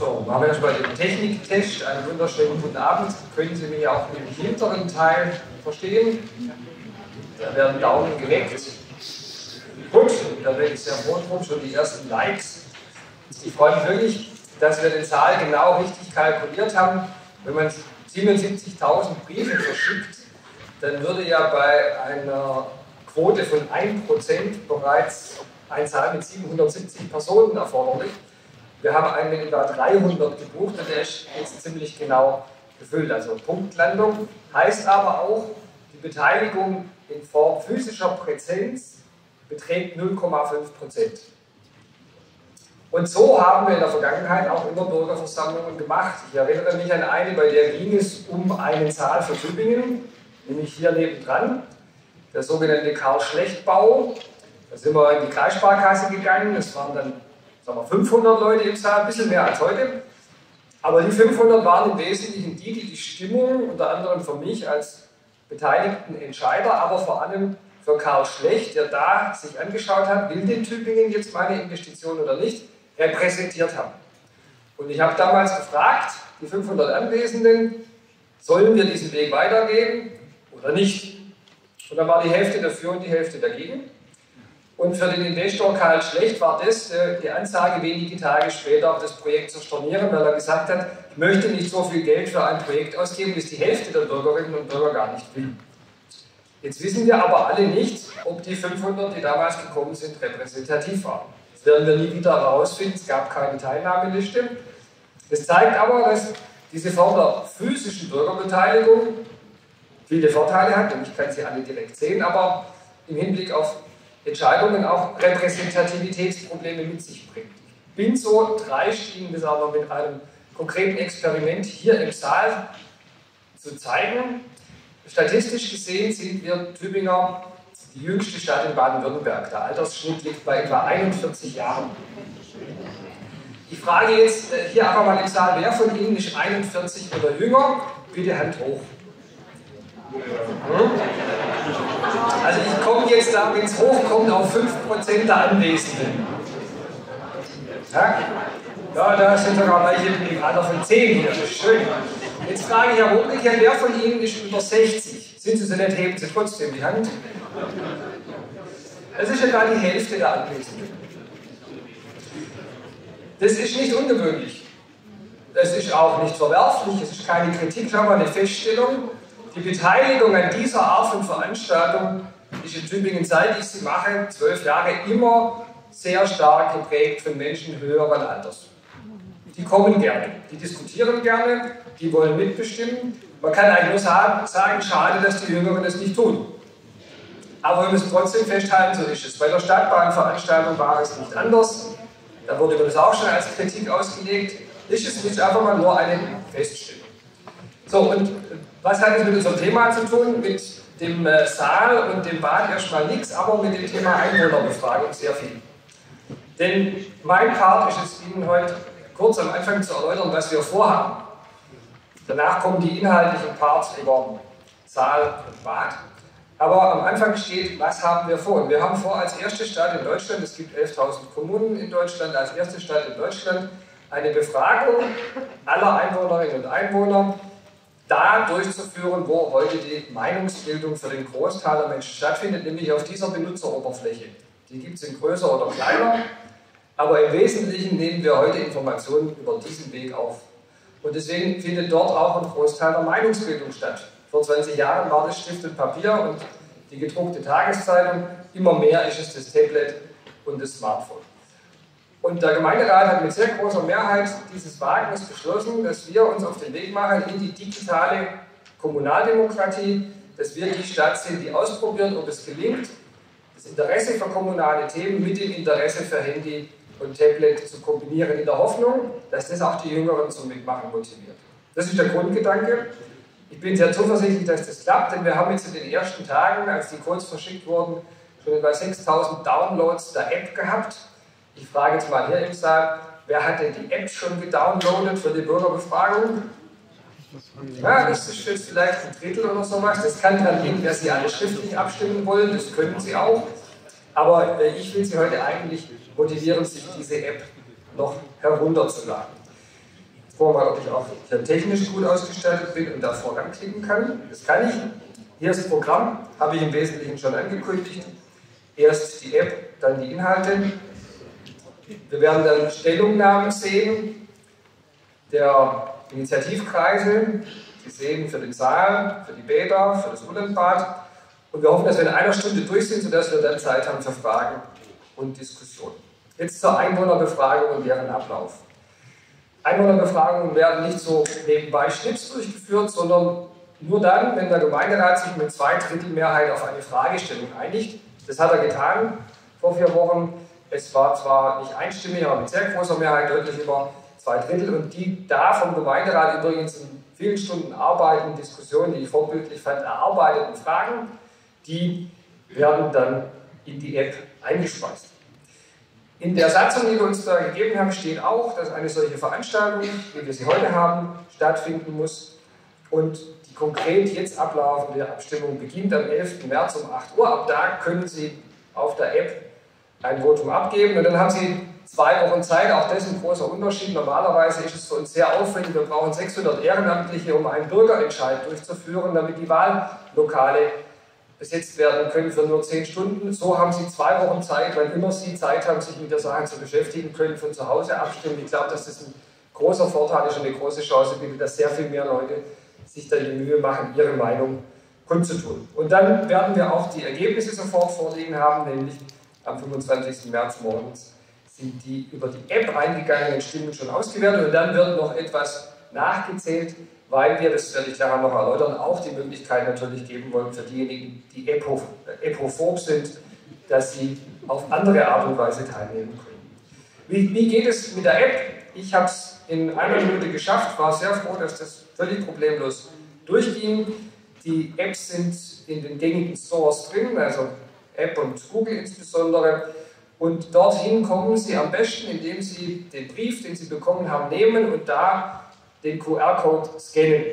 So, machen wir erstmal den Techniktest. Einen wunderschönen guten Abend. Können Sie mich auch im hinteren Teil verstehen? Da werden Daumen geweckt. Gut, da bin ich sehr froh drum, schon die ersten Likes. Ich freue mich wirklich, dass wir den Saal genau richtig kalkuliert haben. Wenn man 77.000 Briefe verschickt, dann würde ja bei einer Quote von 1% bereits ein Saal mit 770 Personen erforderlich. Wir haben einen mit etwa 300 gebucht und der ist jetzt ziemlich genau gefüllt. Also Punktlandung heißt aber auch, die Beteiligung in Form physischer Präsenz beträgt 0,5 Prozent. Und so haben wir in der Vergangenheit auch immer Bürgerversammlungen gemacht. Ich erinnere mich an eine, bei der ging es um einen Saal für Tübingen, nämlich hier nebendran, der sogenannte Karl-Schlecht-Bau. Da sind wir in die Kreissparkasse gegangen, es waren dann sagen wir, 500 Leute im Saal, ein bisschen mehr als heute. Aber die 500 waren im Wesentlichen die, die die Stimmung, unter anderem für mich als beteiligten Entscheider, aber vor allem für Karl Schlecht, der da sich angeschaut hat, will den Tübingen jetzt meine Investition oder nicht, repräsentiert haben. Und ich habe damals gefragt, die 500 Anwesenden, sollen wir diesen Weg weitergehen oder nicht? Und dann war die Hälfte dafür und die Hälfte dagegen. Und für den Investor Karl Schlecht war das äh, die Ansage, wenige Tage später das Projekt zu stornieren, weil er gesagt hat, ich möchte nicht so viel Geld für ein Projekt ausgeben, das die Hälfte der Bürgerinnen und Bürger gar nicht will. Jetzt wissen wir aber alle nicht, ob die 500, die damals gekommen sind, repräsentativ waren. Das werden wir nie wieder herausfinden, es gab keine Teilnahmeliste. Das zeigt aber, dass diese Form der physischen Bürgerbeteiligung viele Vorteile hat, und ich kann sie alle direkt sehen, aber im Hinblick auf Entscheidungen auch Repräsentativitätsprobleme mit sich bringt. Ich bin so dreist, Ihnen das aber mit einem konkreten Experiment hier im Saal zu zeigen. Statistisch gesehen sind wir Tübinger die jüngste Stadt in Baden-Württemberg. Der Altersschnitt liegt bei etwa 41 Jahren. Ich frage jetzt äh, hier einfach mal im Saal, wer von Ihnen ist 41 oder jünger? Bitte Hand hoch. Hm? Also ich komme jetzt da, wenn es hochkommt, auf 5% der Anwesenden. Ja? ja, da sind sogar welche im Alter von 10 hier, das ist schön. Jetzt frage ich aber umgekehrt, wer von Ihnen ist unter 60? Sind Sie so nett, heben Sie trotzdem die Hand. Das ist etwa die Hälfte der Anwesenden. Das ist nicht ungewöhnlich. Das ist auch nicht verwerflich, es ist keine Kritik, aber eine Feststellung. Die Beteiligung an dieser Art von Veranstaltung ist in Tübingen, seit ich sie mache, zwölf Jahre, immer sehr stark geprägt von Menschen höheren Alters. Die kommen gerne, die diskutieren gerne, die wollen mitbestimmen. Man kann eigentlich nur sagen, schade, dass die Jüngeren es nicht tun. Aber wir müssen trotzdem festhalten, so ist es. Bei der Stadtbahnveranstaltung war es nicht anders. Da wurde mir das auch schon als Kritik ausgelegt. Ist es nicht einfach mal nur eine Feststellung. So, und was hat es mit unserem Thema zu tun? Mit dem äh, Saal und dem Bad erstmal nichts, aber mit dem Thema Einwohnerbefragung sehr viel. Denn mein Part ist es Ihnen heute kurz am Anfang zu erläutern, was wir vorhaben. Danach kommen die inhaltlichen Parts über Saal und Bad. Aber am Anfang steht, was haben wir vor? Und wir haben vor, als erste Stadt in Deutschland, es gibt 11.000 Kommunen in Deutschland, als erste Stadt in Deutschland eine Befragung aller Einwohnerinnen und Einwohner da durchzuführen, wo heute die Meinungsbildung für den Großteil der Menschen stattfindet, nämlich auf dieser Benutzeroberfläche. Die gibt es in größer oder kleiner, aber im Wesentlichen nehmen wir heute Informationen über diesen Weg auf. Und deswegen findet dort auch ein Großteil der Meinungsbildung statt. Vor 20 Jahren war das Stift und Papier und die gedruckte Tageszeitung. Immer mehr ist es das Tablet und das Smartphone. Und der Gemeinderat hat mit sehr großer Mehrheit dieses Wagnis beschlossen, dass wir uns auf den Weg machen in die digitale Kommunaldemokratie, dass wir die Stadt sind, die ausprobiert, ob es gelingt, das Interesse für kommunale Themen mit dem Interesse für Handy und Tablet zu kombinieren, in der Hoffnung, dass das auch die Jüngeren zum Mitmachen motiviert. Das ist der Grundgedanke. Ich bin sehr zuversichtlich, dass das klappt, denn wir haben jetzt in den ersten Tagen, als die Codes verschickt wurden, schon etwa 6000 Downloads der App gehabt. Ich frage jetzt mal hier im Saal, wer hat denn die App schon gedownloadet für die Bürgerbefragung? Ja, das ist jetzt vielleicht ein Drittel oder sowas. Das kann dann liegen, wer Sie alle schriftlich abstimmen wollen, das können Sie auch. Aber äh, ich will Sie heute eigentlich motivieren, sich diese App noch herunterzuladen. gucken mal, ob ich auch hier technisch gut ausgestattet bin und da voranklicken kann. Das kann ich. Hier ist das Programm, habe ich im Wesentlichen schon angekündigt. Erst die App, dann die Inhalte. Wir werden dann Stellungnahmen sehen der Initiativkreise. Sie sehen für den Saal, für die Bäder, für das Ullernbad. Und wir hoffen, dass wir in einer Stunde durch sind, sodass wir dann Zeit haben für Fragen und Diskussionen. Jetzt zur Einwohnerbefragung und deren Ablauf. Einwohnerbefragungen werden nicht so nebenbei Schnips durchgeführt, sondern nur dann, wenn der Gemeinderat sich mit zwei Drittel Mehrheit auf eine Fragestellung einigt. Das hat er getan vor vier Wochen. Es war zwar nicht einstimmig, aber mit sehr großer Mehrheit deutlich über zwei Drittel. Und die da vom Gemeinderat übrigens in vielen Stunden Arbeiten, Diskussionen, die ich vorbildlich fand, erarbeiteten Fragen, die werden dann in die App eingespeist. In der Satzung, die wir uns da gegeben haben, steht auch, dass eine solche Veranstaltung, wie wir sie heute haben, stattfinden muss. Und die konkret jetzt ablaufende Abstimmung beginnt am 11. März um 8 Uhr. Ab da können Sie auf der App ein Votum abgeben und dann haben Sie zwei Wochen Zeit. Auch das ist ein großer Unterschied. Normalerweise ist es für uns sehr aufwendig. Wir brauchen 600 Ehrenamtliche, um einen Bürgerentscheid durchzuführen, damit die Wahllokale besetzt werden können für nur zehn Stunden. So haben Sie zwei Wochen Zeit, wann immer Sie Zeit haben, sich mit der Sache zu beschäftigen, können von zu Hause abstimmen. Ich glaube, dass das ein großer Vorteil ist und eine große Chance dass sehr viel mehr Leute sich da die Mühe machen, ihre Meinung kundzutun. Und dann werden wir auch die Ergebnisse sofort vorliegen haben, nämlich am 25. März morgens sind die über die App eingegangenen Stimmen schon ausgewertet und dann wird noch etwas nachgezählt, weil wir, das werde ich nachher noch erläutern, auch die Möglichkeit natürlich geben wollen für diejenigen, die epophob sind, dass sie auf andere Art und Weise teilnehmen können. Wie, wie geht es mit der App? Ich habe es in einer Minute geschafft, war sehr froh, dass das völlig problemlos durchging. Die Apps sind in den gängigen Stores drin, also App und Google insbesondere. Und dorthin kommen Sie am besten, indem Sie den Brief, den Sie bekommen haben, nehmen und da den QR-Code scannen.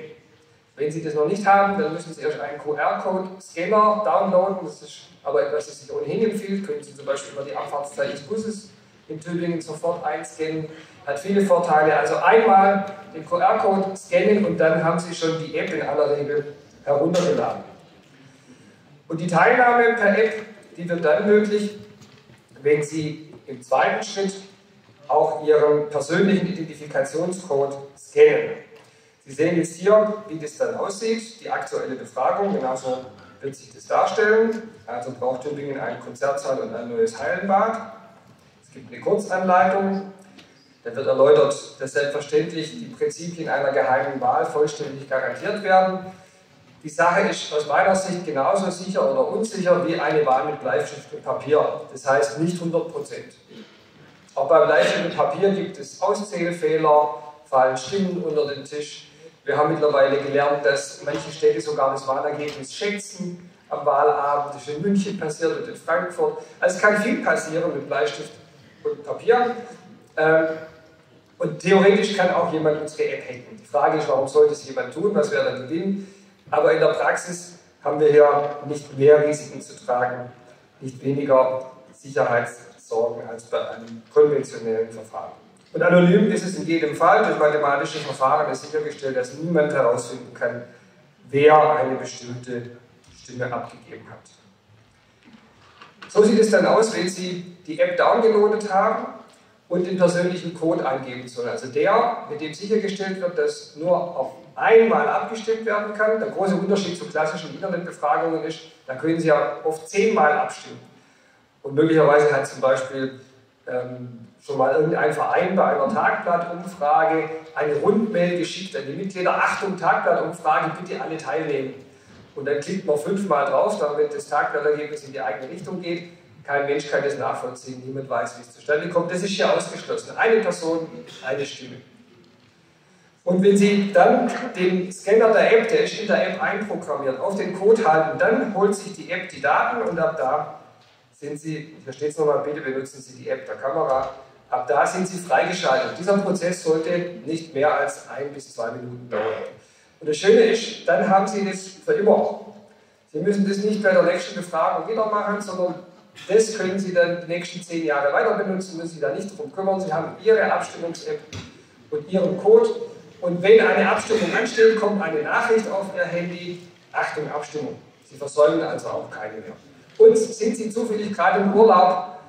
Wenn Sie das noch nicht haben, dann müssen Sie erst einen QR-Code-Scanner downloaden. Das ist aber etwas, das sich ohnehin empfiehlt. Können Sie zum Beispiel über die Abfahrtszeit des Busses in Tübingen sofort einscannen. Hat viele Vorteile. Also einmal den QR-Code scannen und dann haben Sie schon die App in aller Regel heruntergeladen. Und die Teilnahme per App, die wird dann möglich, wenn Sie im zweiten Schritt auch Ihren persönlichen Identifikationscode scannen. Sie sehen jetzt hier, wie das dann aussieht, die aktuelle Befragung, genauso wird sich das darstellen. Also braucht Tübingen einen Konzertsaal und ein neues Hallenbad. Es gibt eine Kurzanleitung, da wird erläutert, dass selbstverständlich die Prinzipien einer geheimen Wahl vollständig garantiert werden. Die Sache ist aus meiner Sicht genauso sicher oder unsicher wie eine Wahl mit Bleistift und Papier. Das heißt nicht 100 Prozent. Auch bei Bleistift und Papier gibt es Auszählfehler, fallen Stimmen unter den Tisch. Wir haben mittlerweile gelernt, dass manche Städte sogar das Wahlergebnis schätzen am Wahlabend. Das ist in München passiert und in Frankfurt. Also es kann viel passieren mit Bleistift und Papier. Ähm, und theoretisch kann auch jemand unsere App hacken. Die Frage ist, warum sollte es jemand tun? Was wäre der Gewinn? Aber in der Praxis haben wir hier nicht mehr Risiken zu tragen, nicht weniger Sicherheitssorgen als bei einem konventionellen Verfahren. Und anonym ist es in jedem Fall. Durch mathematische Verfahren ist sichergestellt, dass niemand herausfinden kann, wer eine bestimmte Stimme abgegeben hat. So sieht es dann aus, wenn Sie die App downgeloadet haben und den persönlichen Code eingeben sollen. Also der, mit dem sichergestellt wird, dass nur auf einmal abgestimmt werden kann. Der große Unterschied zu klassischen Internetbefragungen ist, da können Sie ja oft zehnmal abstimmen. Und möglicherweise hat zum Beispiel ähm, schon mal irgendein Verein bei einer Tagblattumfrage eine Rundmail geschickt an die Mitglieder, Achtung, Tagblattumfrage, bitte alle teilnehmen. Und dann klickt man fünfmal drauf, damit das Tagblattergebnis in die eigene Richtung geht. Kein Mensch kann das nachvollziehen, niemand weiß, wie es zustande kommt. Das ist hier ausgeschlossen. Eine Person, eine Stimme. Und wenn Sie dann den Scanner der App, der ist in der App einprogrammiert, auf den Code halten, dann holt sich die App die Daten und ab da sind Sie, hier steht es nochmal, bitte benutzen Sie die App der Kamera, ab da sind Sie freigeschaltet. Dieser Prozess sollte nicht mehr als ein bis zwei Minuten dauern. Und das Schöne ist, dann haben Sie das für immer. Sie müssen das nicht bei der nächsten Befragung wieder machen, sondern das können Sie dann die nächsten zehn Jahre weiter benutzen, müssen Sie da nicht drum kümmern. Sie haben Ihre Abstimmungs-App und Ihren Code Und wenn eine Abstimmung ansteht, kommt eine Nachricht auf Ihr Handy, Achtung, Abstimmung. Sie versäumen also auch keine mehr. Und sind Sie zufällig gerade im Urlaub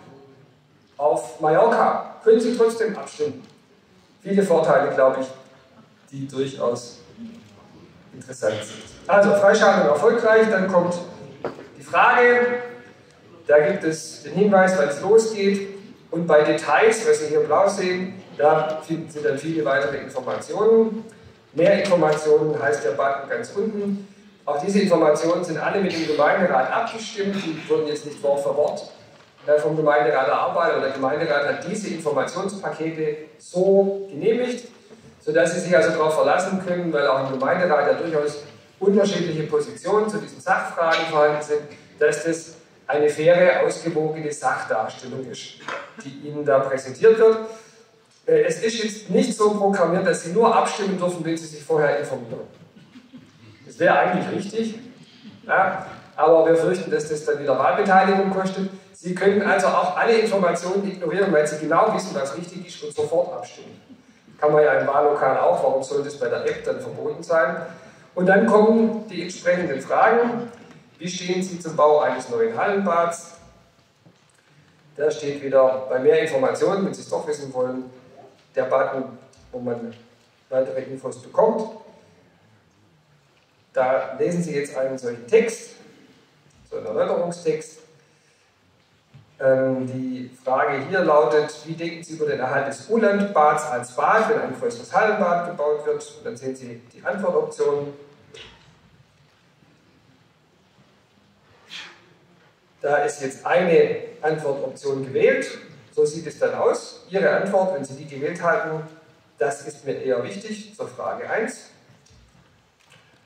auf Mallorca, können Sie trotzdem abstimmen. Viele Vorteile, glaube ich, die durchaus interessant sind. Also Freischaltung erfolgreich, dann kommt die Frage, da gibt es den Hinweis, wann es losgeht und bei Details, was Sie hier blau sehen, da finden Sie dann viele weitere Informationen. Mehr Informationen heißt der Button ganz unten. Auch diese Informationen sind alle mit dem Gemeinderat abgestimmt, die wurden jetzt nicht Wort für Wort äh, vom Gemeinderat erarbeitet und der Gemeinderat hat diese Informationspakete so genehmigt, sodass Sie sich also darauf verlassen können, weil auch im Gemeinderat ja durchaus unterschiedliche Positionen zu diesen Sachfragen vorhanden sind, dass das eine faire, ausgewogene Sachdarstellung ist, die Ihnen da präsentiert wird. Äh, es ist jetzt nicht so programmiert, dass Sie nur abstimmen dürfen, wenn Sie sich vorher informieren. Das wäre eigentlich richtig, ja, aber wir fürchten, dass das dann wieder Wahlbeteiligung kostet. Sie können also auch alle Informationen ignorieren, weil Sie genau wissen, was richtig ist und sofort abstimmen. Kann man ja im Wahllokal auch, warum soll das bei der App dann verboten sein? Und dann kommen die entsprechenden Fragen. Wie stehen Sie zum Bau eines neuen Hallenbads? Da steht wieder bei mehr Informationen, wenn Sie es doch wissen wollen, der Button, wo man weitere Infos bekommt. Da lesen Sie jetzt einen solchen Text, so einen Erläuterungstext. Ähm, die Frage hier lautet, wie denken Sie über den Erhalt des Ulandbads als Bad, wenn ein größeres Hallenbad gebaut wird? Und dann sehen Sie die Antwortoptionen. Da ist jetzt eine Antwortoption gewählt. So sieht es dann aus. Ihre Antwort, wenn Sie die gewählt halten, das ist mir eher wichtig zur Frage 1.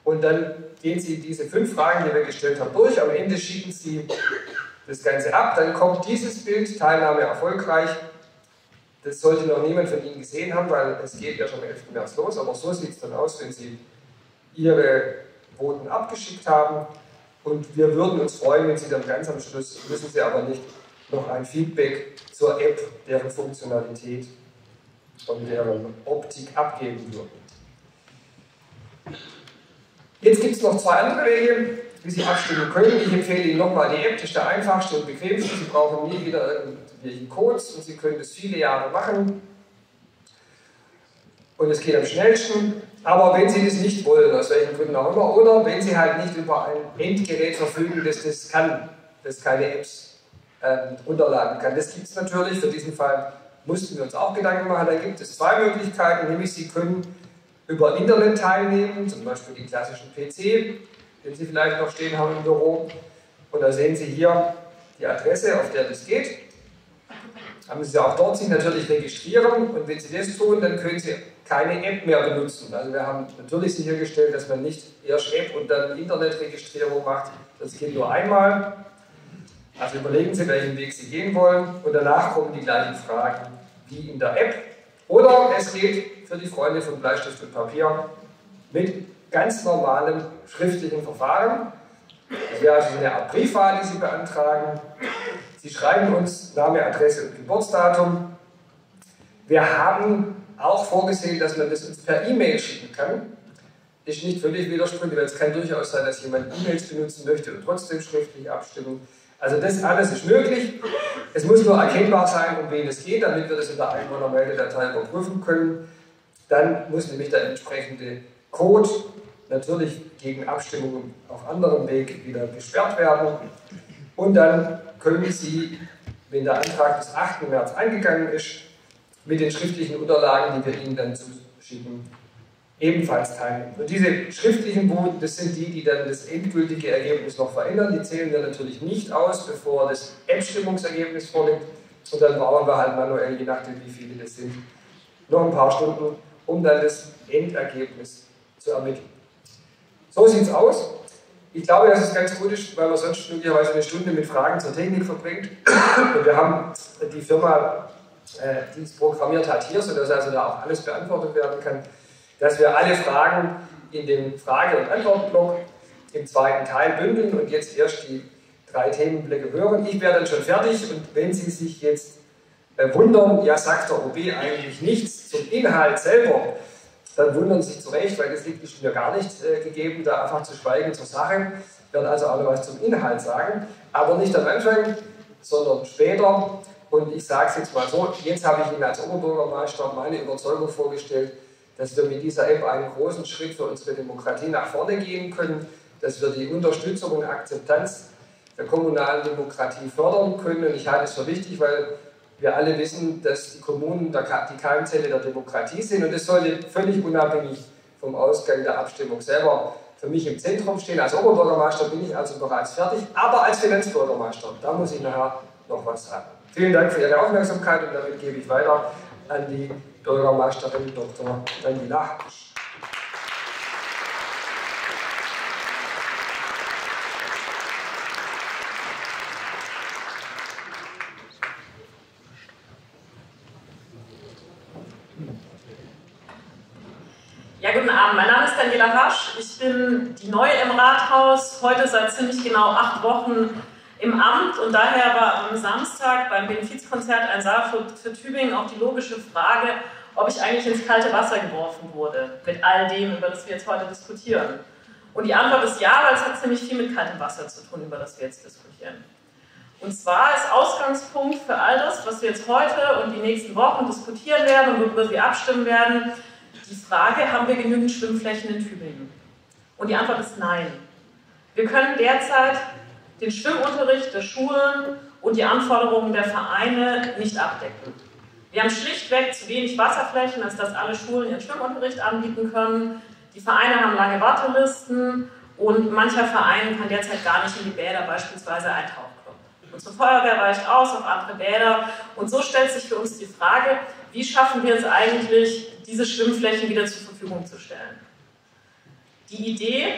Und dann gehen Sie diese fünf Fragen, die wir gestellt haben, durch. Am Ende schicken Sie das Ganze ab. Dann kommt dieses Bild, Teilnahme erfolgreich. Das sollte noch niemand von Ihnen gesehen haben, weil es geht ja schon am 11. März los. Aber so sieht es dann aus, wenn Sie Ihre Voten abgeschickt haben. Und wir würden uns freuen, wenn Sie dann ganz am Schluss, müssen Sie aber nicht, noch ein Feedback zur App, deren Funktionalität und deren Optik abgeben würden. Jetzt gibt es noch zwei andere Wege, wie Sie abstimmen können. Ich empfehle Ihnen nochmal die App, das ist der einfachste und bequemste. Sie brauchen nie wieder irgendwelche Codes und Sie können das viele Jahre machen. Und es geht am schnellsten. Aber wenn Sie das nicht wollen, aus welchen Gründen auch immer, oder wenn Sie halt nicht über ein Endgerät verfügen, das das kann, das keine Apps äh, runterladen kann. Das gibt es natürlich. Für diesen Fall mussten wir uns auch Gedanken machen. Da gibt es zwei Möglichkeiten, nämlich Sie können über Internet teilnehmen, zum Beispiel die klassischen PC, den Sie vielleicht noch stehen haben im Büro. Und da sehen Sie hier die Adresse, auf der das geht. Haben Sie auch dort sich natürlich registrieren und wenn Sie das tun, dann können Sie keine App mehr benutzen. Also wir haben natürlich sichergestellt, dass man nicht erst App und dann Internetregistrierung macht. Das geht nur einmal. Also überlegen Sie, welchen Weg Sie gehen wollen und danach kommen die gleichen Fragen wie in der App. Oder es geht für die Freunde von Bleistift und Papier mit ganz normalem schriftlichen Verfahren. Das wäre also eine Art Briefwahl, die Sie beantragen. Sie schreiben uns Name, Adresse und Geburtsdatum. Wir haben auch vorgesehen, dass man das uns per E-Mail schicken kann. Ist nicht völlig widersprüchlich, weil es kann durchaus sein, dass jemand E-Mails benutzen möchte und trotzdem schriftlich abstimmen. Also das alles ist möglich. Es muss nur erkennbar sein, um wen es geht, damit wir das in der Einwohnermeldedatei überprüfen können. Dann muss nämlich der entsprechende Code natürlich gegen Abstimmungen auf anderem Weg wieder gesperrt werden. Und dann können Sie, wenn der Antrag bis 8. März eingegangen ist, mit den schriftlichen Unterlagen, die wir Ihnen dann zuschicken, ebenfalls teilnehmen. Und diese schriftlichen Boten, das sind die, die dann das endgültige Ergebnis noch verändern. Die zählen wir natürlich nicht aus, bevor das Abstimmungsergebnis vorliegt. Und dann brauchen wir halt manuell, je nachdem wie viele das sind, noch ein paar Stunden, um dann das Endergebnis zu ermitteln. So sieht es aus. Ich glaube, dass es ganz gut ist, weil man sonst möglicherweise eine Stunde mit Fragen zur Technik verbringt. Und wir haben die Firma, äh, die es programmiert hat, hier, sodass also da auch alles beantwortet werden kann dass wir alle Fragen in den Frage- und Antwortblock im zweiten Teil bündeln und jetzt erst die drei Themenblöcke hören. Ich wäre dann schon fertig und wenn Sie sich jetzt äh, wundern, ja sagt der OB eigentlich nichts zum Inhalt selber, dann wundern Sie sich zu Recht, weil das liegt mir gar nicht äh, gegeben, da einfach zu schweigen zur Sache. Ich werde also alle was zum Inhalt sagen, aber nicht am Anfang, sondern später. Und ich sage es jetzt mal so, jetzt habe ich Ihnen als Oberbürgermeister meine Überzeugung vorgestellt, dass wir mit dieser App einen großen Schritt für unsere Demokratie nach vorne gehen können, dass wir die Unterstützung und Akzeptanz der kommunalen Demokratie fördern können. Und ich halte es für wichtig, weil wir alle wissen, dass die Kommunen die Keimzelle der Demokratie sind und es sollte völlig unabhängig vom Ausgang der Abstimmung selber für mich im Zentrum stehen. Als Oberbürgermeister bin ich also bereits fertig, aber als Finanzbürgermeister, da muss ich nachher noch was sagen. Vielen Dank für Ihre Aufmerksamkeit und damit gebe ich weiter an die Bürgermeisterin Dr. Daniela Ja, guten Abend. Mein Name ist Daniela Hasch. Ich bin die Neue im Rathaus, heute seit ziemlich genau acht Wochen im Amt und daher war am Samstag beim Benefizkonzert ein Saal für, für Tübingen auch die logische Frage, ob ich eigentlich ins kalte Wasser geworfen wurde mit all dem, über das wir jetzt heute diskutieren. Und die Antwort ist ja, weil es hat ziemlich viel mit kaltem Wasser zu tun, über das wir jetzt diskutieren. Und zwar ist Ausgangspunkt für all das, was wir jetzt heute und die nächsten Wochen diskutieren werden und worüber wir abstimmen werden, die Frage, haben wir genügend Schwimmflächen in Tübingen? Und die Antwort ist nein. Wir können derzeit den Schwimmunterricht der Schulen und die Anforderungen der Vereine nicht abdecken. Wir haben schlichtweg zu wenig Wasserflächen, als dass alle Schulen ihren Schwimmunterricht anbieten können. Die Vereine haben lange Wartelisten und mancher Verein kann derzeit gar nicht in die Bäder beispielsweise eintauchen. Unsere Feuerwehr weicht aus auf andere Bäder. Und so stellt sich für uns die Frage, wie schaffen wir es eigentlich, diese Schwimmflächen wieder zur Verfügung zu stellen? Die Idee,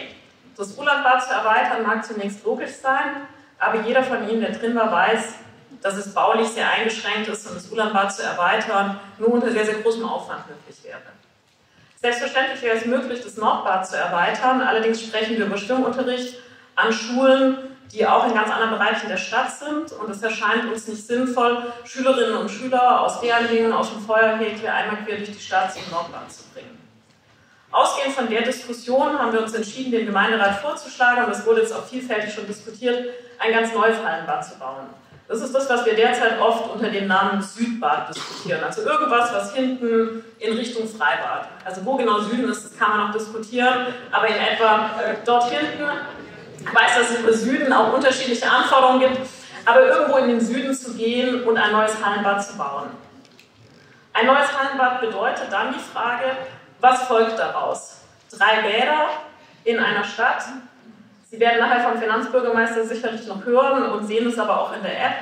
das Urlaubbad zu erweitern, mag zunächst logisch sein, aber jeder von Ihnen, der drin war, weiß, dass es baulich sehr eingeschränkt ist und das Ulanbad zu erweitern nur unter sehr, sehr großem Aufwand möglich wäre. Selbstverständlich wäre es möglich, das Nordbad zu erweitern, allerdings sprechen wir über Schwimmunterricht an Schulen, die auch in ganz anderen Bereichen der Stadt sind und es erscheint uns nicht sinnvoll, Schülerinnen und Schüler aus Gerlingen, aus dem Feuerhäkel einmal quer durch die Stadt zum Nordbad zu bringen. Ausgehend von der Diskussion haben wir uns entschieden, dem Gemeinderat vorzuschlagen, und das wurde jetzt auch vielfältig schon diskutiert, ein ganz neues Hallenbad zu bauen. Das ist das, was wir derzeit oft unter dem Namen Südbad diskutieren. Also irgendwas, was hinten in Richtung Freibad. Also wo genau Süden ist, das kann man noch diskutieren, aber in etwa dort hinten. Ich weiß, dass es über Süden auch unterschiedliche Anforderungen gibt, aber irgendwo in den Süden zu gehen und ein neues Hallenbad zu bauen. Ein neues Hallenbad bedeutet dann die Frage, was folgt daraus? Drei Bäder in einer Stadt, Sie werden nachher vom Finanzbürgermeister sicherlich noch hören und sehen es aber auch in der App.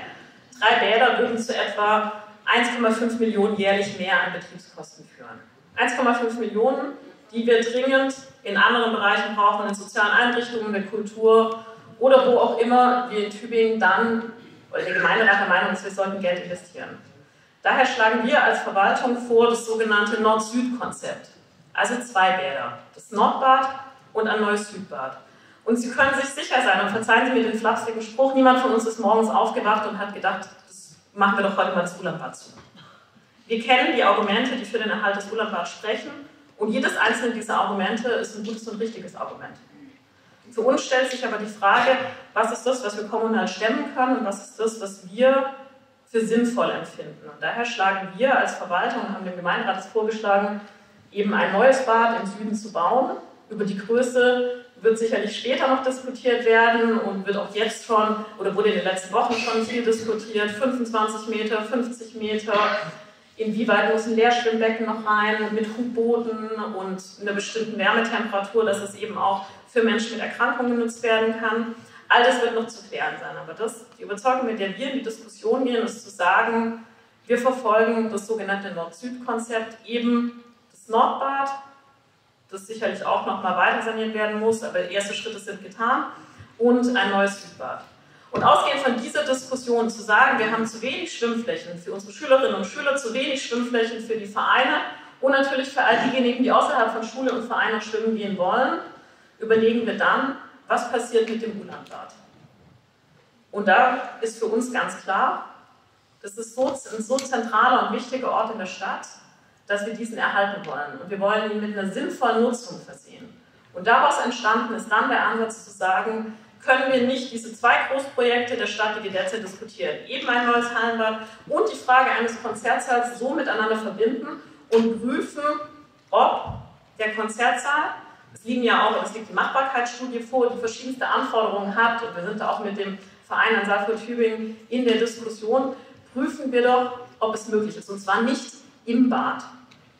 Drei Bäder würden zu etwa 1,5 Millionen jährlich mehr an Betriebskosten führen. 1,5 Millionen, die wir dringend in anderen Bereichen brauchen, in sozialen Einrichtungen, der Kultur oder wo auch immer wir in Tübingen dann, oder der Gemeinderat der Meinung ist, wir sollten Geld investieren. Daher schlagen wir als Verwaltung vor das sogenannte Nord-Süd-Konzept. Also zwei Bäder, das Nordbad und ein neues Südbad. Und Sie können sich sicher sein, und verzeihen Sie mir den flapsigen Spruch, niemand von uns ist morgens aufgewacht und hat gedacht, das machen wir doch heute mal das Ulaanbad zu. Wir kennen die Argumente, die für den Erhalt des Ulaanbad sprechen, und jedes einzelne dieser Argumente ist ein gutes und richtiges Argument. Für uns stellt sich aber die Frage, was ist das, was wir kommunal stemmen können und was ist das, was wir für sinnvoll empfinden. Und daher schlagen wir als Verwaltung, haben dem Gemeinderat vorgeschlagen, eben ein neues Bad im Süden zu bauen. Über die Größe wird sicherlich später noch diskutiert werden und wird auch jetzt schon oder wurde in den letzten Wochen schon viel diskutiert. 25 Meter, 50 Meter. Inwieweit muss ein Leerschwimmbecken noch rein mit Hubbooten und einer bestimmten Wärmetemperatur, dass es eben auch für Menschen mit Erkrankungen genutzt werden kann. All das wird noch zu klären sein. Aber das, die Überzeugung, mit der wir in die Diskussion gehen, ist zu sagen, wir verfolgen das sogenannte Nord-Süd-Konzept, eben das Nordbad das sicherlich auch noch mal weiter saniert werden muss, aber erste Schritte sind getan, und ein neues Südbad. Und ausgehend von dieser Diskussion zu sagen, wir haben zu wenig Schwimmflächen für unsere Schülerinnen und Schüler, zu wenig Schwimmflächen für die Vereine und natürlich für all diejenigen, die außerhalb von Schule und Verein noch schwimmen gehen wollen, überlegen wir dann, was passiert mit dem Ulandbad. Und da ist für uns ganz klar, das ist so, ein so zentraler und wichtiger Ort in der Stadt, dass wir diesen erhalten wollen. Und wir wollen ihn mit einer sinnvollen Nutzung versehen. Und daraus entstanden ist dann der Ansatz zu sagen, können wir nicht diese zwei Großprojekte der Stadt, die wir derzeit diskutieren, eben ein neues Hallenbad und die Frage eines Konzertsaals so miteinander verbinden und prüfen, ob der Konzertsaal, es liegen ja auch, es liegt die Machbarkeitsstudie vor, die verschiedenste Anforderungen hat und wir sind da auch mit dem Verein an Saalfeld Tübingen in der Diskussion, prüfen wir doch, ob es möglich ist. Und zwar nicht im Bad,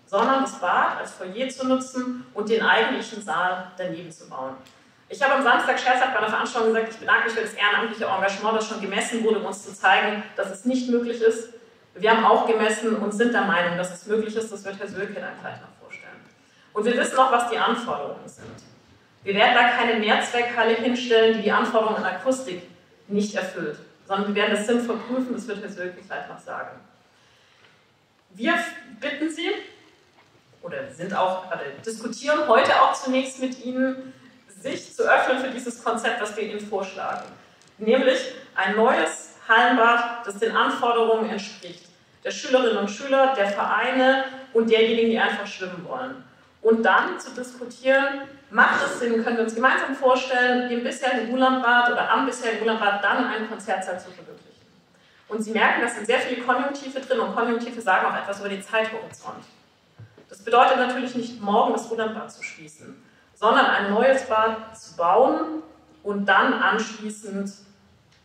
sondern das Bad als Foyer zu nutzen und den eigentlichen Saal daneben zu bauen. Ich habe am Samstag scherzhaft bei einer Veranstaltung gesagt, ich bedanke mich für das ehrenamtliche Engagement, das schon gemessen wurde, um uns zu zeigen, dass es nicht möglich ist. Wir haben auch gemessen und sind der Meinung, dass es möglich ist. Das wird Herr Sölke dann gleich noch vorstellen. Und wir wissen auch, was die Anforderungen sind. Wir werden da keine Mehrzweckhalle hinstellen, die die Anforderungen an Akustik nicht erfüllt, sondern wir werden das sinnvoll prüfen. Das wird Herr Sölke gleich noch sagen. Wir bitten Sie, oder sind auch, also diskutieren heute auch zunächst mit Ihnen, sich zu öffnen für dieses Konzept, was wir Ihnen vorschlagen. Nämlich ein neues Hallenbad, das den Anforderungen entspricht. Der Schülerinnen und Schüler, der Vereine und derjenigen, die einfach schwimmen wollen. Und dann zu diskutieren, macht es Sinn, können wir uns gemeinsam vorstellen, im bisherigen Ulandbad oder am bisherigen Ulandbad dann einen Konzertsaal zu verwirklichen. Und Sie merken, da sind sehr viele Konjunktive drin und Konjunktive sagen auch etwas über den Zeithorizont. Das bedeutet natürlich nicht morgen das Ulandbad zu schließen, sondern ein neues Bad zu bauen und dann anschließend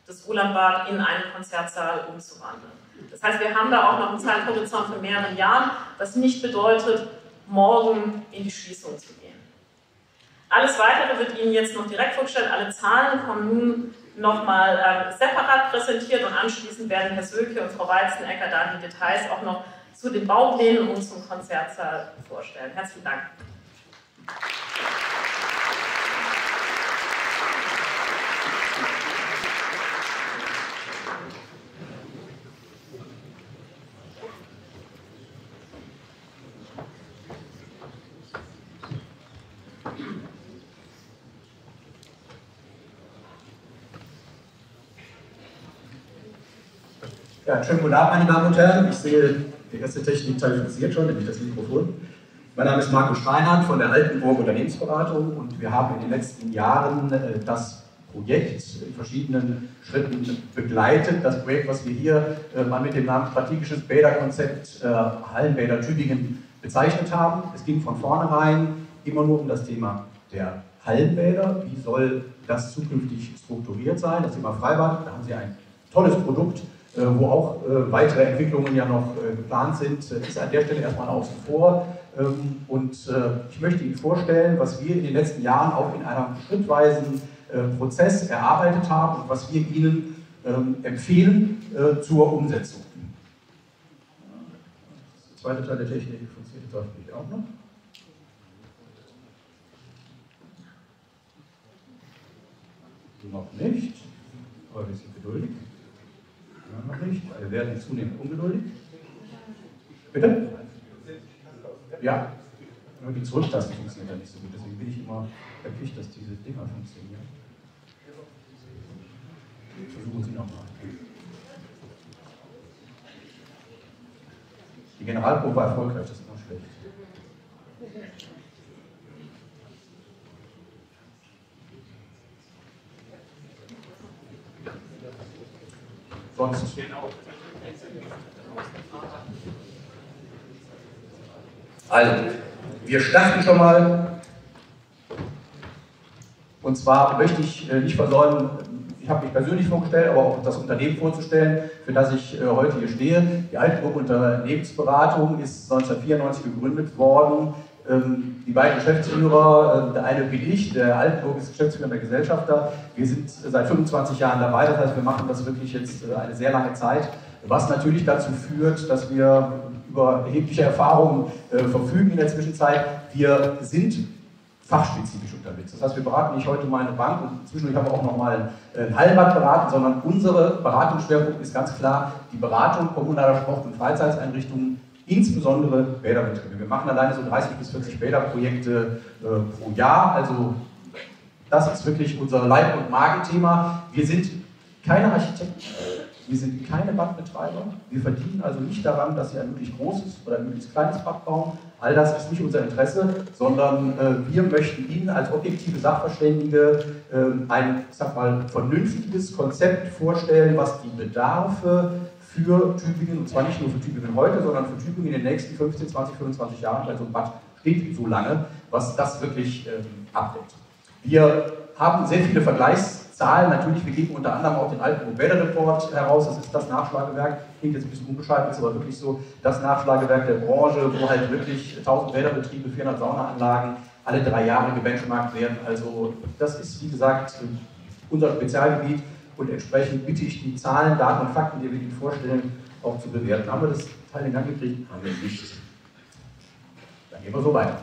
das Ulandbad in einen Konzertsaal umzuwandeln. Das heißt, wir haben da auch noch einen Zeithorizont von mehreren Jahren, was nicht bedeutet, morgen in die Schließung zu gehen. Alles Weitere wird Ihnen jetzt noch direkt vorgestellt. Alle Zahlen kommen nun nochmal äh, separat präsentiert und anschließend werden Herr Söke und Frau Weizenecker dann die Details auch noch zu den Bauplänen und zum Konzertsaal vorstellen. Herzlichen Dank. Ja, schönen guten Abend, meine Damen und Herren. Ich sehe, die erste Technikteil funktioniert schon, nämlich das Mikrofon. Mein Name ist Marco Steinhardt von der Altenburg Unternehmensberatung und wir haben in den letzten Jahren äh, das Projekt in verschiedenen Schritten begleitet. Das Projekt, was wir hier äh, mal mit dem Namen Strategisches Bäderkonzept äh, Hallenbäder Tübingen bezeichnet haben. Es ging von vornherein immer nur um das Thema der Hallenbäder. Wie soll das zukünftig strukturiert sein? Das Thema Freibad, da haben Sie ein tolles Produkt wo auch äh, weitere Entwicklungen ja noch äh, geplant sind, ist an der Stelle erstmal außen vor. Ähm, und ich möchte Ihnen vorstellen, was wir in den letzten Jahren auch in einem schrittweisen Prozess erarbeitet haben und was wir Ihnen ähm, empfehlen zur Umsetzung. Der zweite Teil der Technik funktioniert hoffentlich auch noch. Noch nicht, aber wir sind geduldig noch nicht. Wir werden zunehmend ungeduldig. Bitte? Ja, nur die Zurücktaste funktioniert ja nicht so gut. Deswegen bin ich immer erpicht, dass diese Dinger funktionieren. Versuchen Sie nochmal. Die Generalprobe war erfolgreich, das ist immer schlecht. Sonst. Also, wir starten schon mal. Und zwar möchte ich äh, nicht versäumen, ich habe mich persönlich vorgestellt, aber auch das Unternehmen vorzustellen, für das ich äh, heute hier stehe. Die Altenburg Unternehmensberatung ist 1994 gegründet worden die beiden Geschäftsführer, äh, der eine bin ich, der Altenburg ist Geschäftsführer der Gesellschafter. Wir sind seit 25 Jahren dabei, das heißt, wir machen das wirklich jetzt äh, eine sehr lange Zeit, was natürlich dazu führt, dass wir über erhebliche Erfahrungen äh, verfügen in der Zwischenzeit. Wir sind fachspezifisch unterwegs. Das heißt, wir beraten nicht heute mal eine Bank und zwischendurch haben wir auch noch mal ein Hallenbad beraten, sondern unsere Beratungsschwerpunkt ist ganz klar die Beratung kommunaler Sport- und Freizeitseinrichtungen insbesondere Bäderbetriebe. Wir machen alleine so 30 bis 40 Bäderprojekte äh, pro Jahr, also das ist wirklich unser Leib- und Magenthema. Wir sind keine Architekten. Wir sind keine Badbetreiber. Wir verdienen also nicht daran, dass Sie ein möglichst großes oder ein möglichst kleines Bad bauen. All das ist nicht unser Interesse, sondern äh, wir möchten Ihnen als objektive Sachverständige äh, ein, ich sag mal, vernünftiges Konzept vorstellen, was die Bedarfe für Tübingen, und zwar nicht nur für Tübingen heute, sondern für Tübingen in den nächsten 15, 20, 25 Jahren, weil so ein Bad steht so lange, was das wirklich ähm, abdeckt. Wir haben sehr viele Vergleichszahlen. Natürlich, wir geben unter anderem auch den alten Weather Report heraus. Das ist das Nachschlagewerk. Klingt jetzt ein bisschen unbescheiden, ist aber wirklich so das Nachschlagewerk der Branche, wo halt wirklich 1000 Bäderbetriebe, 400 Saunaanlagen alle drei Jahre gebenchmarkt werden. Also das ist, wie gesagt, unser Spezialgebiet und entsprechend bitte ich die Zahlen, Daten und Fakten, die wir Ihnen vorstellen, auch zu bewerten. Haben wir das Teil in Gang gekriegt? Haben wir nicht. Dann gehen wir so weiter.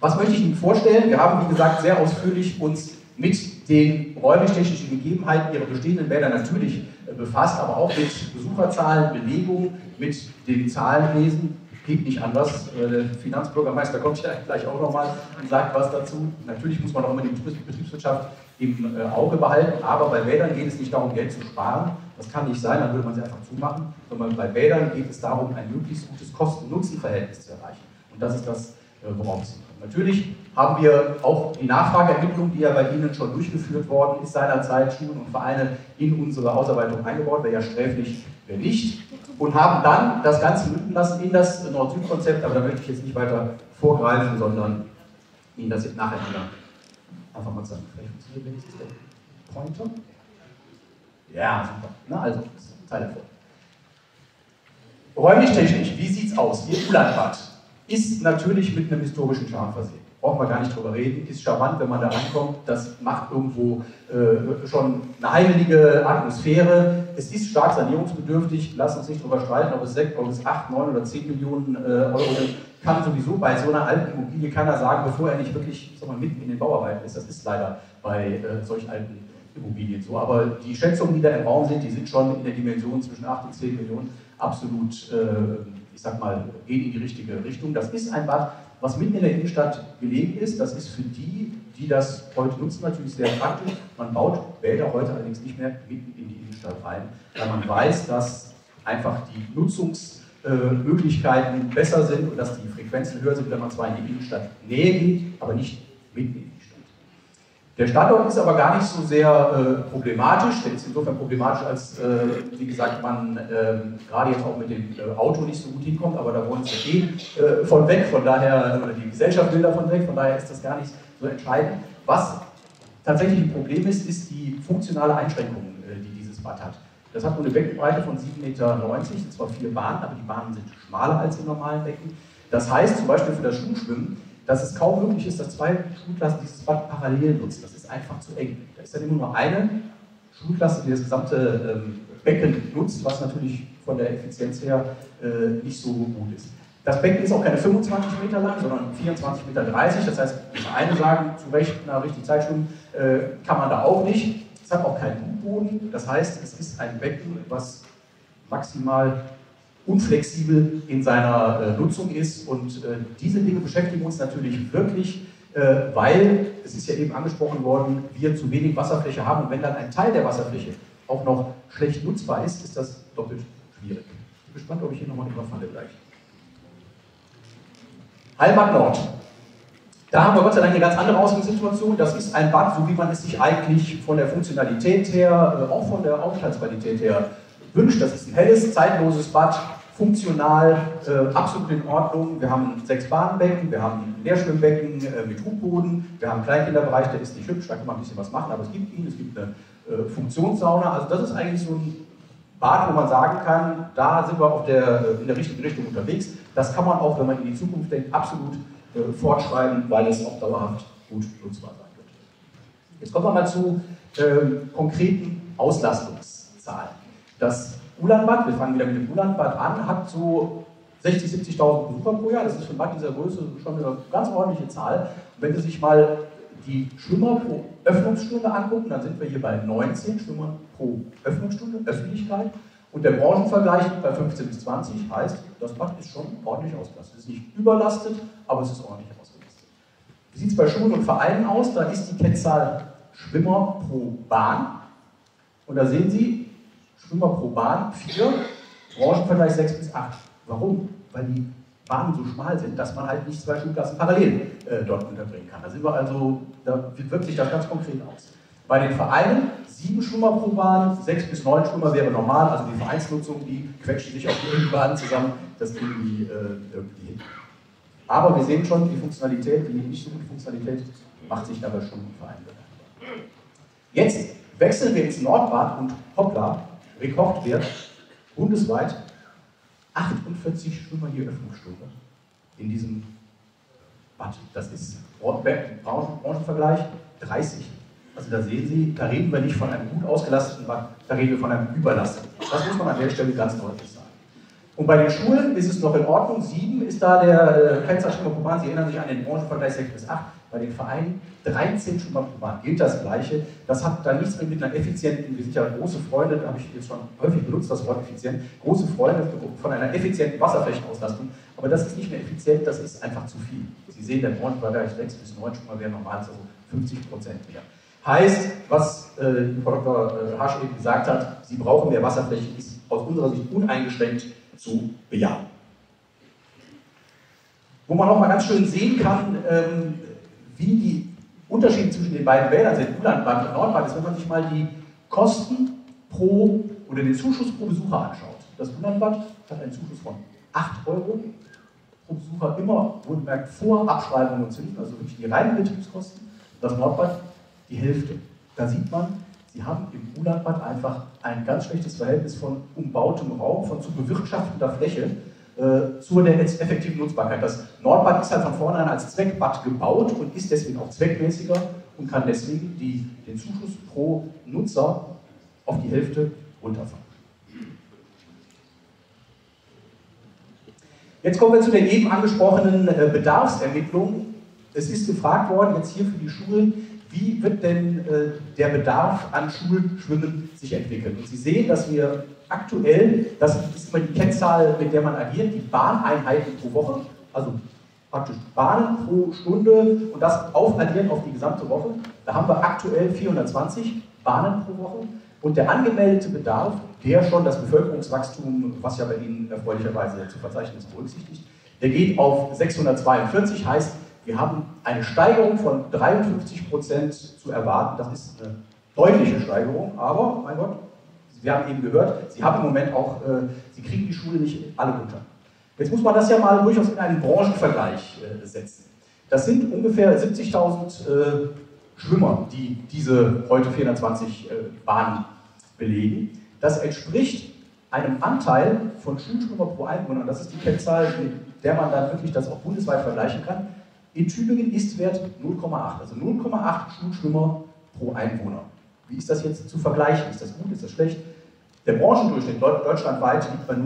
Was möchte ich Ihnen vorstellen? Wir haben, wie gesagt, sehr ausführlich uns mit den räumlich-technischen Gegebenheiten Ihrer bestehenden Bäder natürlich äh, befasst, aber auch mit Besucherzahlen, Belegung, mit den Zahlenwesen. Geht nicht anders. Äh, der Finanzbürgermeister kommt ja gleich auch nochmal und sagt was dazu. Natürlich muss man auch immer die Betriebswirtschaft im äh, Auge behalten, aber bei Bädern geht es nicht darum, Geld zu sparen. Das kann nicht sein, dann würde man sie einfach zumachen, sondern bei Bädern geht es darum, ein möglichst gutes Kosten-Nutzen-Verhältnis zu erreichen. Und das ist das, worauf es geht. Natürlich haben wir auch die Nachfrageermittlung, die ja bei Ihnen schon durchgeführt worden ist, seinerzeit Schulen und Vereine in unsere Ausarbeitung eingebaut, wäre ja sträflich, wäre nicht. Und haben dann das Ganze münden lassen in das Nord-Süd-Konzept, aber da möchte ich jetzt nicht weiter vorgreifen, sondern Ihnen das jetzt nacheinander einfach mal zeigen. Vielleicht funktioniert wenigstens der Pointer. Ja, super. Na, also, Teil davor. Räumlich technisch, wie sieht es aus? Ihr Ulanbad ist natürlich mit einem historischen Charme versehen. Brauchen wir gar nicht drüber reden. Ist charmant, wenn man da reinkommt. Das macht irgendwo äh, schon eine heilige Atmosphäre. Es ist stark sanierungsbedürftig. Lass uns nicht drüber streiten, ob es 6, ob es 8, 9 oder 10 Millionen äh, Euro sind. Kann sowieso bei so einer alten Immobilie keiner sagen, bevor er nicht wirklich mal, mitten in den Bauarbeiten ist. Das ist leider bei äh, solch alten Immobilien so. Aber die Schätzungen, die da im Raum sind, die sind schon in der Dimension zwischen 8 und 10 Millionen absolut äh, ich sag mal, gehen in die richtige Richtung. Das ist ein Bad, was mitten in der Innenstadt gelegen ist. Das ist für die, die das heute nutzen, natürlich sehr praktisch. Man baut Bäder heute allerdings nicht mehr mitten in die Innenstadt rein, weil man weiß, dass einfach die Nutzungsmöglichkeiten besser sind und dass die Frequenzen höher sind, wenn man zwar in die Innenstadt nähe geht, aber nicht mitten in die der Standort ist aber gar nicht so sehr äh, problematisch. Der ist insofern problematisch, als, äh, wie gesagt, man äh, gerade jetzt auch mit dem äh, Auto nicht so gut hinkommt, aber da wollen sie eh äh, von weg, von daher, oder die Gesellschaft will davon weg, von daher ist das gar nicht so entscheidend. Was tatsächlich ein Problem ist, ist die funktionale Einschränkung, äh, die dieses Bad hat. Das hat nur eine Beckenbreite von 7,90 Meter, zwar vier Bahnen, aber die Bahnen sind schmaler als in normalen Becken. Das heißt zum Beispiel für das Schuhschwimmen, dass es kaum möglich ist, dass zwei Schulklassen dieses Bad parallel nutzen. Das ist einfach zu eng. Da ist dann immer nur eine Schulklasse, die das gesamte ähm, Becken nutzt, was natürlich von der Effizienz her äh, nicht so gut ist. Das Becken ist auch keine 25 Meter lang, sondern 24,30 Meter. Das heißt, eine sagen zu Recht, na richtig Zeitstunden äh, kann man da auch nicht. Es hat auch keinen U-Boden. Das heißt, es ist ein Becken, was maximal unflexibel in seiner äh, Nutzung ist. Und äh, diese Dinge beschäftigen uns natürlich wirklich, äh, weil, es ist ja eben angesprochen worden, wir zu wenig Wasserfläche haben. Und wenn dann ein Teil der Wasserfläche auch noch schlecht nutzbar ist, ist das doppelt schwierig. Ich bin gespannt, ob ich hier nochmal überfalle gleich. Heimat Nord. Da haben wir Gott sei Dank eine ganz andere Ausgangssituation. Das ist ein Bad, so wie man es sich eigentlich von der Funktionalität her, äh, auch von der Aufenthaltsqualität her wünscht. Das ist ein helles, zeitloses Bad, funktional äh, absolut in Ordnung. Wir haben sechs Bahnbecken, wir haben ein Leerschwimmbecken äh, mit Hubboden, wir haben einen Kleinkinderbereich, der ist nicht hübsch, da kann man ein bisschen was machen, aber es gibt ihn, es gibt eine äh, Funktionssauna. Also das ist eigentlich so ein Bad, wo man sagen kann, da sind wir der, äh, in der richtigen Richtung unterwegs. Das kann man auch, wenn man in die Zukunft denkt, absolut äh, fortschreiben, weil es auch dauerhaft gut nutzbar sein wird. Jetzt kommen wir mal zu ähm, konkreten Auslastungszahlen. Das Ulanbad, wir fangen wieder mit dem Ulanbad an, hat so 60.000, 70.000 Besucher pro Jahr. Das ist für ein Bad dieser Größe schon eine ganz ordentliche Zahl. Und wenn Sie sich mal die Schwimmer pro Öffnungsstunde angucken, dann sind wir hier bei 19 Schwimmern pro Öffnungsstunde, Öffentlichkeit. Und der Branchenvergleich bei 15 bis 20, heißt, das Bad ist schon ordentlich ausgelastet. Es ist nicht überlastet, aber es ist ordentlich ausgelastet. Wie sieht es bei Schulen und Vereinen aus? Da ist die Kennzahl Schwimmer pro Bahn. Und da sehen Sie, Schwimmer pro Bahn, 4, Branchenvergleich 6 bis 8. Warum? Weil die Bahnen so schmal sind, dass man halt nicht zwei Schulklassen parallel äh, dort unterbringen kann. Da sind wir also, da wirkt sich das ganz konkret aus. Bei den Vereinen sieben Schwimmer pro Bahn, sechs bis neun Schwimmer wäre normal, also die Vereinsnutzung, die quetschen sich auf die Bahn zusammen, das kriegen die äh, irgendwie hin. Aber wir sehen schon, die Funktionalität, die nicht so gute Funktionalität, macht sich dabei schon im. Jetzt wechseln wir ins Nordbad und hoppla, Rekordwert bundesweit 48 Schwimmer je Öffnungsstunde in diesem Bad. Das ist Branchenvergleich 30. Also da sehen Sie, da reden wir nicht von einem gut ausgelasteten Bad, da reden wir von einem überlasteten. Das muss man an der Stelle ganz deutlich sagen. Und bei den Schulen ist es noch in Ordnung. Sieben ist da der äh, Kennzahlschwimmer pro Bahn. Sie erinnern sich an den Branchenvergleich 6 bis 8. Bei den Vereinen 13 Schwimmer pro Bahn gilt das Gleiche. Das hat dann nichts mehr mit einer effizienten, wir sind ja große Freunde, da habe ich jetzt schon häufig benutzt, das Wort effizient, große Freunde von einer effizienten Wasserflächenauslastung. Aber das ist nicht mehr effizient, das ist einfach zu viel. Sie sehen, der Branchenvergleich 6 bis 9 Schwimmer wäre normal, also 50 Prozent mehr. Heißt, was äh, Frau Dr. Äh, Hasch eben gesagt hat, Sie brauchen mehr Wasserfläche, ist aus unserer Sicht uneingeschränkt zu bejahen. Wo man auch mal ganz schön sehen kann, ähm, wie die Unterschiede zwischen den beiden Wäldern sind, Ulandbad und Nordbad, ist, wenn man sich mal die Kosten pro oder den Zuschuss pro Besucher anschaut. Das Ulandbad hat einen Zuschuss von 8 Euro pro Besucher, immer wohlgemerkt vor Abschreibungen und Zinsen, also wirklich die reinen Betriebskosten. Das Nordbad die Hälfte. Da sieht man, sie haben im Ulanbad einfach ein ganz schlechtes Verhältnis von umbautem Raum, von zu bewirtschaftender Fläche äh, zur der effektiven Nutzbarkeit. Das Nordbad ist halt von vornherein als Zweckbad gebaut und ist deswegen auch zweckmäßiger und kann deswegen die, den Zuschuss pro Nutzer auf die Hälfte runterfahren. Jetzt kommen wir zu der eben angesprochenen äh, Bedarfsermittlung. Es ist gefragt worden, jetzt hier für die Schulen, wie wird denn äh, der Bedarf an Schulschwimmen sich entwickeln. Und Sie sehen, dass wir aktuell, das ist immer die Kennzahl, mit der man agiert, die Bahneinheiten pro Woche, also praktisch Bahnen pro Stunde und das aufaddieren auf die gesamte Woche. Da haben wir aktuell 420 Bahnen pro Woche. Und der angemeldete Bedarf, der schon das Bevölkerungswachstum, was ja bei Ihnen erfreulicherweise zu verzeichnen ist, berücksichtigt, der geht auf 642, heißt, wir haben eine Steigerung von 53 Prozent zu erwarten. Das ist eine deutliche Steigerung, aber, mein Gott, wir haben eben gehört, Sie haben im Moment auch, äh, Sie kriegen die Schule nicht alle runter. Jetzt muss man das ja mal durchaus in einen Branchenvergleich äh, setzen. Das sind ungefähr 70.000 äh, Schwimmer, die diese heute 420 äh, Bahnen belegen. Das entspricht einem Anteil von Schulschwimmer pro Einwohner, das ist die Kennzahl, mit der man dann wirklich das auch bundesweit vergleichen kann, in Tübingen ist Wert 0,8, also 0,8 Schulschwimmer pro Einwohner. Wie ist das jetzt zu vergleichen? Ist das gut, ist das schlecht? Der Branchendurchschnitt deutschlandweit liegt bei 0,5.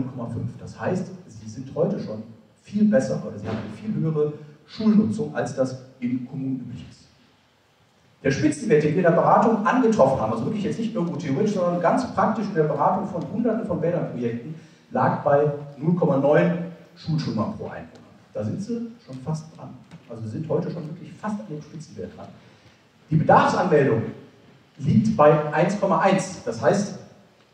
Das heißt, sie sind heute schon viel besser oder sie haben eine viel höhere Schulnutzung, als das in Kommunen üblich ist. Der Spitzenwert, den wir in der Beratung angetroffen haben, also wirklich jetzt nicht irgendwo theoretisch, sondern ganz praktisch in der Beratung von hunderten von Bädernprojekten, lag bei 0,9 Schulschwimmer pro Einwohner. Da sind sie schon fast dran. Also sind heute schon wirklich fast an dem Spitzenwert dran. Die Bedarfsanmeldung liegt bei 1,1. Das heißt,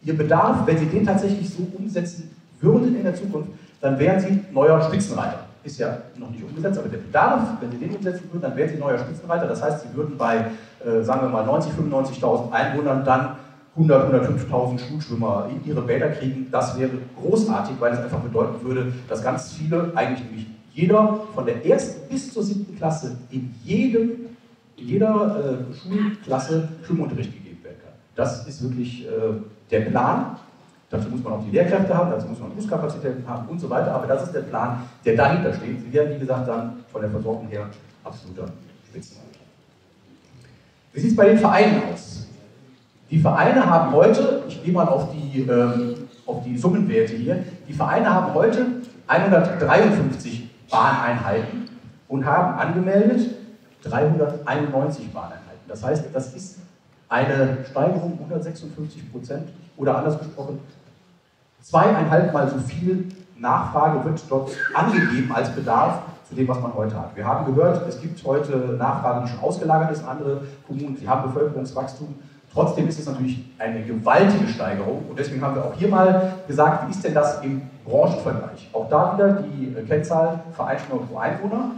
Ihr Bedarf, wenn Sie den tatsächlich so umsetzen würden in der Zukunft, dann wären Sie neuer Spitzenreiter. Ist ja noch nicht umgesetzt, aber der Bedarf, wenn Sie den umsetzen würden, dann wären Sie neuer Spitzenreiter. Das heißt, Sie würden bei, äh, sagen wir mal, 90.000, 95.000 Einwohnern dann 100, 105.000 Schulschwimmer in ihre Bäder kriegen. Das wäre großartig, weil es einfach bedeuten würde, dass ganz viele, eigentlich nämlich jeder von der ersten bis zur siebten Klasse in, jedem, jeder äh, Schulklasse Schwimmunterricht gegeben werden kann. Das ist wirklich äh, der Plan. Dazu muss man auch die Lehrkräfte haben, dazu muss man Buskapazitäten haben und so weiter. Aber das ist der Plan, der dahinter steht. Sie werden, wie gesagt, dann von der Versorgung her absoluter Spitzenreiter. Wie sieht es bei den Vereinen aus? Die Vereine haben heute, ich gehe mal auf die, ähm, auf die Summenwerte hier, die Vereine haben heute 153 Bahneinheiten und haben angemeldet 391 Bahneinheiten. Das heißt, das ist eine Steigerung um 156 Prozent oder anders gesprochen, zweieinhalb Mal so viel Nachfrage wird dort angegeben als Bedarf zu dem, was man heute hat. Wir haben gehört, es gibt heute Nachfrage, die schon ausgelagert ist in andere Kommunen. Sie haben Bevölkerungswachstum Trotzdem ist es natürlich eine gewaltige Steigerung und deswegen haben wir auch hier mal gesagt, wie ist denn das im Branchenvergleich? Auch da wieder die äh, Kennzahl Vereinsnummer pro Einwohner.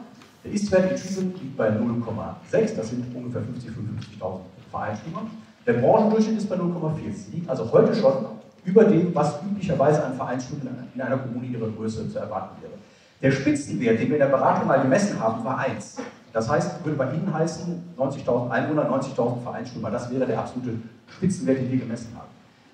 Der Istwert in Tübingen liegt bei 0,6, das sind ungefähr 50.000, 55.000 Vereinsnummer. Der Branchendurchschnitt ist bei 0,4. Sie liegen also heute schon über dem, was üblicherweise an Vereinsstimmen in einer Kommune ihrer Größe zu erwarten wäre. Der Spitzenwert, den wir in der Beratung mal gemessen haben, war 1. Das heißt, würde bei Ihnen heißen, 90.000 Einwohner, 90.000 Vereinsstimmer. Das wäre der absolute Spitzenwert, den wir gemessen haben.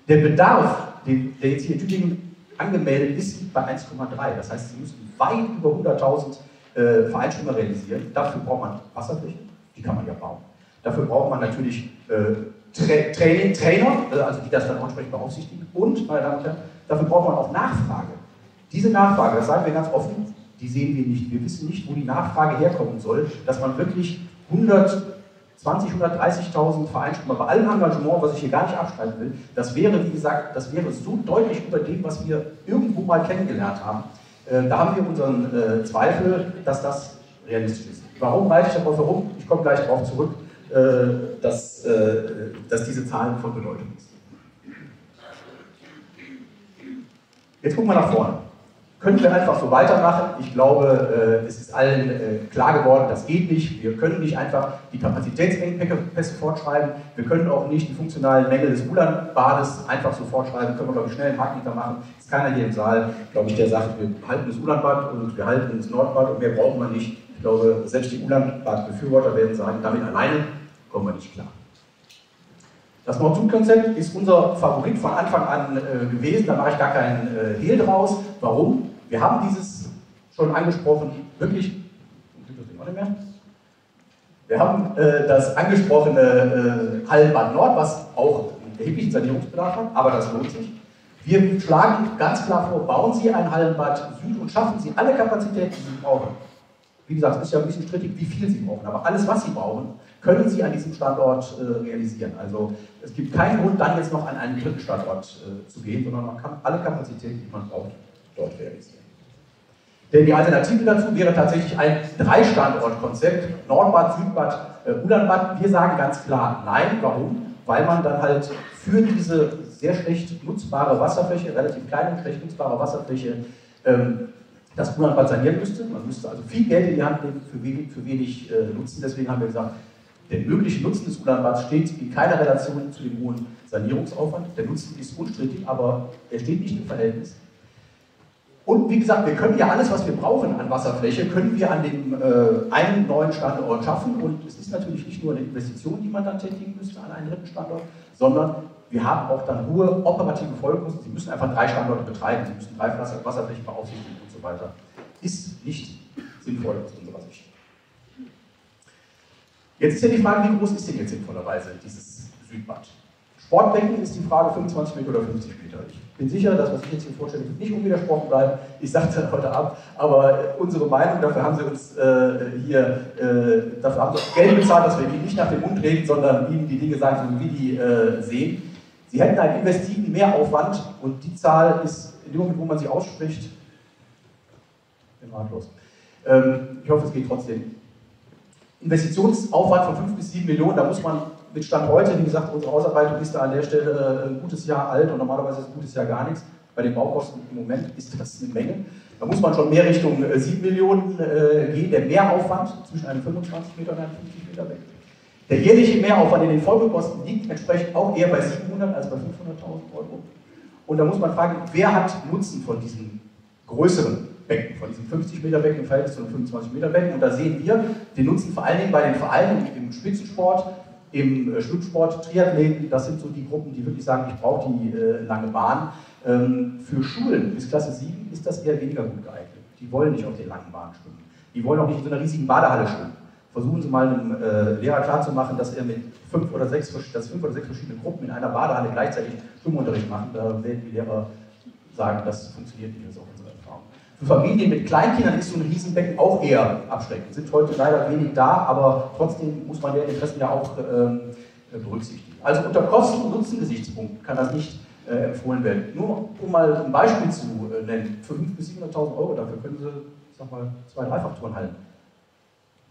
Der Bedarf, der jetzt hier in Tübingen angemeldet ist, liegt bei 1,3. Das heißt, Sie müssen weit über 100.000 äh, Vereinsstimmer realisieren. Dafür braucht man Wasserflächen, die kann man ja bauen. Dafür braucht man natürlich äh, Tra Training, Trainer, äh, also die das dann auch entsprechend beaufsichtigen. Und, meine Damen und Herren, dafür braucht man auch Nachfrage. Diese Nachfrage, das sagen wir ganz offen, die sehen wir nicht. Wir wissen nicht, wo die Nachfrage herkommen soll, dass man wirklich 120, 130.000 Vereinsstimmer bei allem Engagement, was ich hier gar nicht abschreiben will, das wäre, wie gesagt, das wäre so deutlich über dem, was wir irgendwo mal kennengelernt haben. Äh, da haben wir unseren äh, Zweifel, dass das realistisch ist. Warum reite ich darauf herum? Ich komme gleich darauf zurück, äh, dass, dass diese Zahlen von Bedeutung sind. Jetzt gucken wir nach vorne. Können wir einfach so weitermachen? Ich glaube, äh, es ist allen äh, klar geworden, das geht nicht. Wir können nicht einfach die Kapazitätsengpässe fortschreiben. Wir können auch nicht die funktionalen Mängel des Ulanbades einfach so fortschreiben. Können wir, glaube ich, schnell einen Haken machen. Ist keiner hier im Saal, glaube ich, der sagt, wir halten das Ulanbad und wir halten das Nordbad und mehr brauchen wir nicht. Ich glaube, selbst die Ulanbad-Befürworter werden sagen, damit alleine kommen wir nicht klar. Das Nord-Süd-Konzept ist unser Favorit von Anfang an äh, gewesen, da mache ich gar keinen äh, Hehl draus. Warum? Wir haben dieses schon angesprochen, wirklich, wir haben äh, das angesprochene äh, Hallenbad Nord, was auch einen erheblichen Sanierungsbedarf hat, aber das lohnt sich. Wir schlagen ganz klar vor, bauen Sie ein Hallenbad Süd und schaffen Sie alle Kapazitäten, die Sie brauchen. Wie gesagt, es ist ja ein bisschen strittig, wie viel Sie brauchen, aber alles, was Sie brauchen, können Sie an diesem Standort äh, realisieren. Also es gibt keinen Grund, dann jetzt noch an einen dritten Standort äh, zu gehen, sondern man kann alle Kapazitäten, die man braucht, dort realisieren. Denn die Alternative dazu wäre tatsächlich ein Drei-Standort-Konzept, Nordbad, Südbad, äh, Ulanbad. Wir sagen ganz klar nein. Warum? Weil man dann halt für diese sehr schlecht nutzbare Wasserfläche, relativ kleine schlecht nutzbare Wasserfläche, ähm, das Ulanbad sanieren müsste. Man müsste also viel Geld in die Hand nehmen für wenig, für wenig äh, Nutzen. Deswegen haben wir gesagt, der mögliche Nutzen des Ulanbads steht in keiner Relation zu dem hohen Sanierungsaufwand. Der Nutzen ist unstrittig, aber er steht nicht im Verhältnis. Und wie gesagt, wir können ja alles, was wir brauchen an Wasserfläche, können wir an dem äh, einen neuen Standort schaffen. Und es ist natürlich nicht nur eine Investition, die man dann tätigen müsste an einen dritten Standort, sondern wir haben auch dann hohe operative Folgekosten. Sie müssen einfach drei Standorte betreiben, Sie müssen drei Wasserflächen beaufsichtigen und so weiter. Ist nicht sinnvoll aus unserer Sicht. Jetzt ist ja die Frage, wie groß ist denn jetzt sinnvollerweise dieses Südbad? Sportbecken ist die Frage 25 Meter oder 50 Meter. Ich bin sicher, dass was ich jetzt hier vorstelle, wird nicht unwidersprochen bleiben. Ich sage das heute ab, aber unsere Meinung, dafür haben sie uns äh, hier, äh, dafür haben sie Geld bezahlt, dass wir ihnen nicht nach dem Mund reden, sondern ihnen die Dinge sagen, so wie die äh, sehen. Sie hätten einen investiven Mehraufwand und die Zahl ist in dem Moment, wo man sie ausspricht, bin ratlos. Ähm, ich hoffe, es geht trotzdem. Investitionsaufwand von 5 bis 7 Millionen, da muss man mit Stand heute, wie gesagt, unsere Ausarbeitung ist da an der Stelle äh, ein gutes Jahr alt und normalerweise ist ein gutes Jahr gar nichts. Bei den Baukosten im Moment ist das eine Menge. Da muss man schon mehr Richtung 7 äh, Millionen äh, gehen. Der Mehraufwand zwischen einem 25 Meter und einem 50 Meter weg. Der jährliche Mehraufwand in den Folgekosten liegt entsprechend auch eher bei 700 als bei 500.000 Euro. Und da muss man fragen, wer hat Nutzen von diesem größeren Becken, von diesem 50 Meter Becken im Verhältnis zu einem 25 Meter Becken? Und da sehen wir den Nutzen vor allen Dingen bei den Vereinen im Spitzensport, im äh, Schwimmsport, Triathleten, das sind so die Gruppen, die wirklich sagen, ich brauche die äh, lange Bahn. Ähm, für Schulen bis Klasse 7 ist das eher weniger gut geeignet. Die wollen nicht auf den langen Bahnen schwimmen. Die wollen auch nicht in so einer riesigen Badehalle schwimmen. Versuchen Sie mal einem äh, Lehrer klarzumachen, dass er mit fünf oder, sechs, dass fünf oder sechs verschiedene Gruppen in einer Badehalle gleichzeitig Schwimmunterricht machen. Da werden die Lehrer sagen, das funktioniert nicht. Das ist auch unsere Erfahrung. Für Familien mit Kleinkindern ist so ein Riesenbecken auch eher abschreckend. Sind heute leider wenig da, aber trotzdem muss man deren Interessen ja auch ähm, berücksichtigen. Also unter Kosten- und Nutzen-Gesichtspunkten kann das nicht äh, empfohlen werden. Nur um mal ein Beispiel zu äh, nennen, für 500.000 bis 700.000 Euro, dafür können Sie, ich sag mal, zwei Dreifachtournhallen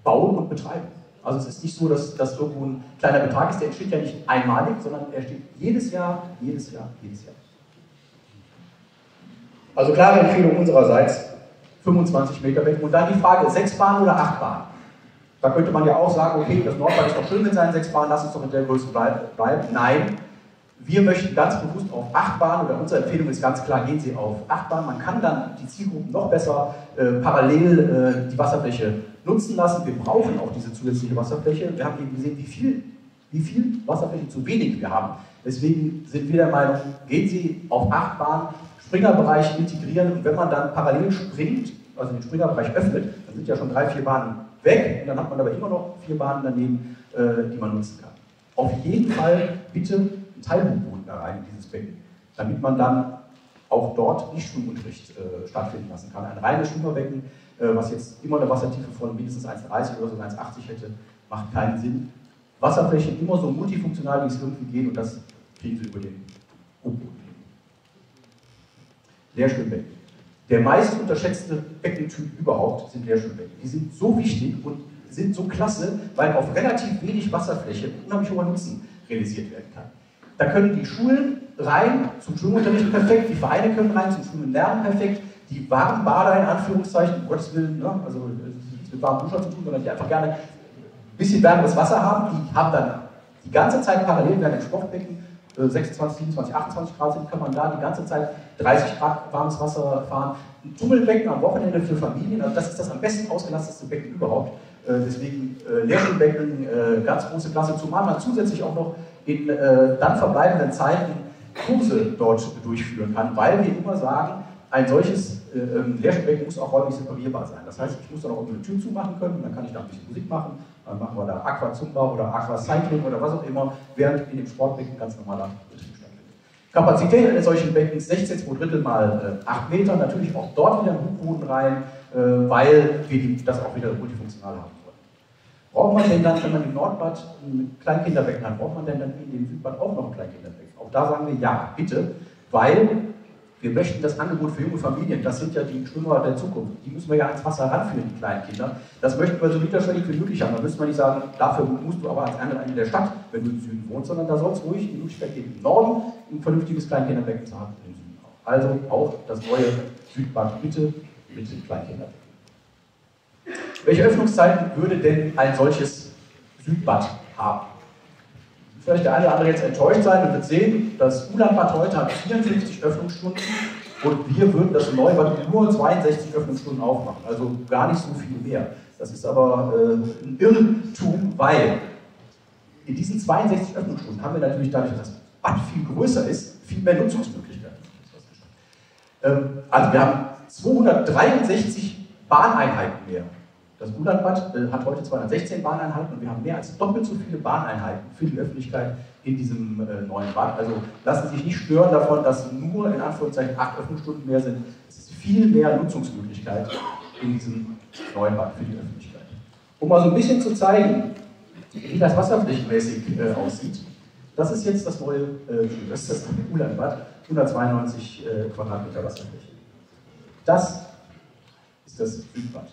bauen und betreiben. Also es ist nicht so, dass das irgendwo ein kleiner Betrag ist, der entsteht ja nicht einmalig, sondern er steht jedes Jahr, jedes Jahr, jedes Jahr. Also klare Empfehlung unsererseits, 25 Meter Becken. Und dann die Frage, sechs Bahnen oder acht Bahnen? Da könnte man ja auch sagen, okay, das Nordbahn ist doch schön mit seinen sechs Bahnen, lass uns doch mit der Größe bleiben. Nein, wir möchten ganz bewusst auf Achtbahn oder unsere Empfehlung ist ganz klar, gehen Sie auf Achtbahn. Man kann dann die Zielgruppen noch besser äh, parallel äh, die Wasserfläche nutzen lassen. Wir brauchen auch diese zusätzliche Wasserfläche. Wir haben eben gesehen, wie viel, wie viel Wasserfläche zu wenig wir haben. Deswegen sind wir der Meinung, gehen Sie auf Achtbahn, Springerbereich integrieren und wenn man dann parallel springt, also den Springerbereich öffnet, dann sind ja schon drei, vier Bahnen weg und dann hat man aber immer noch vier Bahnen daneben, äh, die man nutzen kann. Auf jeden Fall bitte Teilboden da rein in dieses Becken, damit man dann auch dort nicht Schwimmunterricht äh, stattfinden lassen kann. Ein reines Schwimmerbecken, äh, was jetzt immer eine Wassertiefe von mindestens 1,30 oder so 1,80 hätte, macht keinen Sinn. Wasserflächen immer so multifunktional, wie es irgendwie geht, und das kriegen Sie über den U-Boden hin. Leerschwimmbecken. Der meist unterschätzte Beckentyp überhaupt sind Leerschwimmbecken. Die sind so wichtig und sind so klasse, weil auf relativ wenig Wasserfläche unheimlich hoher Nutzen realisiert werden kann. Da können die Schulen rein zum Schwimmunterricht perfekt, die Vereine können rein zum Schwimmen lernen perfekt, die warmen Bader in Anführungszeichen, um Gottes Willen, ne? also nichts mit warmen Duscher zu tun, sondern die einfach gerne ein bisschen wärmeres Wasser haben, die haben dann die ganze Zeit parallel, während im Sportbecken 26, 27, 28 Grad sind, kann man da die ganze Zeit 30 Grad warmes Wasser fahren. Ein Tummelbecken am Wochenende für Familien, also das ist das am besten ausgelastete Becken überhaupt. Äh, deswegen äh, Lehrschulbecken, äh, ganz große Klasse, zumal man zusätzlich auch noch in dann verbleibenden Zeiten Kurse dort durchführen kann, weil wir immer sagen, ein solches äh, ähm, Lehrstückbecken muss auch räumlich separierbar sein. Das heißt, ich muss dann auch eine Tür zumachen können dann kann ich da ein bisschen Musik machen. Dann machen wir da Aquazumba oder Aquacycling oder was auch immer, während in dem Sportbecken ganz normaler Betrieb stattfindet. Kapazität eines solchen Beckens 16 2 Drittel mal äh, 8 Meter, natürlich auch dort wieder ein Hubboden rein, äh, weil wir das auch wieder multifunktional haben. Braucht man denn dann, wenn man im Nordbad ein Kleinkinderbecken hat, braucht man denn dann in dem Südbad auch noch ein Kleinkinderbecken? Auch da sagen wir ja, bitte, weil wir möchten das Angebot für junge Familien, das sind ja die Schwimmer der Zukunft, die müssen wir ja ans Wasser ranführen, die kleinen Kinder. Das möchten wir so niederschwellig wie möglich haben. Da müssen wir nicht sagen, dafür musst du aber ans andere Ende der Stadt, wenn du im Süden wohnst, sondern da soll es ruhig die Möglichkeit geben, im Norden ein vernünftiges Kleinkinderbecken zu haben, im Süden auch. Also auch das neue Südbad bitte mit Kleinkinderbecken. Welche Öffnungszeiten würde denn ein solches Südbad haben? Vielleicht der eine oder andere jetzt enttäuscht sein und wird sehen, das Ulanbad heute hat 54 Öffnungsstunden und wir würden das Neubad nur 62 Öffnungsstunden aufmachen, also gar nicht so viel mehr. Das ist aber äh, ein Irrtum, weil in diesen 62 Öffnungsstunden haben wir natürlich dadurch, dass das Bad viel größer ist, viel mehr Nutzungsmöglichkeiten. Ähm, also wir haben 263 Bahneinheiten mehr das Ulanbad äh, hat heute 216 Bahneinheiten und wir haben mehr als doppelt so viele Bahneinheiten für die Öffentlichkeit in diesem äh, neuen Bad. Also lassen Sie sich nicht stören davon, dass nur in Anführungszeichen acht Öffnungsstunden mehr sind. Es ist viel mehr Nutzungsmöglichkeit in diesem neuen Bad für die Öffentlichkeit. Um mal so ein bisschen zu zeigen, wie das wasserflächenmäßig äh, aussieht, das ist jetzt das neue äh, das ist das Ulanbad, 192 äh, Quadratmeter Wasserfläche. Das ist das Südbad.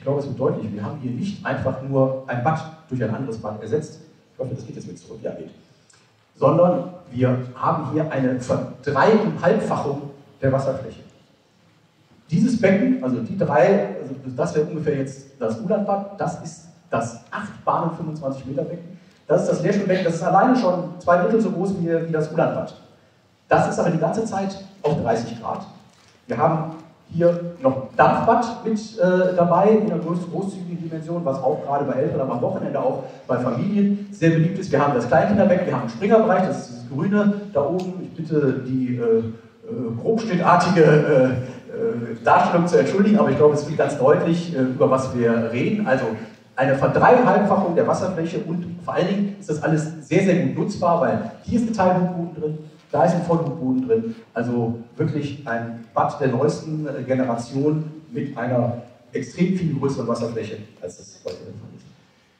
Ich glaube, es wird deutlich, wir haben hier nicht einfach nur ein Bad durch ein anderes Bad ersetzt. Ich hoffe, das geht jetzt mit zurück. Ja, geht. Sondern wir haben hier eine Verdreieinhalbfachung der Wasserfläche. Dieses Becken, also die drei, also das wäre ungefähr jetzt das Ulandbad, das ist das 8 Bahnen 25 Meter Becken. Das ist das Leerschwimmbecken, das ist alleine schon zwei Drittel so groß wie, wie das Ulandbad. Das ist aber die ganze Zeit auf 30 Grad. Wir haben hier noch Dampfbad mit äh, dabei in einer großzügigen Dimension, was auch gerade bei Eltern, aber am Wochenende auch bei Familien sehr beliebt ist. Wir haben das Kleinkinderbecken, wir haben einen Springerbereich, das ist dieses Grüne da oben. Ich bitte die äh, äh, grobschnittartige äh, äh, Darstellung zu entschuldigen, aber ich glaube, es wird ganz deutlich, äh, über was wir reden. Also eine Verdreieinhalbfachung der Wasserfläche und vor allen Dingen ist das alles sehr, sehr gut nutzbar, weil hier ist eine Teilboden drin, da ist ein Vollboden drin. Also wirklich ein Bad der neuesten äh, Generation mit einer extrem viel größeren Wasserfläche, als das heute der Fall ist.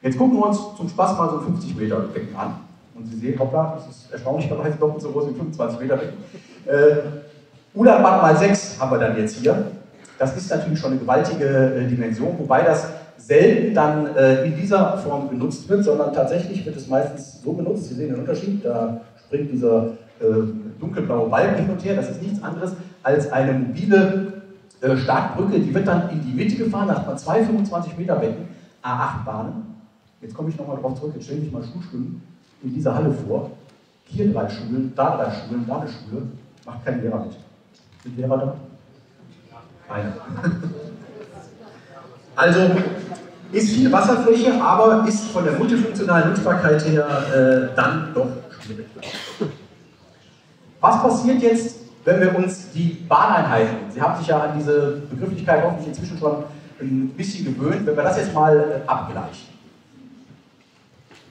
Jetzt gucken wir uns zum Spaß mal so ein 50 Meter Becken an. Und Sie sehen, hoppla, das ist erstaunlicherweise doppelt so groß wie ein 25 Meter Becken. Äh, Ulanbad mal 6 haben wir dann jetzt hier. Das ist natürlich schon eine gewaltige äh, Dimension, wobei das selten dann äh, in dieser Form genutzt wird, sondern tatsächlich wird es meistens so genutzt, Sie sehen den Unterschied, da springt dieser dunkelblaue Balken hin und her, das ist nichts anderes als eine mobile äh, Startbrücke, die wird dann in die Mitte gefahren, da hat zwei 25 Meter Becken, A8 Bahnen. Jetzt komme ich nochmal darauf zurück, jetzt stelle ich mal Schulschwimmen in dieser Halle vor. Hier drei Schulen, da drei Schulen, da eine Schule, macht kein Lehrer mit. Sind Lehrer da? Keine. also ist viel Wasserfläche, aber ist von der multifunktionalen Nutzbarkeit her äh, dann doch schwierig. Was passiert jetzt, wenn wir uns die Bahneinheiten, Sie haben sich ja an diese Begrifflichkeit hoffentlich inzwischen schon ein bisschen gewöhnt, wenn wir das jetzt mal äh, abgleichen.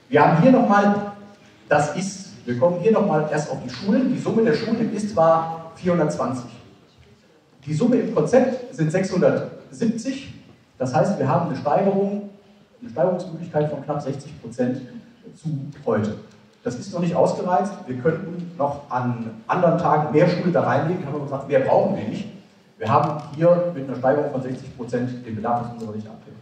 Wir haben hier nochmal das Ist. Wir kommen hier nochmal erst auf die Schulen. Die Summe der Schulen Ist war 420. Die Summe im Konzept sind 670. Das heißt, wir haben eine Steigerung, eine Steigerungsmöglichkeit von knapp 60 Prozent zu heute. Das ist noch nicht ausgereizt. Wir könnten noch an anderen Tagen mehr Schule da reinlegen. Haben wir gesagt, mehr brauchen wir nicht. Wir haben hier mit einer Steigerung von 60 Prozent den Bedarf aus unserer Sicht abgedeckt.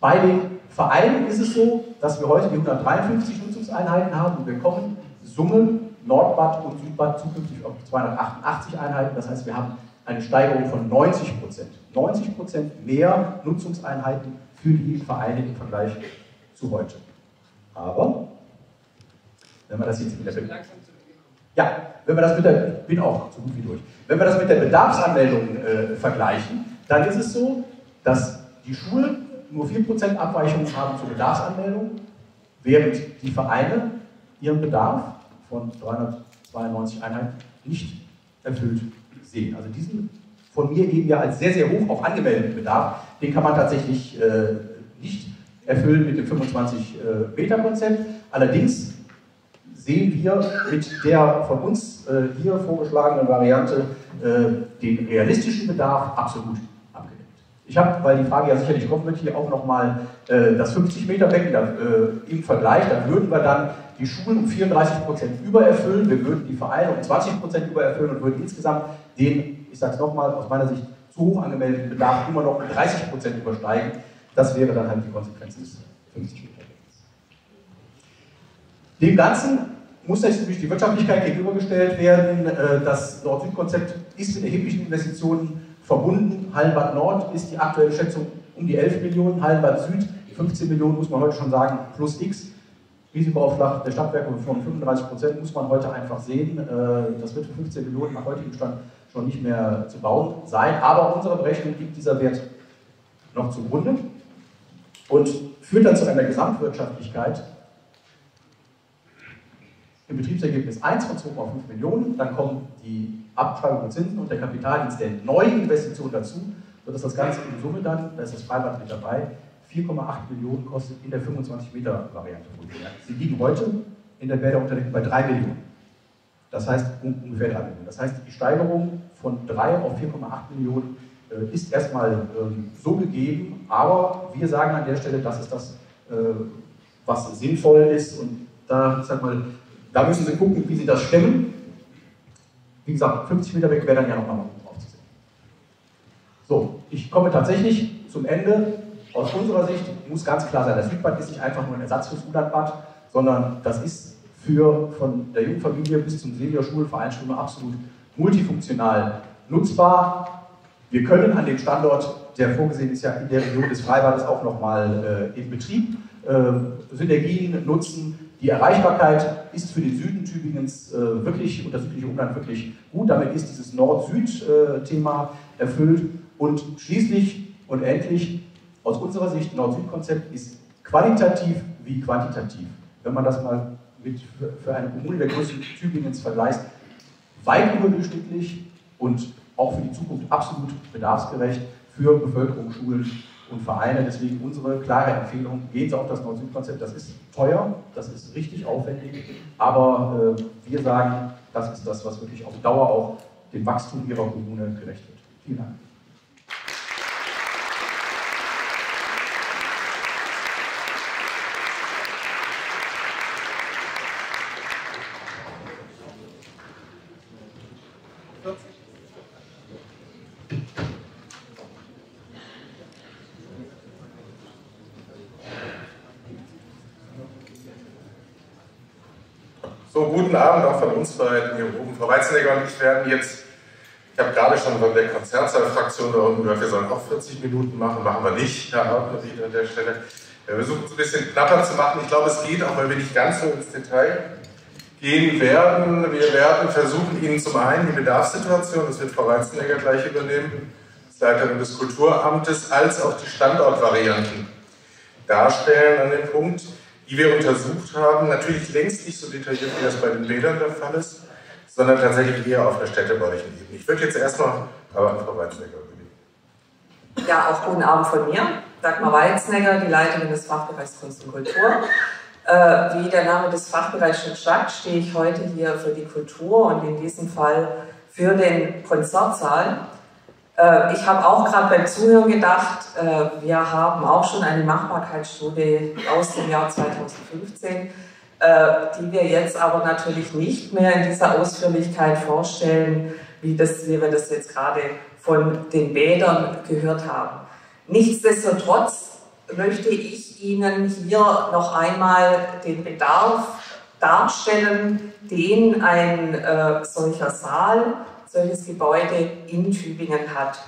Bei den Vereinen ist es so, dass wir heute die 153 Nutzungseinheiten haben und wir kommen Summe Nordbad und Südbad zukünftig auf 288 Einheiten. Das heißt, wir haben eine Steigerung von 90 Prozent. 90 Prozent mehr Nutzungseinheiten für die Vereine im Vergleich zu heute. Aber wenn man das jetzt mit der ja, wenn wir das mit der bin auch so gut wie durch. Wenn wir das mit der Bedarfsanmeldung äh, vergleichen, dann ist es so, dass die Schulen nur 4% Abweichungen haben zur Bedarfsanmeldung, während die Vereine ihren Bedarf von 392 Einheiten nicht erfüllt sehen. Also diesen von mir eben ja als sehr, sehr hoch auch angemeldeten Bedarf, den kann man tatsächlich äh, nicht erfüllen mit dem 25-Meter-Konzept. Äh, Allerdings sehen wir mit der von uns äh, hier vorgeschlagenen Variante äh, den realistischen Bedarf absolut abgedeckt. Ich habe, weil die Frage ja sicherlich kommen wird, hier auch nochmal äh, das 50-Meter-Becken äh, im Vergleich. Da würden wir dann die Schulen um 34 Prozent übererfüllen, wir würden die Vereine um 20 Prozent übererfüllen und würden insgesamt den, ich sage es nochmal, aus meiner Sicht zu hoch angemeldeten Bedarf immer noch um 30 Prozent übersteigen. Das wäre dann halt die Konsequenz des 50 Meter. Dem Ganzen muss natürlich die Wirtschaftlichkeit gegenübergestellt werden. Äh, das Nord-Süd-Konzept ist mit erheblichen Investitionen verbunden. Hallenbad Nord ist die aktuelle Schätzung um die 11 Millionen, Hallenbad Süd 15 Millionen, muss man heute schon sagen, plus X. Risikoaufschlag der Stadtwerke von 35 Prozent muss man heute einfach sehen. Äh, das wird für 15 Millionen nach heutigem Stand schon nicht mehr zu bauen sein. Aber unserer Berechnung liegt dieser Wert noch zugrunde und führt dann zu einer Gesamtwirtschaftlichkeit im Betriebsergebnis 1 von 2,5 Millionen, dann kommen die Abschreibung und Zinsen und der Kapitaldienst der Neuinvestition dazu, sodass das Ganze in Summe dann, da ist das Freibad mit dabei, 4,8 Millionen kostet in der 25-Meter-Variante. Sie liegen heute in der Bäderunternehmen bei 3 Millionen. Das heißt ungefähr 3 Millionen. Das heißt, die Steigerung von 3 auf 4,8 Millionen äh, ist erstmal ähm, so gegeben, aber wir sagen an der Stelle, das ist das, äh, was sinnvoll ist und da, sag mal, da müssen Sie gucken, wie Sie das stemmen. Wie gesagt, 50 Meter weg wäre dann ja nochmal aufzusehen. So, ich komme tatsächlich zum Ende. Aus unserer Sicht muss ganz klar sein, das Südbad ist nicht einfach nur ein Ersatz fürs Ulanbad, sondern das ist für von der Jungfamilie bis zum Seniorschul, Vereinsschule absolut multifunktional nutzbar. Wir können an dem Standort, der vorgesehen ist ja in der Region des Freibades, auch nochmal äh, in Betrieb äh, Synergien nutzen. Die Erreichbarkeit ist für den Süden Tübingens äh, wirklich und das südliche Umland wirklich gut. Damit ist dieses Nord-Süd-Thema erfüllt. Und schließlich und endlich, aus unserer Sicht, Nord-Süd-Konzept ist qualitativ wie quantitativ. Wenn man das mal mit, für eine Kommune der Größe Tübingens vergleicht, weit überdurchschnittlich und auch für die Zukunft absolut bedarfsgerecht für Bevölkerung, Schulen und Vereine. Deswegen unsere klare Empfehlung, gehen Sie auf das Nord-Süd-Konzept. Das ist teuer, das ist richtig aufwendig, aber äh, wir sagen, das ist das, was wirklich auf Dauer auch dem Wachstum Ihrer Kommune gerecht wird. Vielen Dank. So, guten Abend auch von uns beiden hier oben. Frau Weizenegger und ich werden jetzt, ich habe gerade schon von der Konzertsaalfraktion da unten gehört, wir sollen auch 40 Minuten machen, machen wir nicht, Herr Hartmann, an der Stelle. Wir versuchen es ein bisschen knapper zu machen. Ich glaube, es geht auch, weil wir nicht ganz so ins Detail gehen werden. Wir werden versuchen, Ihnen zum einen die Bedarfssituation, das wird Frau Weizenegger gleich übernehmen, als Leiterin des Kulturamtes, als auch die Standortvarianten darstellen an dem Punkt die wir untersucht haben, natürlich längst nicht so detailliert, wie das bei den Bädern der Fall ist, sondern tatsächlich eher auf einer städtebaulichen Ebene. Ich würde jetzt erstmal aber an Frau Weizenegger übergeben. Ja, auch guten Abend von mir. Dagmar Weizenegger, die Leiterin des Fachbereichs Kunst und Kultur. Äh, wie der Name des Fachbereichs schon sagt, stehe ich heute hier für die Kultur und in diesem Fall für den Konzertsaal. Äh, ich habe auch gerade beim Zuhören gedacht, äh, wir haben auch schon eine Machbarkeitsstudie aus dem Jahr 2015, äh, die wir jetzt aber natürlich nicht mehr in dieser Ausführlichkeit vorstellen, wie, das, wie wir das jetzt gerade von den Bädern gehört haben. Nichtsdestotrotz möchte ich Ihnen hier noch einmal den Bedarf darstellen, den ein äh, solcher Saal solches Gebäude in Tübingen hat.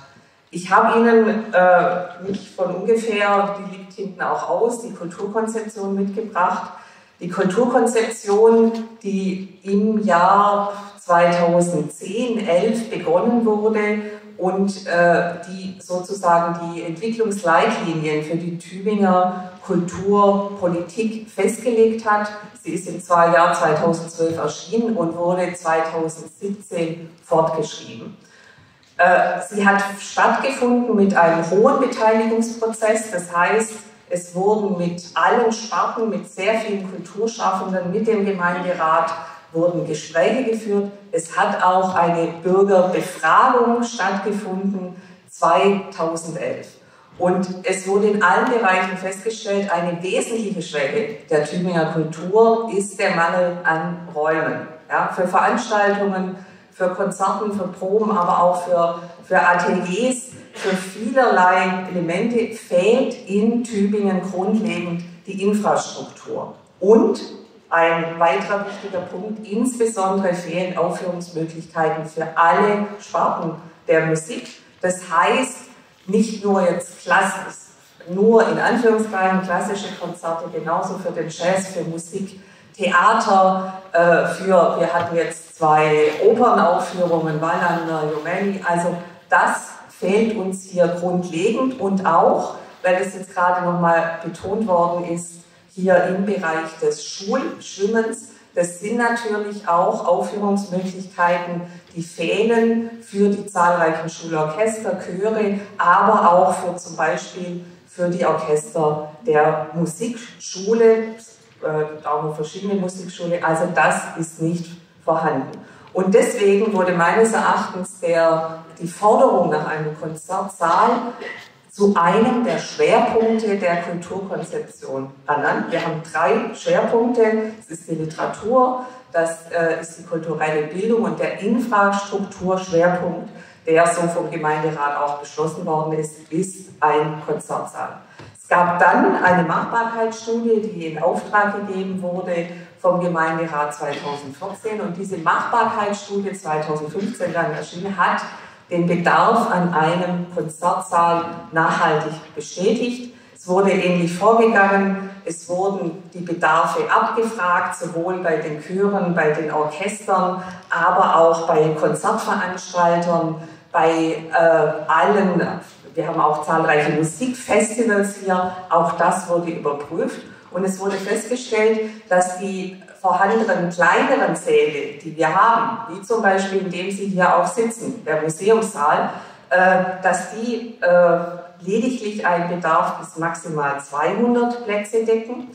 Ich habe Ihnen äh, nicht von ungefähr, die liegt hinten auch aus, die Kulturkonzeption mitgebracht. Die Kulturkonzeption, die im Jahr 2010, 11 begonnen wurde und äh, die sozusagen die Entwicklungsleitlinien für die Tübinger Kulturpolitik festgelegt hat. Sie ist im Jahr 2012 erschienen und wurde 2017 fortgeschrieben. Äh, sie hat stattgefunden mit einem hohen Beteiligungsprozess, das heißt, es wurden mit allen Sparten, mit sehr vielen Kulturschaffenden, mit dem Gemeinderat wurden Gespräche geführt. Es hat auch eine Bürgerbefragung stattgefunden 2011. Und es wurde in allen Bereichen festgestellt, eine wesentliche Schwäche der Tübinger Kultur ist der Mangel an Räumen. Ja, für Veranstaltungen, für Konzerten, für Proben, aber auch für, für Ateliers, für vielerlei Elemente fehlt in Tübingen grundlegend die Infrastruktur. Und ein weiterer wichtiger Punkt, insbesondere fehlen Aufführungsmöglichkeiten für alle Sparten der Musik. Das heißt, nicht nur jetzt klassisch, nur in Anführungszeichen klassische Konzerte, genauso für den Jazz, für Musik, Theater, äh, für, wir hatten jetzt zwei Opernaufführungen, Wallander, Jomeni, also das fehlt uns hier grundlegend und auch, weil es jetzt gerade nochmal betont worden ist, hier im Bereich des Schulschwimmens, das sind natürlich auch Aufführungsmöglichkeiten, die fehlen für die zahlreichen Schulorchester, Chöre, aber auch für zum Beispiel für die Orchester der Musikschule, äh, auch verschiedene Musikschule. Also das ist nicht vorhanden. Und deswegen wurde meines Erachtens der, die Forderung nach einem Konzertsaal zu einem der Schwerpunkte der Kulturkonzeption ernannt. Wir haben drei Schwerpunkte. Es ist die Literatur, das äh, ist die kulturelle Bildung und der Infrastrukturschwerpunkt, der so vom Gemeinderat auch beschlossen worden ist, ist ein Konzertsaal. Es gab dann eine Machbarkeitsstudie, die in Auftrag gegeben wurde vom Gemeinderat 2014 und diese Machbarkeitsstudie 2015 dann erschienen hat den Bedarf an einem Konzertsaal nachhaltig bestätigt. Es wurde ähnlich vorgegangen. Es wurden die Bedarfe abgefragt, sowohl bei den Chören, bei den Orchestern, aber auch bei Konzertveranstaltern, bei äh, allen. Wir haben auch zahlreiche Musikfestivals hier. Auch das wurde überprüft. Und es wurde festgestellt, dass die vorhandenen kleineren Säle, die wir haben, wie zum Beispiel in dem Sie hier auch sitzen, der Museumssaal, äh, dass die äh, lediglich einen Bedarf bis maximal 200 Plätze decken.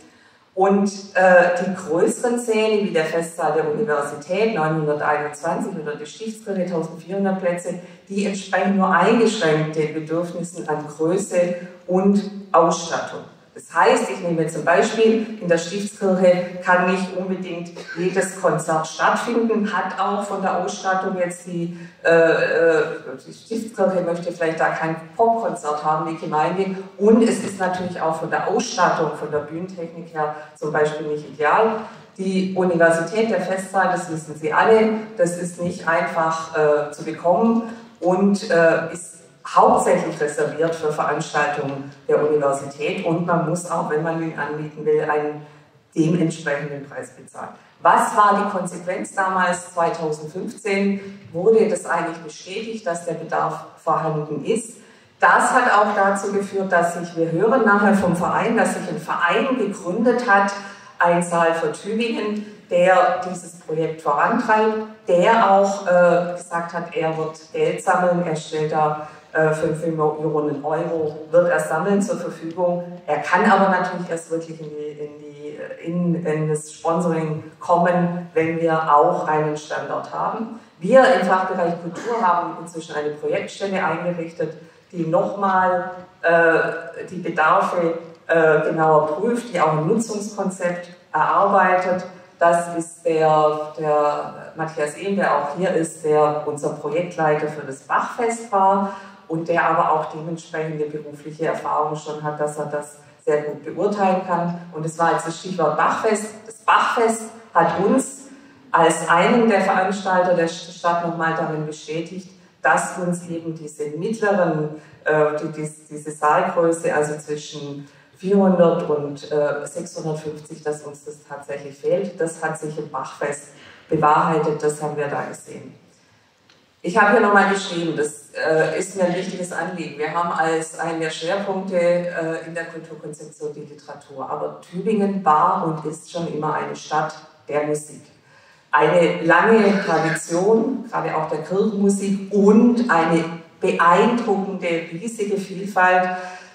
Und äh, die größeren Säle, wie der Festsaal der Universität 921 oder die Stiftskirche 1400 Plätze, die entsprechen nur eingeschränkt den Bedürfnissen an Größe und Ausstattung. Das heißt, ich nehme zum Beispiel, in der Stiftskirche kann nicht unbedingt jedes Konzert stattfinden, hat auch von der Ausstattung jetzt die, äh, äh, die Stiftskirche möchte vielleicht da kein Popkonzert haben, die Gemeinde. Und es ist natürlich auch von der Ausstattung, von der Bühnentechnik her zum Beispiel nicht ideal. Die Universität der Festsaal, das wissen Sie alle, das ist nicht einfach äh, zu bekommen und äh, ist hauptsächlich reserviert für Veranstaltungen der Universität und man muss auch, wenn man ihn anbieten will, einen dementsprechenden Preis bezahlen. Was war die Konsequenz damals? 2015 wurde das eigentlich bestätigt, dass der Bedarf vorhanden ist. Das hat auch dazu geführt, dass sich, wir hören nachher vom Verein, dass sich ein Verein gegründet hat, ein Saal für Tübingen, der dieses Projekt vorantreibt, der auch äh, gesagt hat, er wird Geld sammeln, er stellt da 5 Millionen Euro, wird er sammeln zur Verfügung. Er kann aber natürlich erst wirklich in die, in die in, in das Sponsoring kommen, wenn wir auch einen Standort haben. Wir im Fachbereich Kultur haben inzwischen eine Projektstelle eingerichtet, die nochmal äh, die Bedarfe äh, genauer prüft, die auch ein Nutzungskonzept erarbeitet. Das ist der, der Matthias Ehn, der auch hier ist, der unser Projektleiter für das Bachfest war und der aber auch dementsprechende berufliche Erfahrung schon hat, dass er das sehr gut beurteilen kann. Und es war jetzt das Stichwort Bachfest. Das Bachfest hat uns als einen der Veranstalter der Stadt nochmal darin bestätigt, dass uns eben diese mittleren, äh, die, diese Saalgröße, also zwischen 400 und äh, 650, dass uns das tatsächlich fehlt. Das hat sich im Bachfest bewahrheitet, das haben wir da gesehen. Ich habe hier nochmal geschrieben, das äh, ist mir ein wichtiges Anliegen. Wir haben als einen der Schwerpunkte äh, in der Kulturkonzeption die Literatur. Aber Tübingen war und ist schon immer eine Stadt der Musik. Eine lange Tradition, gerade auch der Kirchenmusik und eine beeindruckende, riesige Vielfalt.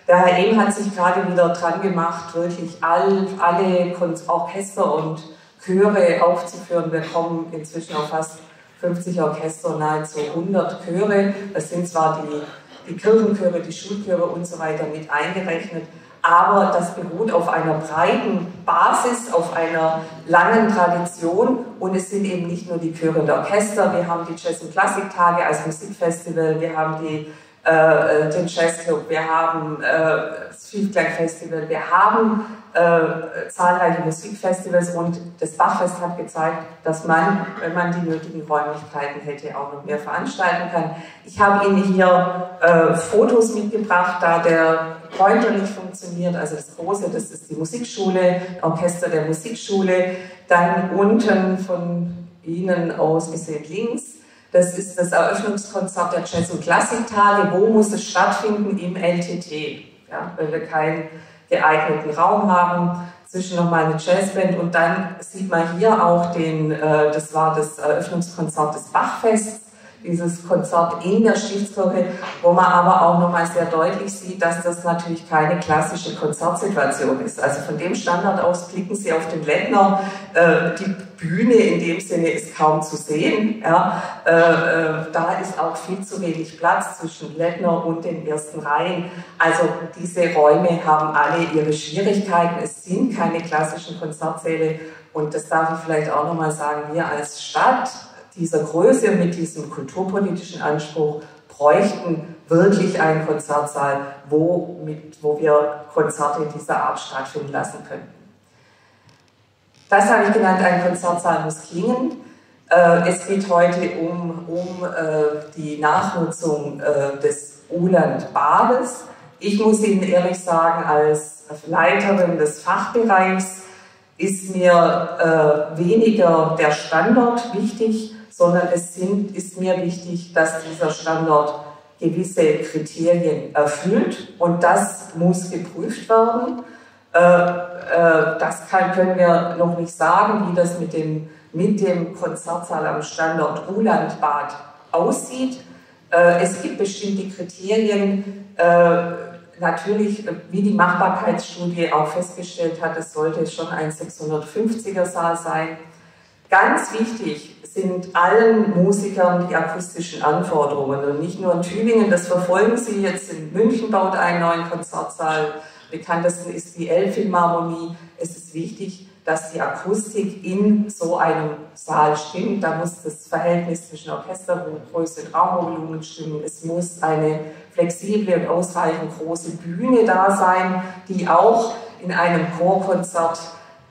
Der Herr Ehm hat sich gerade wieder dran gemacht, wirklich all, alle Orchester und Chöre aufzuführen. Wir kommen inzwischen auf fast 50 Orchester, nahezu 100 Chöre. Das sind zwar die, die Kirchenchöre, die Schulchöre und so weiter mit eingerechnet, aber das beruht auf einer breiten Basis, auf einer langen Tradition. Und es sind eben nicht nur die Chöre und Orchester, wir haben die Jazz- und Klassiktage als Musikfestival, wir haben die äh, den Jazzclub, wir haben äh, das Schiefklang Festival, wir haben äh, zahlreiche Musikfestivals und das Bachfest hat gezeigt, dass man, wenn man die nötigen Räumlichkeiten hätte, auch noch mehr veranstalten kann. Ich habe Ihnen hier äh, Fotos mitgebracht, da der Pointer nicht funktioniert, also das große, das ist die Musikschule, Orchester der Musikschule, dann unten von Ihnen aus gesehen links das ist das Eröffnungskonzert der Jazz- und Klassiktage. Wo muss es stattfinden? Im LTT, ja, weil wir keinen geeigneten Raum haben. Zwischen nochmal eine Jazzband und dann sieht man hier auch den, äh, das war das Eröffnungskonzert des Bachfests dieses Konzert in der Stiftskirche, wo man aber auch nochmal sehr deutlich sieht, dass das natürlich keine klassische Konzertsituation ist. Also von dem Standard aus blicken Sie auf den Lettner. Äh, die Bühne in dem Sinne ist kaum zu sehen. Ja. Äh, äh, da ist auch viel zu wenig Platz zwischen Lettner und den ersten Reihen. Also diese Räume haben alle ihre Schwierigkeiten. Es sind keine klassischen Konzertsäle. Und das darf ich vielleicht auch nochmal sagen, wir als Stadt dieser Größe mit diesem kulturpolitischen Anspruch bräuchten wirklich einen Konzertsaal, wo, mit, wo wir Konzerte dieser Art stattfinden lassen könnten. Das habe ich genannt, ein Konzertsaal muss klingen. Äh, es geht heute um, um äh, die Nachnutzung äh, des Uland-Bades. Ich muss Ihnen ehrlich sagen, als Leiterin des Fachbereichs ist mir weniger der Standort wichtig, sondern es sind, ist mir wichtig, dass dieser Standort gewisse Kriterien erfüllt und das muss geprüft werden. Äh, äh, das kann, können wir noch nicht sagen, wie das mit dem, mit dem Konzertsaal am Standort Ulandbad aussieht. Äh, es gibt bestimmte Kriterien, natürlich, wie die Machbarkeitsstudie auch festgestellt hat, es sollte schon ein 650er Saal sein. Ganz wichtig sind allen Musikern die akustischen Anforderungen. Und nicht nur in Tübingen, das verfolgen sie jetzt. In München baut einen neuen Konzertsaal. Bekanntesten ist die Elbphilharmonie. Es ist wichtig, dass die Akustik in so einem Saal stimmt. Da muss das Verhältnis zwischen Orchestergröße und Raumvolumen stimmen. Es muss eine flexible und ausreichend große Bühne da sein, die auch in einem Chorkonzert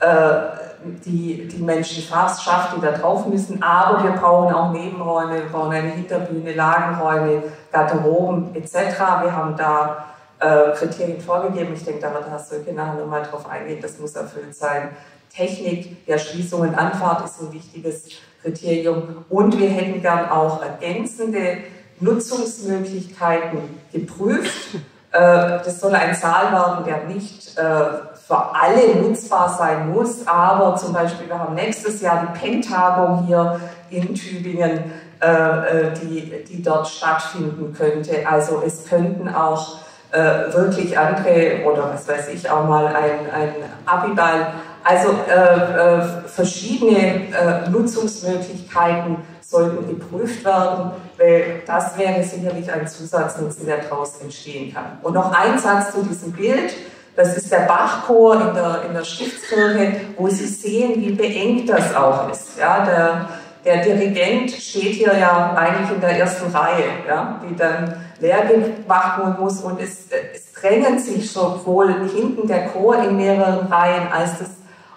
äh, die, die Menschen fast schafft, die da drauf müssen. Aber wir brauchen auch Nebenräume, wir brauchen eine Hinterbühne, Lagenräume, Garderoben etc. Wir haben da äh, Kriterien vorgegeben. Ich denke, da wird Herr Söcke nachher nochmal drauf eingehen. Das muss erfüllt sein. Technik der Schließungen Anfahrt ist ein wichtiges Kriterium. Und wir hätten gern auch ergänzende Nutzungsmöglichkeiten geprüft. Äh, das soll ein Saal werden, der nicht äh, für alle nutzbar sein muss. Aber zum Beispiel, wir haben nächstes Jahr die Pentagung hier in Tübingen, äh, äh, die, die dort stattfinden könnte. Also es könnten auch äh, wirklich andere oder was weiß ich auch mal ein, ein Abiball, also äh, äh, verschiedene äh, Nutzungsmöglichkeiten sollten geprüft werden, weil das wäre sicherlich ein Zusatznutzen, der daraus entstehen kann. Und noch ein Satz zu diesem Bild. Das ist der Bachchor in der, in der Stiftskirche, wo Sie sehen, wie beengt das auch ist. Ja, der, der Dirigent steht hier ja eigentlich in der ersten Reihe, ja, die dann leer gemacht werden muss und es, es drängen sich sowohl hinten der Chor in mehreren Reihen als das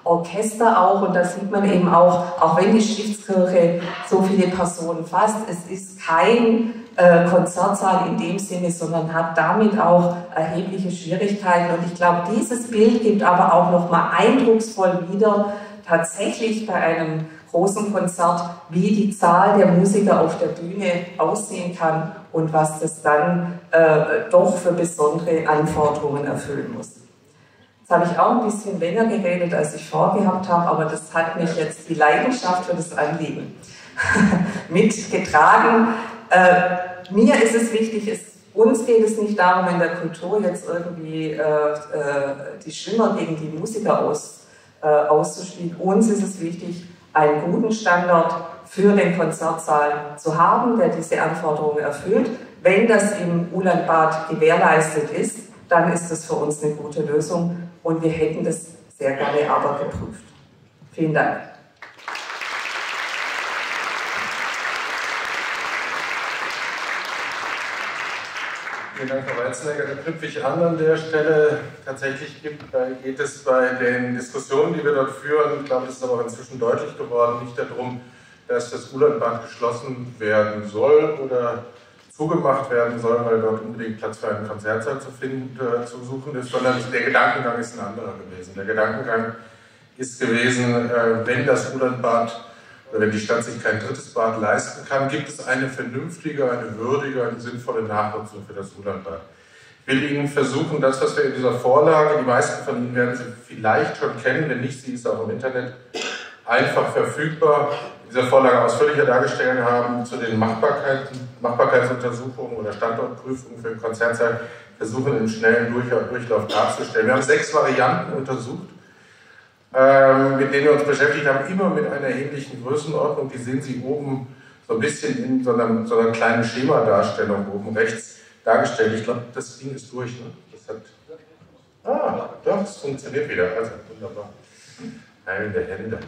Orchester auch und da sieht man eben auch, auch wenn die Stiftskirche so viele Personen fasst, es ist kein äh, Konzertsaal in dem Sinne, sondern hat damit auch erhebliche Schwierigkeiten. Und ich glaube, dieses Bild gibt aber auch nochmal eindrucksvoll wieder, tatsächlich bei einem großen Konzert, wie die Zahl der Musiker auf der Bühne aussehen kann und was das dann äh, doch für besondere Anforderungen erfüllen muss. Jetzt habe ich auch ein bisschen länger geredet, als ich vorgehabt habe, aber das hat mich jetzt die Leidenschaft für das Anliegen mitgetragen. Äh, mir ist es wichtig, es, uns geht es nicht darum, in der Kultur jetzt irgendwie äh, äh, die Schimmer gegen die Musiker aus, äh, auszuspielen. Uns ist es wichtig, einen guten Standard für den Konzertsaal zu haben, der diese Anforderungen erfüllt. Wenn das im Ulandbad gewährleistet ist, dann ist das für uns eine gute Lösung und wir hätten das sehr gerne aber geprüft. Vielen Dank. Vielen Dank, Frau Weizenegger. Da knüpfe ich an an der Stelle. Tatsächlich geht es bei den Diskussionen, die wir dort führen, ich glaube, es ist aber inzwischen deutlich geworden, nicht darum, dass das Ulandbad geschlossen werden soll oder zugemacht werden soll, weil dort unbedingt Platz für einen Konzertsaal zu, finden, äh, zu suchen ist, sondern der Gedankengang ist ein anderer gewesen. Der Gedankengang ist gewesen, äh, wenn das Ulandbad oder wenn die Stadt sich kein drittes Bad leisten kann, gibt es eine vernünftige, eine würdige, eine sinnvolle Nachnutzung für das Ulandbad. Ich will Ihnen versuchen, das, was wir in dieser Vorlage, die meisten von Ihnen werden sie vielleicht schon kennen, wenn nicht, sie ist auch im Internet einfach verfügbar, dieser Vorlage ausführlicher dargestellt haben, zu den Machbarkeiten, Machbarkeitsuntersuchungen oder Standortprüfungen für Konzertsaal versuchen, im schnellen Durchlauf darzustellen. Wir haben sechs Varianten untersucht ähm, mit denen wir uns beschäftigt haben, immer mit einer ähnlichen Größenordnung. Die sehen Sie oben so ein bisschen in so einer, so einer kleinen Schemadarstellung oben rechts dargestellt. Ich glaube, das Ding ist durch. Ne? Das hat, ah, doch, es funktioniert wieder. Also wunderbar. Heilende Hände.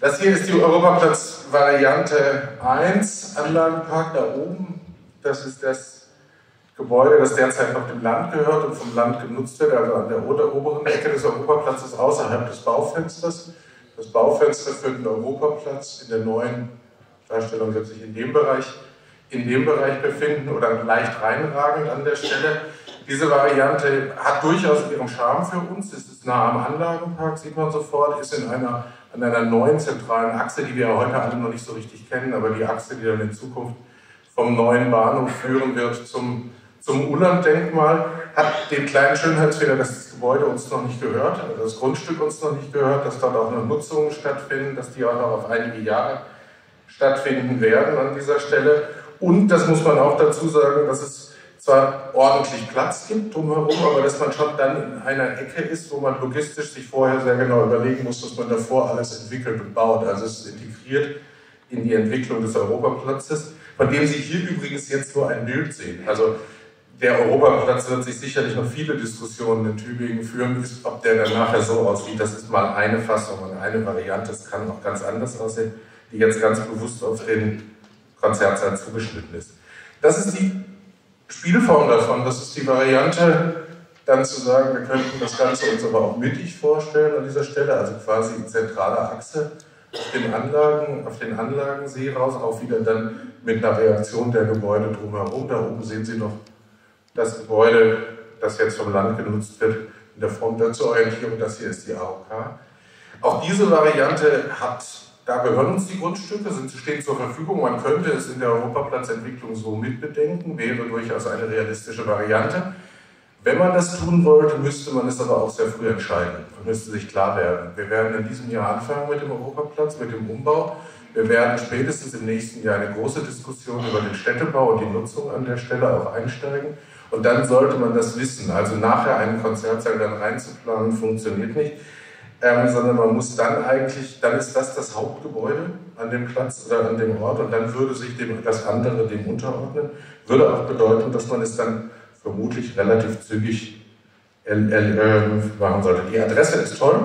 Das hier ist die Europaplatz-Variante 1, Anlagenpark da oben. Das ist das Gebäude, das derzeit noch dem Land gehört und vom Land genutzt wird, also an der oberen Ecke des Europaplatzes außerhalb des Baufensters. Das Baufenster für den Europaplatz in der neuen Darstellung wird sich in dem Bereich, in dem Bereich befinden oder leicht reinragend an der Stelle. Diese Variante hat durchaus ihren Charme für uns. Es ist nah am Anlagenpark, sieht man sofort, ist in einer, an einer neuen zentralen Achse, die wir heute alle noch nicht so richtig kennen, aber die Achse, die dann in Zukunft vom neuen Bahnhof führen wird zum zum Uland-Denkmal hat den kleinen Schönheitsfehler, dass das Gebäude uns noch nicht gehört, also das Grundstück uns noch nicht gehört, dass dort auch noch Nutzungen stattfinden, dass die auch noch auf einige Jahre stattfinden werden an dieser Stelle. Und das muss man auch dazu sagen, dass es zwar ordentlich Platz gibt drumherum, aber dass man schon dann in einer Ecke ist, wo man logistisch sich vorher sehr genau überlegen muss, was man davor alles entwickelt und baut. Also es ist integriert in die Entwicklung des Europaplatzes, von dem Sie hier übrigens jetzt nur ein Bild sehen. Also der Europaplatz wird sich sicherlich noch viele Diskussionen in Tübingen führen, ob der dann nachher so aussieht. Das ist mal eine Fassung und eine Variante. Es kann auch ganz anders aussehen, die jetzt ganz bewusst auf den Konzertsaal zugeschnitten ist. Das ist die Spielform davon. Das ist die Variante dann zu sagen, wir könnten das Ganze uns aber auch mittig vorstellen an dieser Stelle, also quasi in zentraler Achse auf den Anlagen, auf den Anlagensee raus, auch wieder dann mit einer Reaktion der Gebäude drumherum. Da oben sehen Sie noch das Gebäude, das jetzt vom Land genutzt wird, in der Form der zur. Das hier ist die AOK. Auch diese Variante hat, da gehören uns die Grundstücke, sind, stehen zur Verfügung. Man könnte es in der Europaplatzentwicklung so mitbedenken, wäre durchaus eine realistische Variante. Wenn man das tun wollte, müsste man es aber auch sehr früh entscheiden. Man müsste sich klar werden. Wir werden in diesem Jahr anfangen mit dem Europaplatz, mit dem Umbau. Wir werden spätestens im nächsten Jahr eine große Diskussion über den Städtebau und die Nutzung an der Stelle auch einsteigen. Und dann sollte man das wissen. Also nachher einen Konzertsaal dann reinzuplanen, funktioniert nicht. Ähm, sondern man muss dann eigentlich, dann ist das das Hauptgebäude an dem Platz oder an dem Ort und dann würde sich dem, das andere dem unterordnen. Würde auch bedeuten, dass man es dann vermutlich relativ zügig äh, machen sollte. Die Adresse ist toll.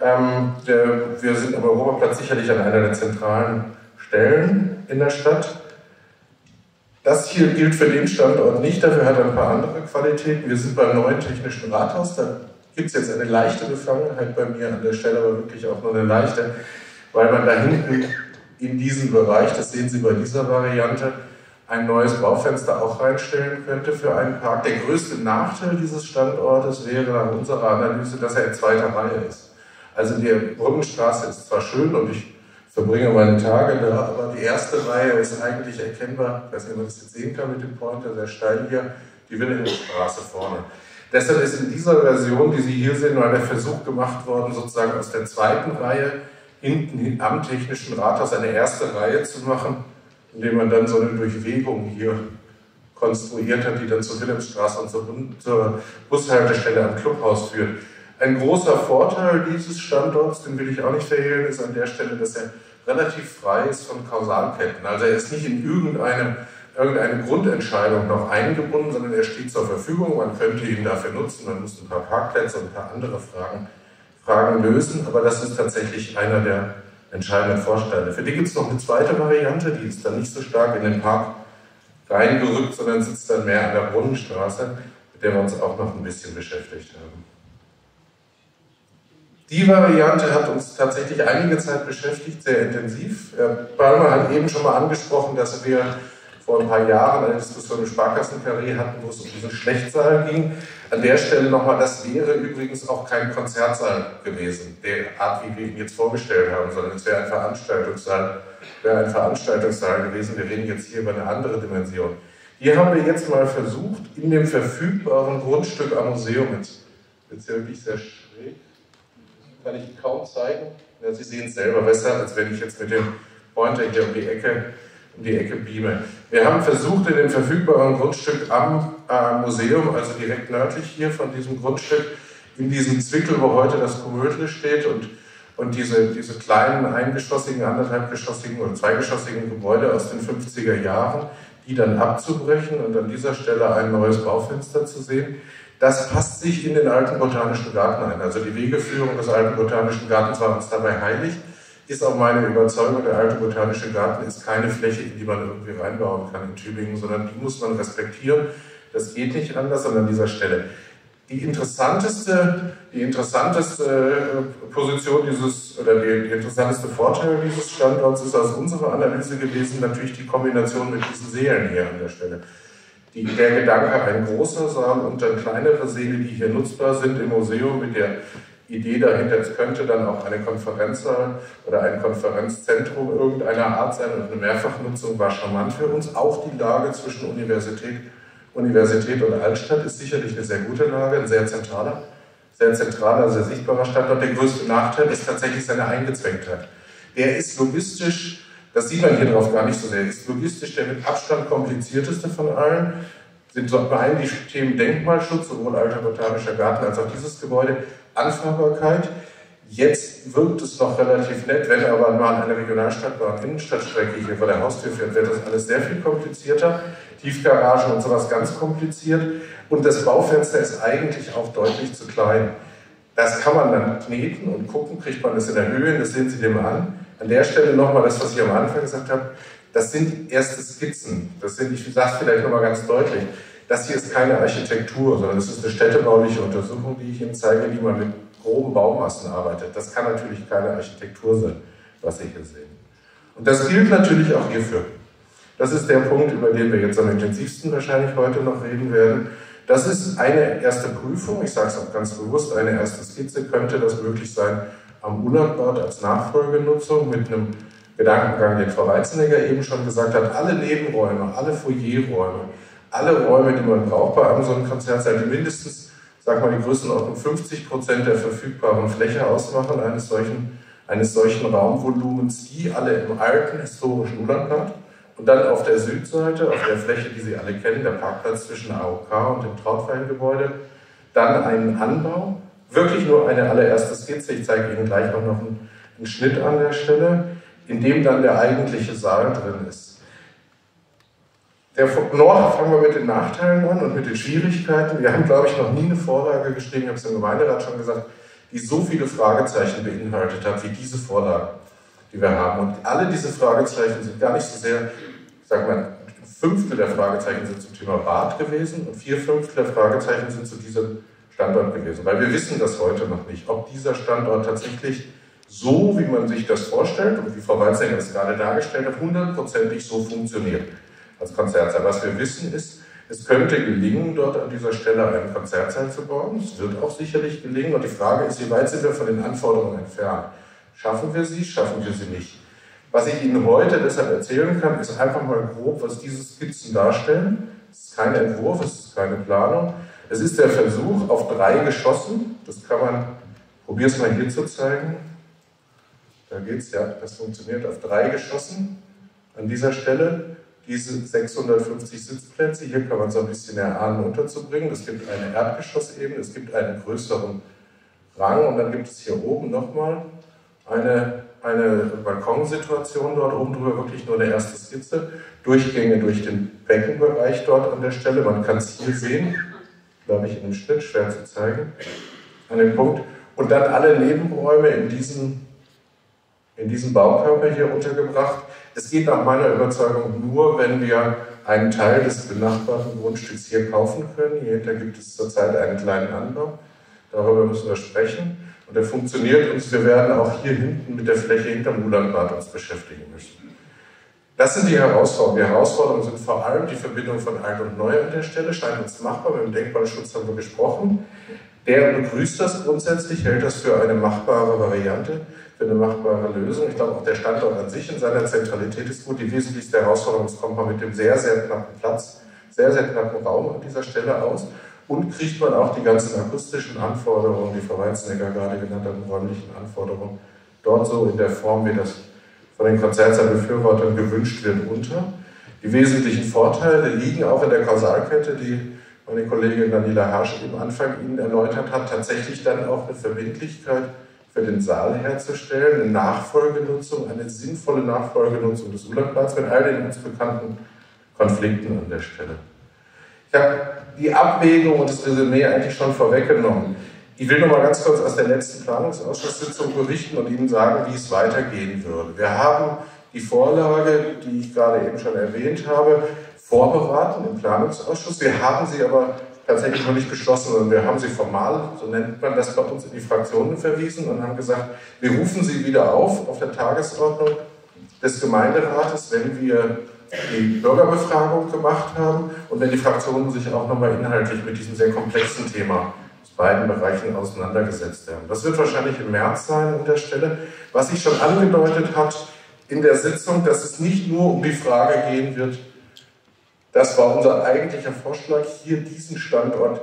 Ähm, der, wir sind am Europaplatz sicherlich an einer der zentralen Stellen in der Stadt. Das hier gilt für den Standort nicht, dafür hat er ein paar andere Qualitäten. Wir sind beim neuen Technischen Rathaus, da gibt es jetzt eine leichte Befangenheit bei mir an der Stelle, aber wirklich auch nur eine leichte, weil man da hinten in diesem Bereich, das sehen Sie bei dieser Variante, ein neues Baufenster auch reinstellen könnte für einen Park. Der größte Nachteil dieses Standortes wäre nach unserer Analyse, dass er in zweiter Reihe ist. Also die Brückenstraße ist zwar schön und ich verbringe meine Tage da, aber die erste Reihe ist eigentlich erkennbar, ob man das jetzt sehen kann mit dem Pointer, sehr steil hier, die Wilhelmstraße vorne. Deshalb ist in dieser Version, die Sie hier sehen, mal der Versuch gemacht worden, sozusagen aus der zweiten Reihe hinten am Technischen Rathaus eine erste Reihe zu machen indem man dann so eine Durchwegung hier konstruiert hat, die dann zur Wilhelmstraße und zur, zur Bushaltestelle am Clubhaus führt. Ein großer Vorteil dieses Standorts, den will ich auch nicht verhehlen, ist an der Stelle, dass er relativ frei ist von Kausalketten. Also er ist nicht in irgendeine, irgendeine Grundentscheidung noch eingebunden, sondern er steht zur Verfügung. Man könnte ihn dafür nutzen, man muss ein paar Parkplätze und ein paar andere Fragen, Fragen lösen, aber das ist tatsächlich einer der entscheidenden Vorteile. Für die gibt es noch eine zweite Variante, die ist dann nicht so stark in den Park reingerückt, sondern sitzt dann mehr an der Brunnenstraße, mit der wir uns auch noch ein bisschen beschäftigt haben. Die Variante hat uns tatsächlich einige Zeit beschäftigt, sehr intensiv. Herr Palmer hat eben schon mal angesprochen, dass wir vor ein paar Jahren eine Diskussion im Sparkassenkarree hatten, wo es um diesen Schlechtsaal ging. An der Stelle nochmal, das wäre übrigens auch kein Konzertsaal gewesen, der Art, wie wir ihn jetzt vorgestellt haben, sondern es wäre ein Veranstaltungssaal, wäre ein Veranstaltungssaal gewesen. Wir reden jetzt hier über eine andere Dimension. Hier haben wir jetzt mal versucht, in dem verfügbaren Grundstück am Museum, jetzt wird es ja wirklich sehr schräg, kann ich kaum zeigen. Ja, Sie sehen es selber besser, als wenn ich jetzt mit dem Pointer hier um die Ecke um die Ecke Bieme. Wir haben versucht, in dem verfügbaren Grundstück am äh, Museum, also direkt nördlich hier von diesem Grundstück, in diesem Zwickel, wo heute das Komödle steht und, und diese, diese kleinen eingeschossigen, anderthalbgeschossigen oder zweigeschossigen Gebäude aus den 50er Jahren, die dann abzubrechen und an dieser Stelle ein neues Baufenster zu sehen. Das passt sich in den alten botanischen Garten ein. Also die Wegeführung des alten botanischen Gartens war uns dabei heilig ist auch meine Überzeugung, der alte botanische Garten ist keine Fläche, in die man irgendwie reinbauen kann in Tübingen, sondern die muss man respektieren. Das geht nicht anders, sondern an dieser Stelle. Die interessanteste, die interessanteste äh, Position dieses, oder die, die interessanteste Vorteil dieses Standorts ist aus unserer Analyse gewesen natürlich die Kombination mit diesen Seelen hier an der Stelle. Die, der Gedanke, ein großer Saal und dann kleinere Säle, die hier nutzbar sind im Museum mit der Idee dahinter, es könnte dann auch eine Konferenzsaal oder ein Konferenzzentrum irgendeiner Art sein und eine Mehrfachnutzung war charmant für uns. Auch die Lage zwischen Universität, Universität und Altstadt ist sicherlich eine sehr gute Lage, ein sehr zentraler, sehr zentraler, sehr sichtbarer Standort. Der größte Nachteil ist tatsächlich seine Eingezwängtheit. Der ist logistisch, das sieht man hier drauf gar nicht so sehr, ist logistisch der mit Abstand komplizierteste von allen sind so ein die Themen Denkmalschutz, sowohl alter botanischer Garten als auch dieses Gebäude, Anfahrbarkeit. Jetzt wirkt es noch relativ nett, wenn aber mal eine Regionalstadtbahn Innenstadtstrecke hier vor der Haustür fährt, wird das alles sehr viel komplizierter. Tiefgaragen und sowas ganz kompliziert. Und das Baufenster ist eigentlich auch deutlich zu klein. Das kann man dann kneten und gucken, kriegt man das in der Höhe, das sehen Sie dem an. An der Stelle nochmal das, was ich am Anfang gesagt habe, das sind erste Skizzen. Das sind, ich sage es vielleicht nochmal ganz deutlich, das hier ist keine Architektur, sondern es ist eine städtebauliche Untersuchung, die ich Ihnen zeige, die man mit groben Baumassen arbeitet. Das kann natürlich keine Architektur sein, was Sie hier sehen. Und das gilt natürlich auch hierfür. Das ist der Punkt, über den wir jetzt am intensivsten wahrscheinlich heute noch reden werden. Das ist eine erste Prüfung, ich sage es auch ganz bewusst, eine erste Skizze. Könnte das möglich sein am Ulanbad als Nachfolgenutzung mit einem Gedankengang, den Frau Weizenegger eben schon gesagt hat, alle Nebenräume, alle Foyerräume, alle Räume, die man braucht bei einem so einem Konzertsaal, die mindestens, sag mal, die Größenordnung 50 Prozent der verfügbaren Fläche ausmachen, eines solchen, eines solchen Raumvolumens, die alle im alten historischen Ulanbad und dann auf der Südseite, auf der Fläche, die Sie alle kennen, der Parkplatz zwischen AOK und dem Trautweingebäude, dann einen Anbau, wirklich nur eine allererste Skizze, ich zeige Ihnen gleich auch noch einen, einen Schnitt an der Stelle, in dem dann der eigentliche Saal drin ist. Der noch fangen wir mit den Nachteilen an und mit den Schwierigkeiten. Wir haben, glaube ich, noch nie eine Vorlage geschrieben, ich habe es im Gemeinderat schon gesagt, die so viele Fragezeichen beinhaltet hat wie diese Vorlage, die wir haben. Und alle diese Fragezeichen sind gar nicht so sehr, ich sage mal, ein Fünftel der Fragezeichen sind zum Thema Bad gewesen und vier Fünftel der Fragezeichen sind zu diesem Standort gewesen. Weil wir wissen das heute noch nicht, ob dieser Standort tatsächlich so, wie man sich das vorstellt und wie Frau Walzinger das gerade dargestellt hat, hundertprozentig so funktioniert als Konzertsaal. Was wir wissen ist, es könnte gelingen, dort an dieser Stelle einen Konzertsaal zu bauen. Es wird auch sicherlich gelingen. Und die Frage ist, wie weit sind wir von den Anforderungen entfernt? Schaffen wir sie, schaffen wir sie nicht? Was ich Ihnen heute deshalb erzählen kann, ist einfach mal grob, was diese Skizzen darstellen. Es ist kein Entwurf, es ist keine Planung. Es ist der Versuch auf drei Geschossen, das kann man, probier es mal hier zu zeigen. Da geht es, ja, das funktioniert auf drei Geschossen an dieser Stelle diese 650 Sitzplätze, hier kann man so ein bisschen erahnen, unterzubringen. Es gibt eine Erdgeschossebene, es gibt einen größeren Rang und dann gibt es hier oben nochmal eine, eine Balkonsituation dort oben drüber, wirklich nur eine erste Skizze. Durchgänge durch den Beckenbereich dort an der Stelle. Man kann es hier sehen, glaube ich, in dem Schnitt, schwer zu zeigen, an dem Punkt. Und dann alle Nebenräume in diesem, in diesem Baukörper hier untergebracht. Es geht nach meiner Überzeugung nur, wenn wir einen Teil des benachbarten Grundstücks hier kaufen können. Hier gibt es zurzeit einen kleinen Anbau. Darüber müssen wir sprechen. Und der funktioniert und wir werden auch hier hinten mit der Fläche hinterm Ulanbad uns beschäftigen müssen. Das sind die Herausforderungen. Die Herausforderungen sind vor allem die Verbindung von alt und neu an der Stelle. Scheint uns machbar. Mit dem Denkmalschutz haben wir gesprochen. Der begrüßt das grundsätzlich, hält das für eine machbare Variante für eine machbare Lösung. Ich glaube, auch der Standort an sich in seiner Zentralität ist gut. Die wesentlichste Herausforderung ist, kommt man mit dem sehr, sehr knappen Platz, sehr, sehr knappen Raum an dieser Stelle aus und kriegt man auch die ganzen akustischen Anforderungen, die Frau Weizenegger gerade genannt hat, räumlichen Anforderungen, dort so in der Form, wie das von den Konzertsaal-Befürwortern gewünscht wird, unter. Die wesentlichen Vorteile liegen auch in der Kausalkette, die meine Kollegin Daniela Harsch im Anfang Ihnen erläutert hat, tatsächlich dann auch eine Verbindlichkeit für den Saal herzustellen, eine Nachfolgenutzung, eine sinnvolle Nachfolgenutzung des Ulanplatzes mit all den uns bekannten Konflikten an der Stelle. Ich habe die Abwägung und das Resümee eigentlich schon vorweggenommen. Ich will noch mal ganz kurz aus der letzten Planungsausschusssitzung berichten und Ihnen sagen, wie es weitergehen würde. Wir haben die Vorlage, die ich gerade eben schon erwähnt habe, vorberaten im Planungsausschuss. Wir haben sie aber tatsächlich noch nicht beschlossen, sondern wir haben sie formal, so nennt man das bei uns, in die Fraktionen verwiesen und haben gesagt, wir rufen sie wieder auf auf der Tagesordnung des Gemeinderates, wenn wir die Bürgerbefragung gemacht haben und wenn die Fraktionen sich auch nochmal inhaltlich mit diesem sehr komplexen Thema aus beiden Bereichen auseinandergesetzt haben. Das wird wahrscheinlich im März sein an der Stelle. Was sich schon angedeutet hat in der Sitzung, dass es nicht nur um die Frage gehen wird, das war unser eigentlicher Vorschlag, hier diesen Standort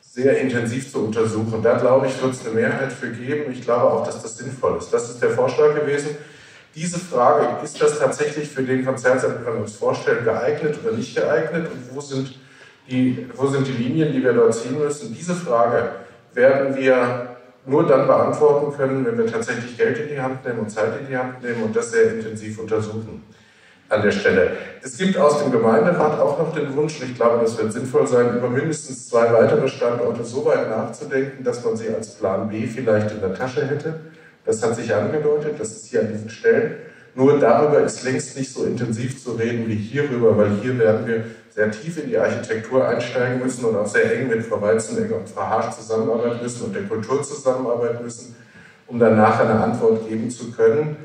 sehr intensiv zu untersuchen. Da glaube ich, wird es eine Mehrheit für geben. Ich glaube auch, dass das sinnvoll ist. Das ist der Vorschlag gewesen. Diese Frage, ist das tatsächlich für den Konzernsaal, wie wir uns vorstellen, geeignet oder nicht geeignet und wo sind, die, wo sind die Linien, die wir dort ziehen müssen? Diese Frage werden wir nur dann beantworten können, wenn wir tatsächlich Geld in die Hand nehmen und Zeit in die Hand nehmen und das sehr intensiv untersuchen an der Stelle. Es gibt aus dem Gemeinderat auch noch den Wunsch, und ich glaube, das wird sinnvoll sein, über mindestens zwei weitere Standorte so weit nachzudenken, dass man sie als Plan B vielleicht in der Tasche hätte. Das hat sich angedeutet, dass es hier an diesen Stellen Nur darüber ist längst nicht so intensiv zu reden wie hierüber, weil hier werden wir sehr tief in die Architektur einsteigen müssen und auch sehr eng mit Frau Weizenegger und Frau Haag zusammenarbeiten müssen und der Kultur zusammenarbeiten müssen, um dann nachher eine Antwort geben zu können.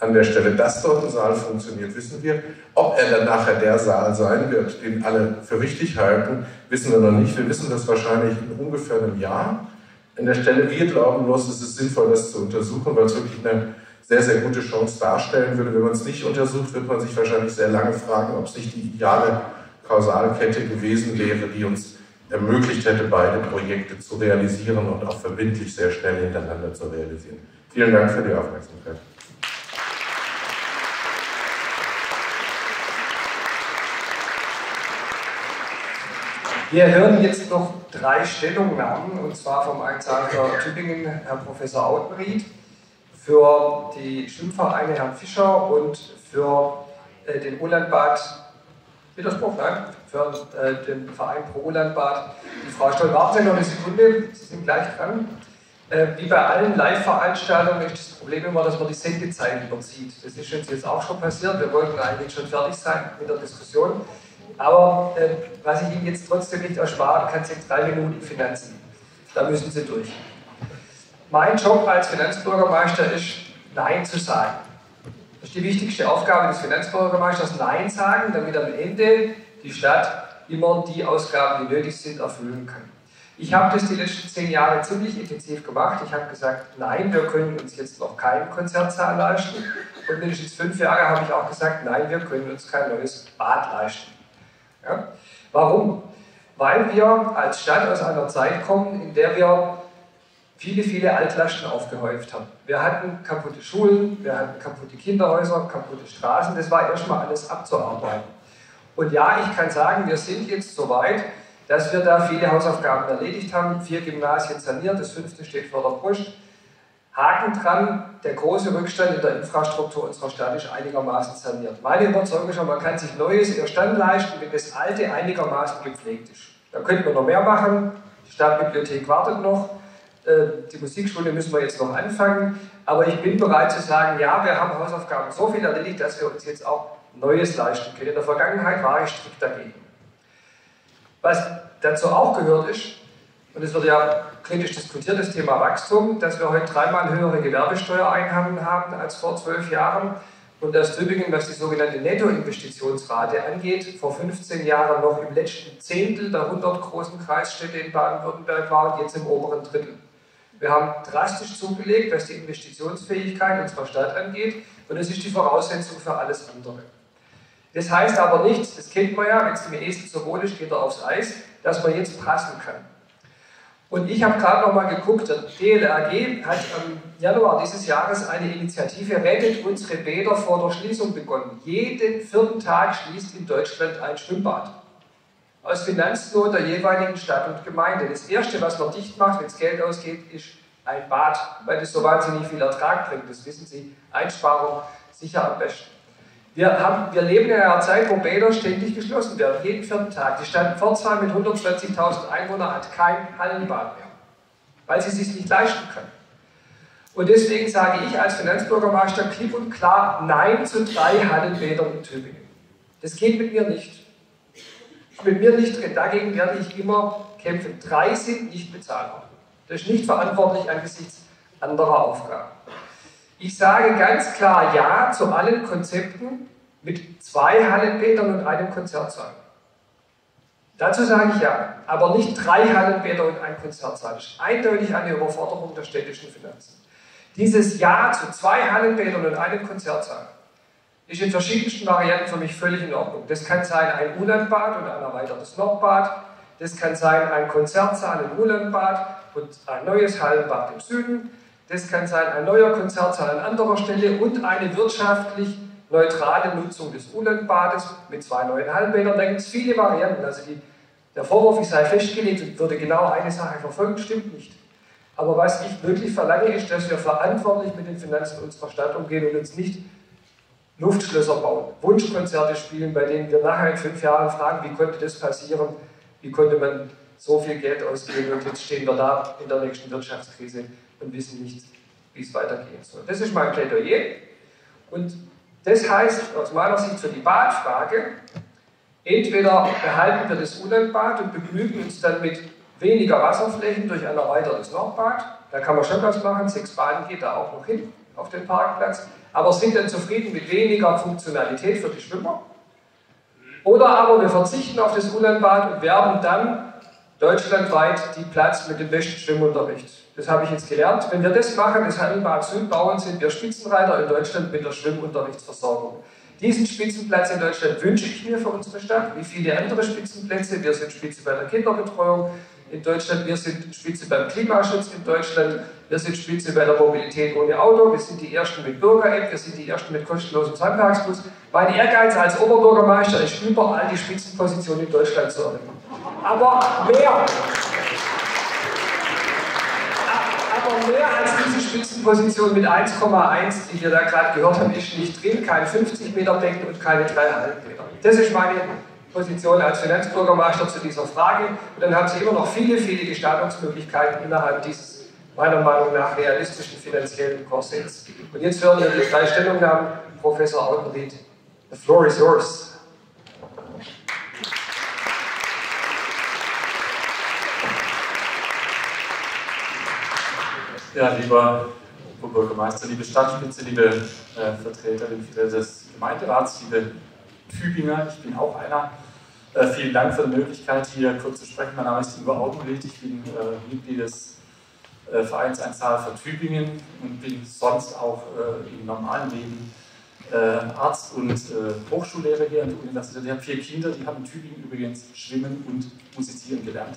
An der Stelle, dass dort ein Saal funktioniert, wissen wir. Ob er dann nachher der Saal sein wird, den alle für richtig halten, wissen wir noch nicht. Wir wissen das wahrscheinlich in ungefähr einem Jahr. An der Stelle, wir glauben bloß, es ist sinnvoll, das zu untersuchen, weil es wirklich eine sehr, sehr gute Chance darstellen würde. Wenn man es nicht untersucht, wird man sich wahrscheinlich sehr lange fragen, ob es nicht die ideale Kausalkette gewesen wäre, die uns ermöglicht hätte, beide Projekte zu realisieren und auch verbindlich sehr schnell hintereinander zu realisieren. Vielen Dank für die Aufmerksamkeit. Wir hören jetzt noch drei Stellungnahmen, und zwar vom Einzelner Tübingen, Herr Professor Autenried, für die Schwimmvereine Herrn Fischer und für äh, den Ulandbad Widerspruch, nein, für äh, den Verein Pro Landbad. Die Frau Stoll, warten Sie noch eine Sekunde, Sie sind gleich dran. Äh, wie bei allen Live-Veranstaltungen ist das Problem immer, dass man die Sendezeit überzieht. Das ist uns jetzt auch schon passiert. Wir wollten eigentlich schon fertig sein mit der Diskussion. Aber äh, was ich Ihnen jetzt trotzdem nicht ersparen kann, sind drei Minuten Finanzen. Da müssen Sie durch. Mein Job als Finanzbürgermeister ist, Nein zu sagen. Das ist die wichtigste Aufgabe des Finanzbürgermeisters, Nein sagen, damit am Ende die Stadt immer die Ausgaben, die nötig sind, erfüllen kann. Ich habe das die letzten zehn Jahre ziemlich intensiv gemacht. Ich habe gesagt, nein, wir können uns jetzt noch keinen Konzertsaal leisten. Und mindestens fünf Jahre habe ich auch gesagt, nein, wir können uns kein neues Bad leisten. Ja? Warum? Weil wir als Stadt aus einer Zeit kommen, in der wir viele, viele Altlasten aufgehäuft haben. Wir hatten kaputte Schulen, wir hatten kaputte Kinderhäuser, kaputte Straßen, das war erstmal alles abzuarbeiten. Und ja, ich kann sagen, wir sind jetzt so weit, dass wir da viele Hausaufgaben erledigt haben, vier Gymnasien saniert, das fünfte steht vor der Brust. Haken dran, der große Rückstand in der Infrastruktur unserer Stadt ist einigermaßen saniert. Meine Überzeugung ist, man kann sich Neues erst dann leisten, wenn das Alte einigermaßen gepflegt ist. Da könnten wir noch mehr machen, die Stadtbibliothek wartet noch, äh, die Musikschule müssen wir jetzt noch anfangen, aber ich bin bereit zu sagen, ja, wir haben Hausaufgaben so viel erledigt, dass wir uns jetzt auch Neues leisten können. In der Vergangenheit war ich strikt dagegen. Was dazu auch gehört ist, und es wird ja kritisch diskutiert, das Thema Wachstum, dass wir heute dreimal höhere Gewerbesteuereinnahmen haben als vor zwölf Jahren und dass Tübingen, was die sogenannte Nettoinvestitionsrate angeht, vor 15 Jahren noch im letzten Zehntel der 100 großen Kreisstädte in Baden-Württemberg war und jetzt im oberen Drittel. Wir haben drastisch zugelegt, was die Investitionsfähigkeit unserer Stadt angeht, und das ist die Voraussetzung für alles andere. Das heißt aber nicht, das kennt man ja, wenn es dem Esel so wohl ist, geht er aufs Eis, dass man jetzt prassen kann. Und ich habe gerade noch mal geguckt, der DLRG hat im Januar dieses Jahres eine Initiative Rettet unsere Bäder vor der Schließung begonnen. Jeden vierten Tag schließt in Deutschland ein Schwimmbad aus Finanznot der jeweiligen Stadt und Gemeinde. Das Erste, was man dicht macht, wenn es Geld ausgeht, ist ein Bad, weil das so wahnsinnig viel Ertrag bringt. Das wissen Sie, Einsparung sicher am besten. Wir, haben, wir leben in einer Zeit, wo Bäder ständig geschlossen werden, jeden vierten Tag. Die Stadt Pforzheim mit 120.000 Einwohnern hat kein Hallenbad mehr, weil sie es sich nicht leisten können. Und deswegen sage ich als Finanzbürgermeister klipp und klar Nein zu drei Hallenbädern in Tübingen. Das geht mit mir nicht mit mir nicht drin. Dagegen werde ich immer kämpfen. Drei sind nicht bezahlbar. Das ist nicht verantwortlich angesichts anderer Aufgaben. Ich sage ganz klar Ja zu allen Konzepten mit zwei Hallenbädern und einem Konzertsaal. Dazu sage ich ja, aber nicht drei Hallenbäder und ein Konzertsaal. Das ist eindeutig eine Überforderung der städtischen Finanzen. Dieses Ja zu zwei Hallenbädern und einem Konzertsaal ist in verschiedensten Varianten für mich völlig in Ordnung. Das kann sein ein Ulandbad und ein erweitertes Nordbad. Das kann sein ein Konzertsaal im Ulandbad und ein neues Hallenbad im Süden. Das kann sein ein neuer Konzertsaal an anderer Stelle und eine wirtschaftlich neutrale Nutzung des Ulandbades mit zwei neuen Hallenbädern. Da gibt es viele Varianten. Also die, der Vorwurf, ich sei festgelegt und würde genau eine Sache verfolgen, stimmt nicht. Aber was ich wirklich verlange, ist, dass wir verantwortlich mit den Finanzen unserer Stadt umgehen und uns nicht Luftschlösser bauen, Wunschkonzerte spielen, bei denen wir nachher in fünf Jahren fragen, wie konnte das passieren, wie konnte man so viel Geld ausgeben und jetzt stehen wir da in der nächsten Wirtschaftskrise und wissen nicht, wie es weitergehen soll. Das ist mein Plädoyer und Das heißt aus meiner Sicht für die Badfrage, entweder behalten wir das Unlandbad und begnügen uns dann mit weniger Wasserflächen durch ein erweitertes Nordbad. Da kann man schon was machen, sechs Baden geht da auch noch hin auf den Parkplatz, aber sind dann zufrieden mit weniger Funktionalität für die Schwimmer. Oder aber wir verzichten auf das Unlandbad und werben dann deutschlandweit die Platz mit dem besten Schwimmunterricht. Das habe ich jetzt gelernt. Wenn wir das machen, das Hallenbad Süd bauen, sind wir Spitzenreiter in Deutschland mit der Schwimmunterrichtsversorgung. Diesen Spitzenplatz in Deutschland wünsche ich mir für unsere Stadt, wie viele andere Spitzenplätze. Wir sind Spitze bei der Kinderbetreuung in Deutschland, wir sind Spitze beim Klimaschutz in Deutschland, wir sind Spitze bei der Mobilität ohne Auto, wir sind die Ersten mit Bürger-App, wir sind die Ersten mit kostenlosem Sonntagsbus. Mein Ehrgeiz als Oberbürgermeister ist überall die Spitzenposition in Deutschland zu erringen. Aber mehr, aber mehr als diese Spitzenposition mit 1,1, die wir da gerade gehört haben, ist nicht drin. Kein 50 Meter Becken und keine 3,5 Meter. Das ist meine Position als Finanzbürgermeister zu dieser Frage. Und dann haben Sie immer noch viele, viele Gestaltungsmöglichkeiten innerhalb dieses meiner Meinung nach realistischen finanziellen Korsetts. Und jetzt hören wir die drei Stellungnahmen. Professor Autenried, the floor is yours. Ja, lieber Bürgermeister, liebe Stadtspitze, liebe äh, Vertreterin des Gemeinderats, liebe Tübinger, ich bin auch einer. Äh, vielen Dank für die Möglichkeit, hier kurz zu sprechen. Mein Name ist Ingo Augenlied, ich bin äh, Mitglied des äh, Vereins Einzahl für Tübingen und bin sonst auch äh, im normalen Leben äh, Arzt und Hochschullehrer hier an der Universität. Ich habe vier Kinder, die haben in Tübingen übrigens schwimmen und musizieren gelernt.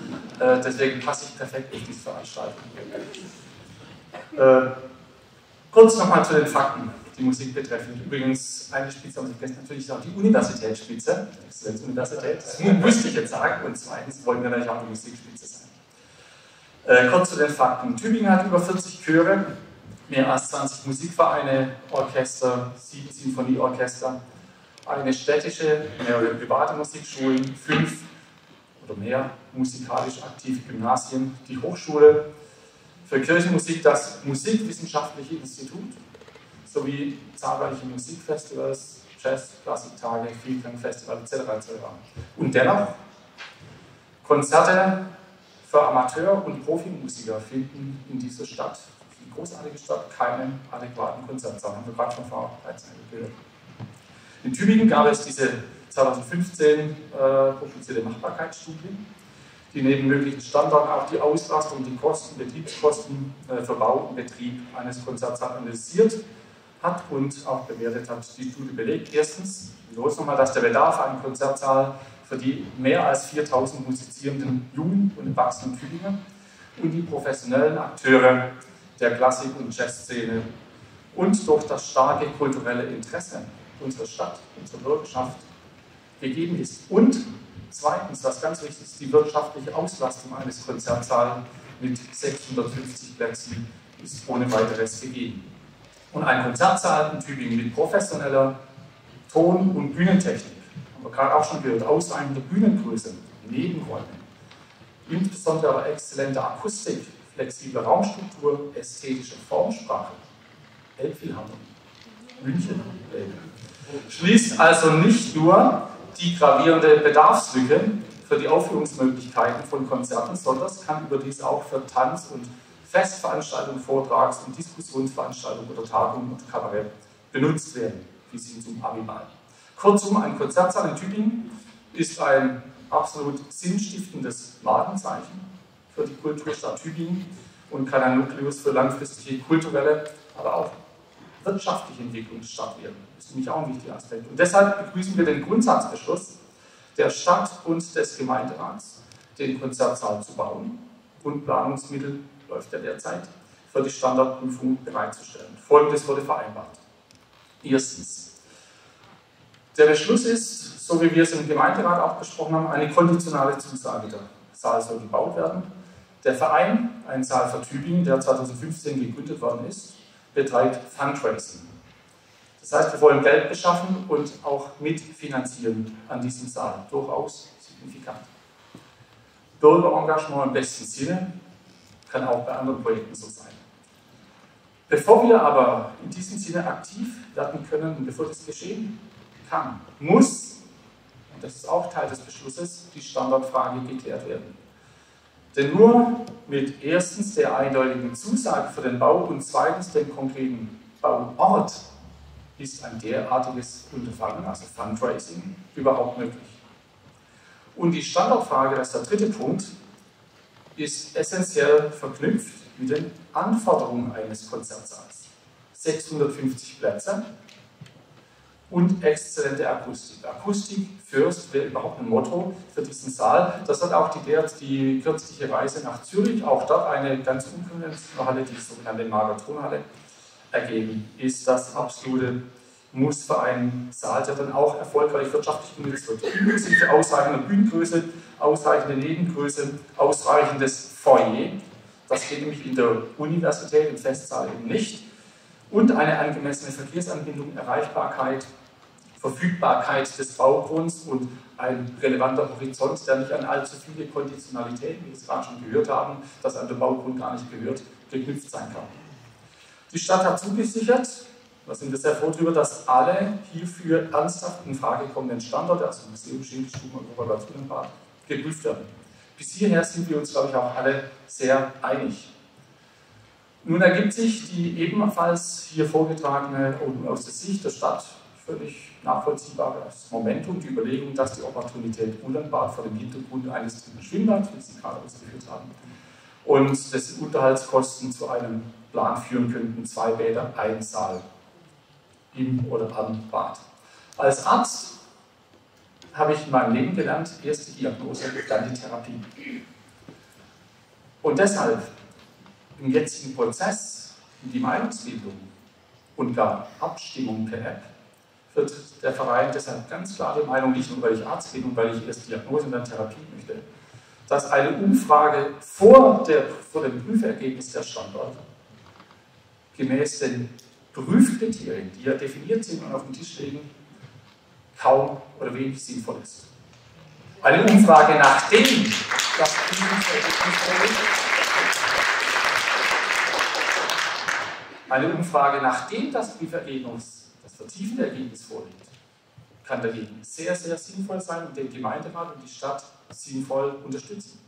deswegen passe ich perfekt auf diese Veranstaltung. Äh, kurz nochmal zu den Fakten, die Musik betreffen. Übrigens, eine Spitze haben Sie vergessen, natürlich auch die Universitätsspitze, die Exzellenzuniversität. Das müsste ich jetzt sagen. Und zweitens wollen wir natürlich auch die Musikspitze sein. Äh, kurz zu den Fakten. Tübingen hat über 40 Chöre, mehr als 20 Musikvereine, Orchester, sieben Sinfonieorchester, eine städtische, mehrere private Musikschulen, fünf oder mehr musikalisch aktive Gymnasien, die Hochschule, für Kirchenmusik das Musikwissenschaftliche Institut sowie zahlreiche Musikfestivals, Jazz, Klassiktage, Vielklangfestival etc. etc. Und dennoch, Konzerte für Amateur- und Profimusiker finden in dieser Stadt, großartige Stadt, keine adäquaten Konzertsaal. Haben wir gerade schon vor gehört. In Tübingen gab es diese 2015 äh, publizierte Machbarkeitsstudie die neben möglichen Standorten auch die Auslastung, die Kosten, Betriebskosten äh, für Bau und Betrieb eines Konzerts analysiert hat und auch bewertet hat. Die Studie belegt erstens, los nochmal, dass der Bedarf an Konzertsaal für die mehr als 4000 musizierenden jungen und erwachsenen Tübinger und die professionellen Akteure der Klassik- und Jazzszene und durch das starke kulturelle Interesse unserer Stadt, unserer Bürgerschaft gegeben ist. Und Zweitens, was ganz wichtig ist, die wirtschaftliche Auslastung eines Konzertsaals mit 650 Plätzen ist ohne weiteres gegeben. Und ein Konzertsaal in Tübingen mit professioneller Ton- und Bühnentechnik, haben wir gerade auch schon gehört, ausreichende Bühnengröße, Nebenräume, insbesondere aber exzellente Akustik, flexible Raumstruktur, ästhetische Formsprache, Elbphilharmonie, München, schließt also nicht nur die gravierende Bedarfslücke für die Aufführungsmöglichkeiten von Konzerten, sondern kann überdies auch für Tanz- und Festveranstaltungen, Vortrags- und Diskussionsveranstaltungen oder Tagungen und Kabarett benutzt werden, wie sie zum Abiball. Kurzum, ein Konzertsaal in Tübingen ist ein absolut sinnstiftendes Markenzeichen für die Kulturstadt Tübingen und kann ein Nukleus für langfristige kulturelle, aber auch wirtschaftliche Entwicklung der Stadt werden. Das ist nämlich auch ein wichtiger Aspekt. Und deshalb begrüßen wir den Grundsatzbeschluss der Stadt und des Gemeinderats, den Konzertsaal zu bauen und Planungsmittel, läuft ja derzeit, für die Standardprüfung bereitzustellen. Folgendes wurde vereinbart. Erstens, der Beschluss ist, so wie wir es im Gemeinderat auch besprochen haben, eine konditionale Zusage. Der Saal soll gebaut werden. Der Verein, ein Saal für Tübingen, der 2015 gegründet worden ist, betreibt Fundraising. Das heißt, wir wollen Geld beschaffen und auch mitfinanzieren an diesem Saal. Durchaus signifikant. Bürgerengagement im besten Sinne kann auch bei anderen Projekten so sein. Bevor wir aber in diesem Sinne aktiv werden können und bevor das geschehen kann, muss, und das ist auch Teil des Beschlusses, die Standardfrage geklärt werden. Denn nur mit erstens der eindeutigen Zusage für den Bau und zweitens dem konkreten Bauort ist ein derartiges Unterfangen, also Fundraising, überhaupt möglich. Und die Standardfrage, das ist der dritte Punkt, ist essentiell verknüpft mit den Anforderungen eines Konzertsaals. 650 Plätze und exzellente Akustik. Akustik First wäre überhaupt ein Motto für diesen Saal. Das hat auch die, die kürzliche Reise nach Zürich, auch dort eine ganz unkonventionelle Halle, die sogenannte Magathonhalle, ergeben. Ist das absolute Muss für einen Saal, der dann auch erfolgreich wirtschaftlich genutzt wird. Inklusive ausreichender Bühnengröße, ausreichende Nebengröße, ausreichendes Foyer. Das geht nämlich in der Universität, im Festsaal eben nicht. Und eine angemessene Verkehrsanbindung, Erreichbarkeit, Verfügbarkeit des Baugrunds und ein relevanter Horizont, der nicht an allzu viele Konditionalitäten, wie wir es gerade schon gehört haben, das an den Baugrund gar nicht gehört, geknüpft sein kann. Die Stadt hat zugesichert, da sind wir sehr froh darüber, dass alle hierfür ernsthaft in Frage kommenden Standorte, also Museum, Schinkelstuben und Oberlatunenbad, geprüft werden. Bis hierher sind wir uns, glaube ich, auch alle sehr einig. Nun ergibt sich die ebenfalls hier vorgetragene und aus der Sicht der Stadt völlig nachvollziehbares Momentum, die Überlegung, dass die Opportunität undankbar vor dem Hintergrund eines dritten Schwimmbads, wie Sie gerade ausgeführt haben, und dass Unterhaltskosten zu einem Plan führen könnten, zwei Bäder, ein Saal im oder am Bad. Als Arzt habe ich in meinem Leben gelernt, erste Diagnose, dann die Therapie. Und deshalb im jetzigen Prozess, die Meinungsbildung und gar Abstimmung per App, wird der Verein deshalb ganz klar die Meinung, nicht nur weil ich Arzt bin und weil ich erst Diagnose und dann Therapie möchte, dass eine Umfrage vor, der, vor dem Prüfergebnis der Standorte gemäß den Prüfkriterien, die ja definiert sind und auf dem Tisch liegen, kaum oder wenig sinnvoll ist. Eine Umfrage, nachdem das Prüfungsergebnis vorliegt, eine Umfrage, nachdem das Prüfergebnis vertiefende Ergebnis vorliegt, kann dagegen sehr, sehr sinnvoll sein und den Gemeinderat und die Stadt sinnvoll unterstützen.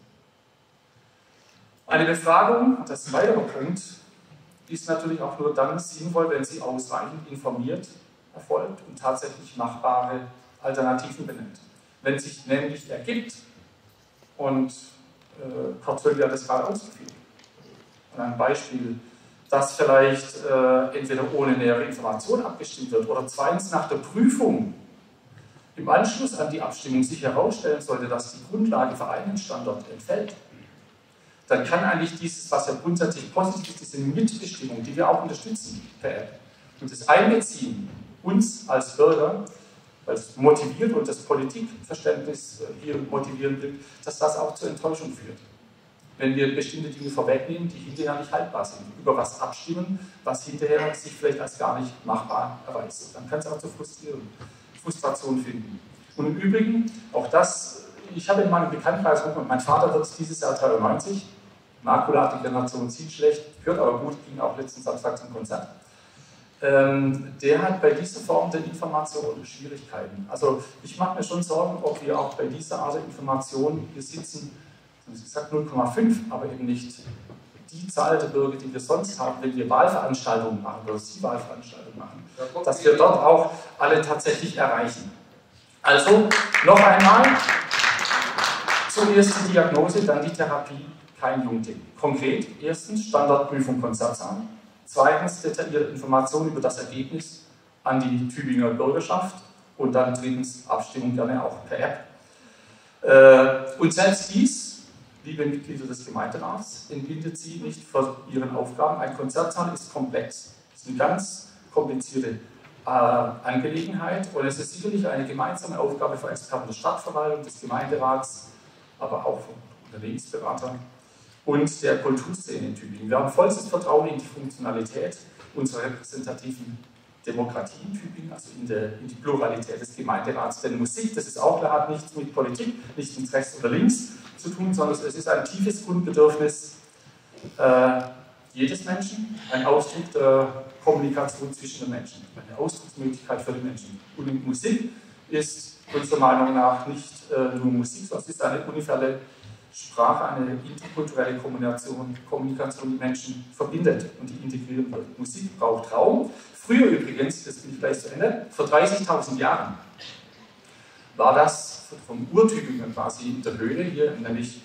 Eine Befragung, das ist Punkt, ist natürlich auch nur dann sinnvoll, wenn sie ausreichend informiert erfolgt und tatsächlich machbare Alternativen benennt. Wenn sich nämlich ergibt, und äh, Vögel hat das gerade ausgeführt, ein Beispiel dass vielleicht äh, entweder ohne nähere Information abgestimmt wird oder zweitens nach der Prüfung im Anschluss an die Abstimmung sich herausstellen sollte, dass die Grundlage für einen Standort entfällt, dann kann eigentlich dieses, was ja grundsätzlich positiv ist, diese Mitbestimmung, die wir auch unterstützen per App, und das Einbeziehen uns als Bürger, weil es motiviert und das Politikverständnis äh, hier motivieren will, dass das auch zur Enttäuschung führt wenn wir bestimmte Dinge vorwegnehmen, die hinterher nicht haltbar sind, über was abstimmen, was hinterher sich vielleicht als gar nicht machbar erweist. Dann kann es auch zu frustrieren, Frustration finden. Und im Übrigen, auch das, ich habe in meinem Bekanntenkreis, mein Vater wird dieses Jahr 93, Makuladegeneration sieht schlecht, hört aber gut, ging auch letzten Samstag zum Konzert. Ähm, der hat bei dieser Form der Information Schwierigkeiten. Also ich mache mir schon Sorgen, ob wir auch bei dieser Art der Information hier sitzen, ich sage 0,5, aber eben nicht die Zahl der Bürger, die wir sonst haben, wenn wir Wahlveranstaltungen machen oder Sie Wahlveranstaltungen machen, dass wir dort auch alle tatsächlich erreichen. Also noch einmal, zuerst die Diagnose, dann die Therapie, kein Jungding. Konkret, erstens Standardprüfung Konzertsaal, zweitens detaillierte Informationen über das Ergebnis an die Tübinger Bürgerschaft und dann drittens Abstimmung gerne auch per App. Äh, und selbst dies liebe Mitglieder des Gemeinderats, entbindet Sie nicht vor Ihren Aufgaben. Ein Konzertsaal ist komplex. Es ist eine ganz komplizierte äh, Angelegenheit und es ist sicherlich eine gemeinsame Aufgabe für Experten der Stadtverwaltung, des Gemeinderats, aber auch von Unternehmensberatern und der Kulturszene in Tübingen. Wir haben vollstes Vertrauen in die Funktionalität unserer repräsentativen Demokratie in Tübingen, also in, der, in, die Pluralität des Gemeinderats. Denn Musik, das ist auch klar, hat nichts mit Politik, nichts mit rechts oder links, zu tun, sondern es ist ein tiefes Grundbedürfnis äh, jedes Menschen, ein Ausdruck der Kommunikation zwischen den Menschen, eine Ausdrucksmöglichkeit für die Menschen. Und Musik ist unserer Meinung nach nicht äh, nur Musik, sondern es ist eine universelle Sprache, eine interkulturelle Kommunikation, Kommunikation, die Menschen verbindet und die integrieren wird. Musik braucht Raum. Früher übrigens, das bin ich gleich zu Ende, vor 30.000 Jahren war das vom Urtübinger quasi in der Höhle hier, nämlich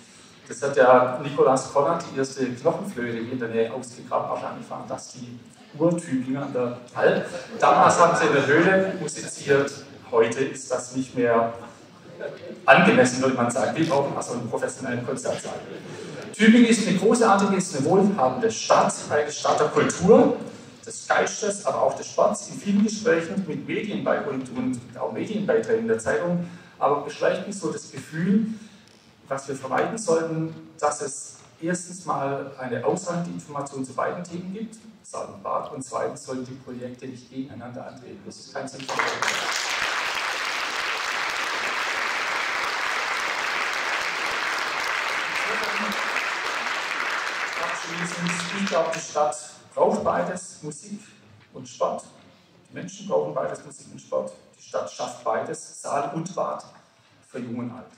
das hat ja Nikolaus Konrad, die erste Knochenflöte hier in der Nähe ausgegraben, auch angefangen, dass die Urtübinger an der Alp. Damals haben sie in der Höhle musiziert, heute ist das nicht mehr angemessen, würde man sagen. Wir brauchen also einen professionellen Konzertsaal. Tübingen ist eine großartige, ist eine wohlhabende Stadt, eine Stadt der Kultur, des Geistes, aber auch des Sports. In vielen Gesprächen mit Medien und, und auch Medienbeiträgen der Zeitung, aber beschleicht mich so das Gefühl, was wir vermeiden sollten, dass es erstens mal eine ausreichende Information zu beiden Themen gibt, Saal und Bad, und zweitens sollten die Projekte nicht gegeneinander antreten. Das ist kein Sinn. Abschließend, ich glaube, die Stadt braucht beides, Musik und Sport. Die Menschen brauchen beides, Musik und Sport. Die Stadt schafft beides, Saal und Bad, für Jung und Alt.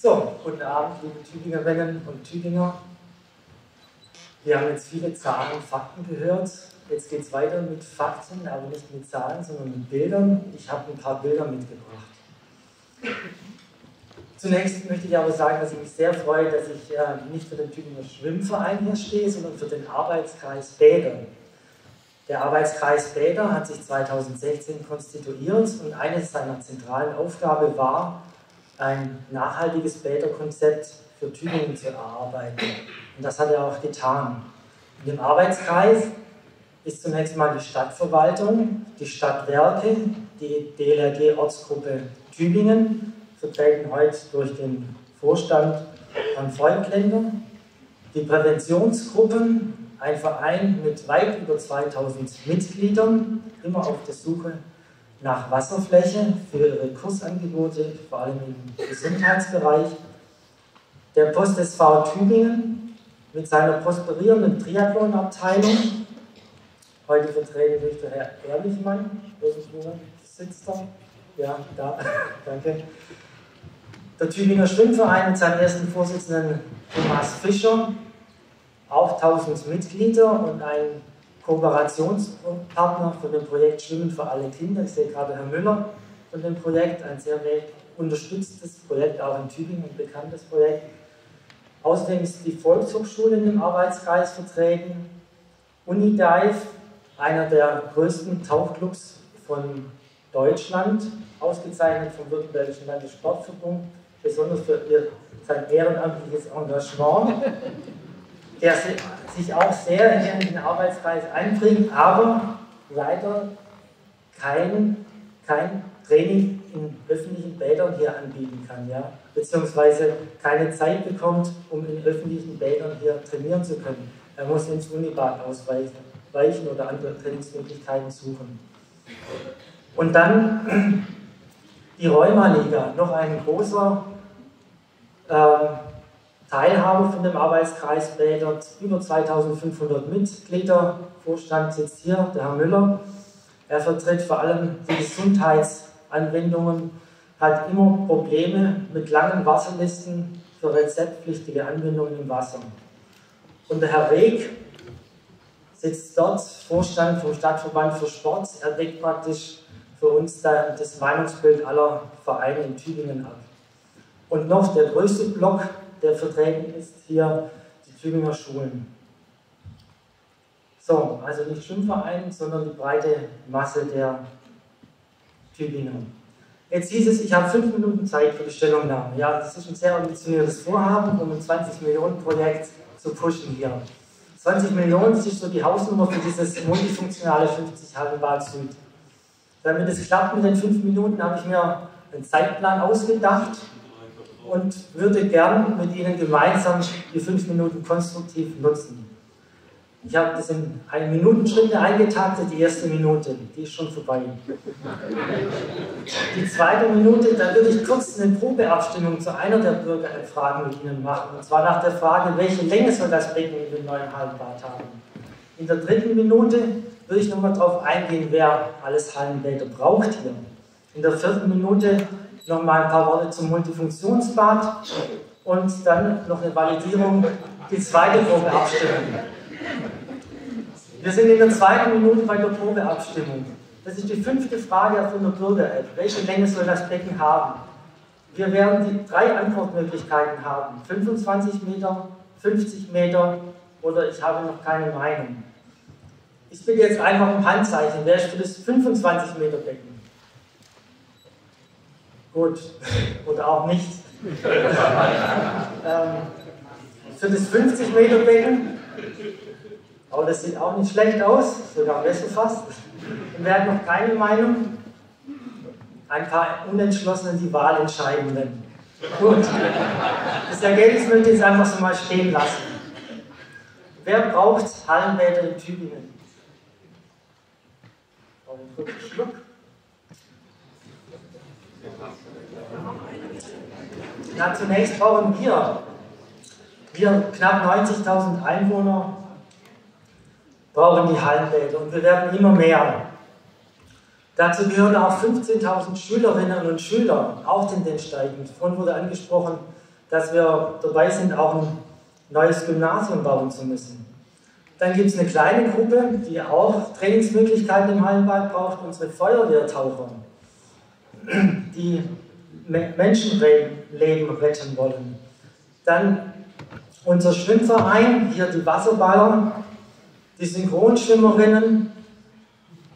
So, guten Abend, liebe Tübingerinnen und Tübinger. Wir haben jetzt viele Zahlen und Fakten gehört. Jetzt geht es weiter mit Fakten, aber nicht mit Zahlen, sondern mit Bildern. Ich habe ein paar Bilder mitgebracht. Zunächst möchte ich aber sagen, dass ich mich sehr freue, dass ich äh, nicht für den Tübinger Schwimmverein hier stehe, sondern für den Arbeitskreis Bäder. Der Arbeitskreis Bäder hat sich 2016 konstituiert und eine seiner zentralen Aufgaben war, ein nachhaltiges Bäderkonzept für Tübingen zu erarbeiten. Und das hat er auch getan. In dem Arbeitskreis ist zunächst mal die Stadtverwaltung, die Stadtwerke, die DLRG-Ortsgruppe Tübingen, vertreten heute durch den Vorstand von Freundländer, die Präventionsgruppen, ein Verein mit weit über 2000 Mitgliedern, immer auf der Suche nach Wasserfläche für ihre Kursangebote, vor allem im Gesundheitsbereich. Der Post SV Tübingen mit seiner prosperierenden Triathlon-Abteilung, heute vertreten durch der Herr Ehrlichmann, irgendwo sitzt er, ja, da, danke. Der Tübinger Schwimmverein mit seinem ersten Vorsitzenden Thomas Fischer, auch 1000 Mitglieder und ein Kooperationspartner von dem Projekt Schwimmen für alle Kinder. Ich sehe gerade Herr Müller von dem Projekt, ein sehr unterstütztes Projekt, auch in Tübingen ein bekanntes Projekt. Außerdem ist die Volkshochschule in dem Arbeitskreis vertreten. Unidive, einer der größten Tauchclubs von Deutschland, ausgezeichnet vom Württembergischen Landessportverbund, besonders für ihr, sein ehrenamtliches Engagement der sich auch sehr in den Arbeitskreis einbringt, aber leider kein, kein Training in öffentlichen Bädern hier anbieten kann, ja? beziehungsweise keine Zeit bekommt, um in öffentlichen Bädern hier trainieren zu können. Er muss ins Unibad ausweichen oder andere Trainingsmöglichkeiten suchen. Und dann die Rheuma-Liga, noch ein großer ähm, Teilhabe von dem Arbeitskreis Bädert, über 2500 Mitglieder. Vorstand sitzt hier, der Herr Müller. Er vertritt vor allem die Gesundheitsanwendungen, hat immer Probleme mit langen Wasserlisten für rezeptpflichtige Anwendungen im Wasser. Und der Herr Weg sitzt dort, Vorstand vom Stadtverband für Sport. Er deckt praktisch für uns das Meinungsbild aller Vereine in Tübingen ab. Und noch der größte Block, der vertreten ist, hier die Tübinger Schulen. So, also nicht Schwimmverein, sondern die breite Masse der Tübinger. Jetzt hieß es, ich habe fünf Minuten Zeit für die Stellungnahme. Ja, das ist ein sehr ambitioniertes Vorhaben, um ein 20 Millionen Projekt zu pushen hier. 20 Millionen, das ist so die Hausnummer für dieses multifunktionale 50 Hallenbad Süd. Damit es klappt mit den fünf Minuten, habe ich mir einen Zeitplan ausgedacht und würde gern mit Ihnen gemeinsam die fünf Minuten konstruktiv nutzen. Ich habe das in eine Minutenschritte eingetaktet, die erste Minute, die ist schon vorbei. Die zweite Minute, da würde ich kurz eine Probeabstimmung zu einer der Bürgerfragen mit Ihnen machen. Und zwar nach der Frage, welche Länge soll das Becken in dem neuen Hallenbad haben. In der dritten Minute würde ich nochmal darauf eingehen, wer alles Hallenbäder braucht hier. In der vierten Minute nochmal ein paar Worte zum Multifunktionsbad und dann noch eine Validierung, die zweite Probeabstimmung. Wir sind in der zweiten Minute bei der Probeabstimmung. Das ist die fünfte Frage von der Bürger-App. Welche Länge soll das Becken haben? Wir werden die drei Antwortmöglichkeiten haben. 25 Meter, 50 Meter oder ich habe noch keine Meinung. Ich bitte jetzt einfach um Handzeichen. Wer ist für das 25 Meter Becken? Gut. Oder auch nicht. ähm, für das 50 Meter Becken aber das sieht auch nicht schlecht aus, sogar besser fast. Und wer hat noch keine Meinung? Ein paar Unentschlossene, die Wahl entscheiden. Gut. Das Ergebnis möchte ich jetzt einfach so mal stehen lassen. Wer braucht Hallenbäder in Tübingen? Einen kurzen Schluck. Na, zunächst brauchen wir, wir knapp 90.000 Einwohner, brauchen die Hallenbäder und wir werden immer mehr. Dazu gehören auch 15.000 Schülerinnen und Schüler, auch Tendenz steigend. Vorhin wurde angesprochen, dass wir dabei sind, auch ein neues Gymnasium bauen zu müssen. Dann gibt es eine kleine Gruppe, die auch Trainingsmöglichkeiten im Hallenbad braucht, unsere Feuerwehrtaucher, die Menschenleben retten wollen. Dann unser Schwimmverein, hier die Wasserballer, die Synchronschwimmerinnen,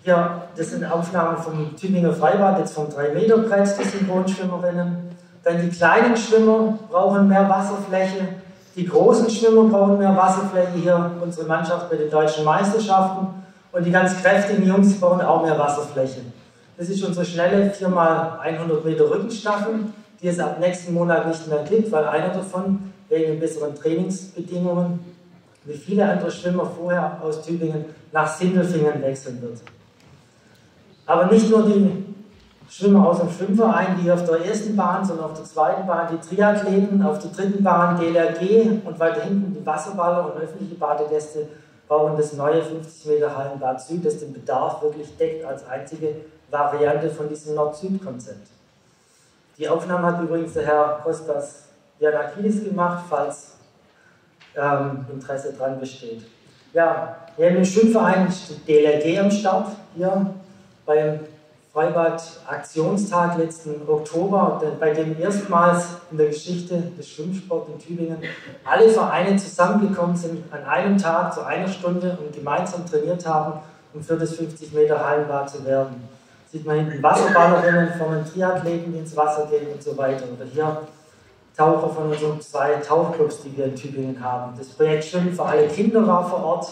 ja, das sind Aufnahmen vom Tübinger Freibad, jetzt vom 3-Meter-Brett, die Synchronschwimmerinnen. Dann die kleinen Schwimmer brauchen mehr Wasserfläche. Die großen Schwimmer brauchen mehr Wasserfläche. Hier unsere Mannschaft bei den deutschen Meisterschaften. Und die ganz kräftigen Jungs brauchen auch mehr Wasserfläche. Das ist unsere schnelle 4x100 Meter Rückenstaffel, die es ab nächsten Monat nicht mehr gibt, weil einer davon wegen besseren Trainingsbedingungen wie viele andere Schwimmer vorher aus Tübingen nach Sindelfingen wechseln wird. Aber nicht nur die Schwimmer aus dem Schwimmverein, die auf der ersten Bahn, sondern auf der zweiten Bahn die Triathleten, auf der dritten Bahn DLRG und weiter hinten die Wasserballer und öffentliche Badegäste bauen das neue 50 Meter Hallenbad Süd, das den Bedarf wirklich deckt als einzige Variante von diesem Nord-Süd-Konzept. Die Aufnahme hat übrigens der Herr Kostas Janakidis gemacht, falls ähm, Interesse daran besteht. Ja, wir haben im Schwimmverein DLRG am Start hier beim Freibad Aktionstag letzten Oktober, bei dem erstmals in der Geschichte des Schwimmsports in Tübingen alle Vereine zusammengekommen sind an einem Tag zu einer Stunde und gemeinsam trainiert haben, um für das 50 Meter Hallenbad zu werden. Sieht man hinten Wasserballerinnen von den Triathleten, die ins Wasser gehen und so weiter. Oder hier Taucher von unseren zwei Tauchclubs, die wir in Tübingen haben. Das Projekt Schwimmen für alle Kinder war vor Ort.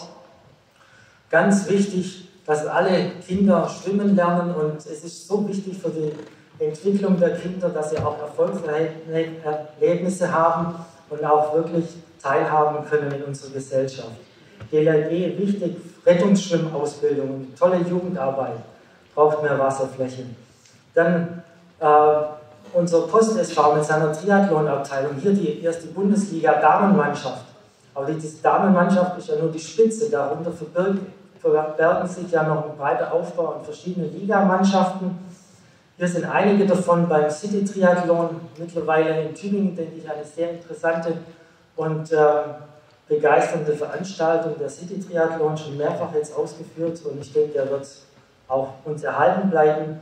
Ganz wichtig, dass alle Kinder schwimmen lernen und es ist so wichtig für die Entwicklung der Kinder, dass sie auch Erfolgserlebnisse haben und auch wirklich teilhaben können in unserer Gesellschaft. DLRG wichtig, Rettungsschwimmausbildung, tolle Jugendarbeit, braucht mehr Wasserfläche. Dann äh, unser Post-SV mit seiner Triathlon-Abteilung, hier die erste Bundesliga-Damenmannschaft. Aber diese Damenmannschaft ist ja nur die Spitze, darunter verbergen sich ja noch ein breiter Aufbau an verschiedenen Ligamannschaften. Hier sind einige davon beim City Triathlon, mittlerweile in Tübingen, denke ich, eine sehr interessante und äh, begeisternde Veranstaltung. Der City Triathlon schon mehrfach jetzt ausgeführt und ich denke, er wird auch uns erhalten bleiben.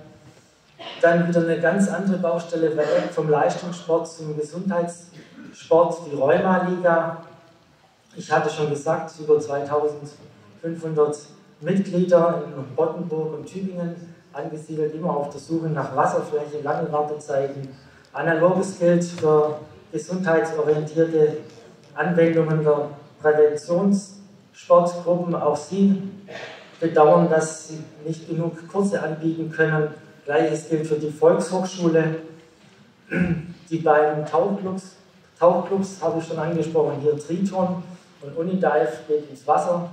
Dann wieder eine ganz andere Baustelle vom Leistungssport zum Gesundheitssport, die Rheuma-Liga. Ich hatte schon gesagt, über 2500 Mitglieder in Bottenburg und Tübingen angesiedelt, immer auf der Suche nach Wasserfläche, lange Wartezeiten. Analoges gilt für gesundheitsorientierte Anwendungen der Präventionssportgruppen. Auch sie bedauern, dass sie nicht genug Kurse anbieten können. Gleiches gilt für die Volkshochschule. Die beiden Tauchclubs, Tauchclubs habe ich schon angesprochen, hier Triton und Unidive geht ins Wasser.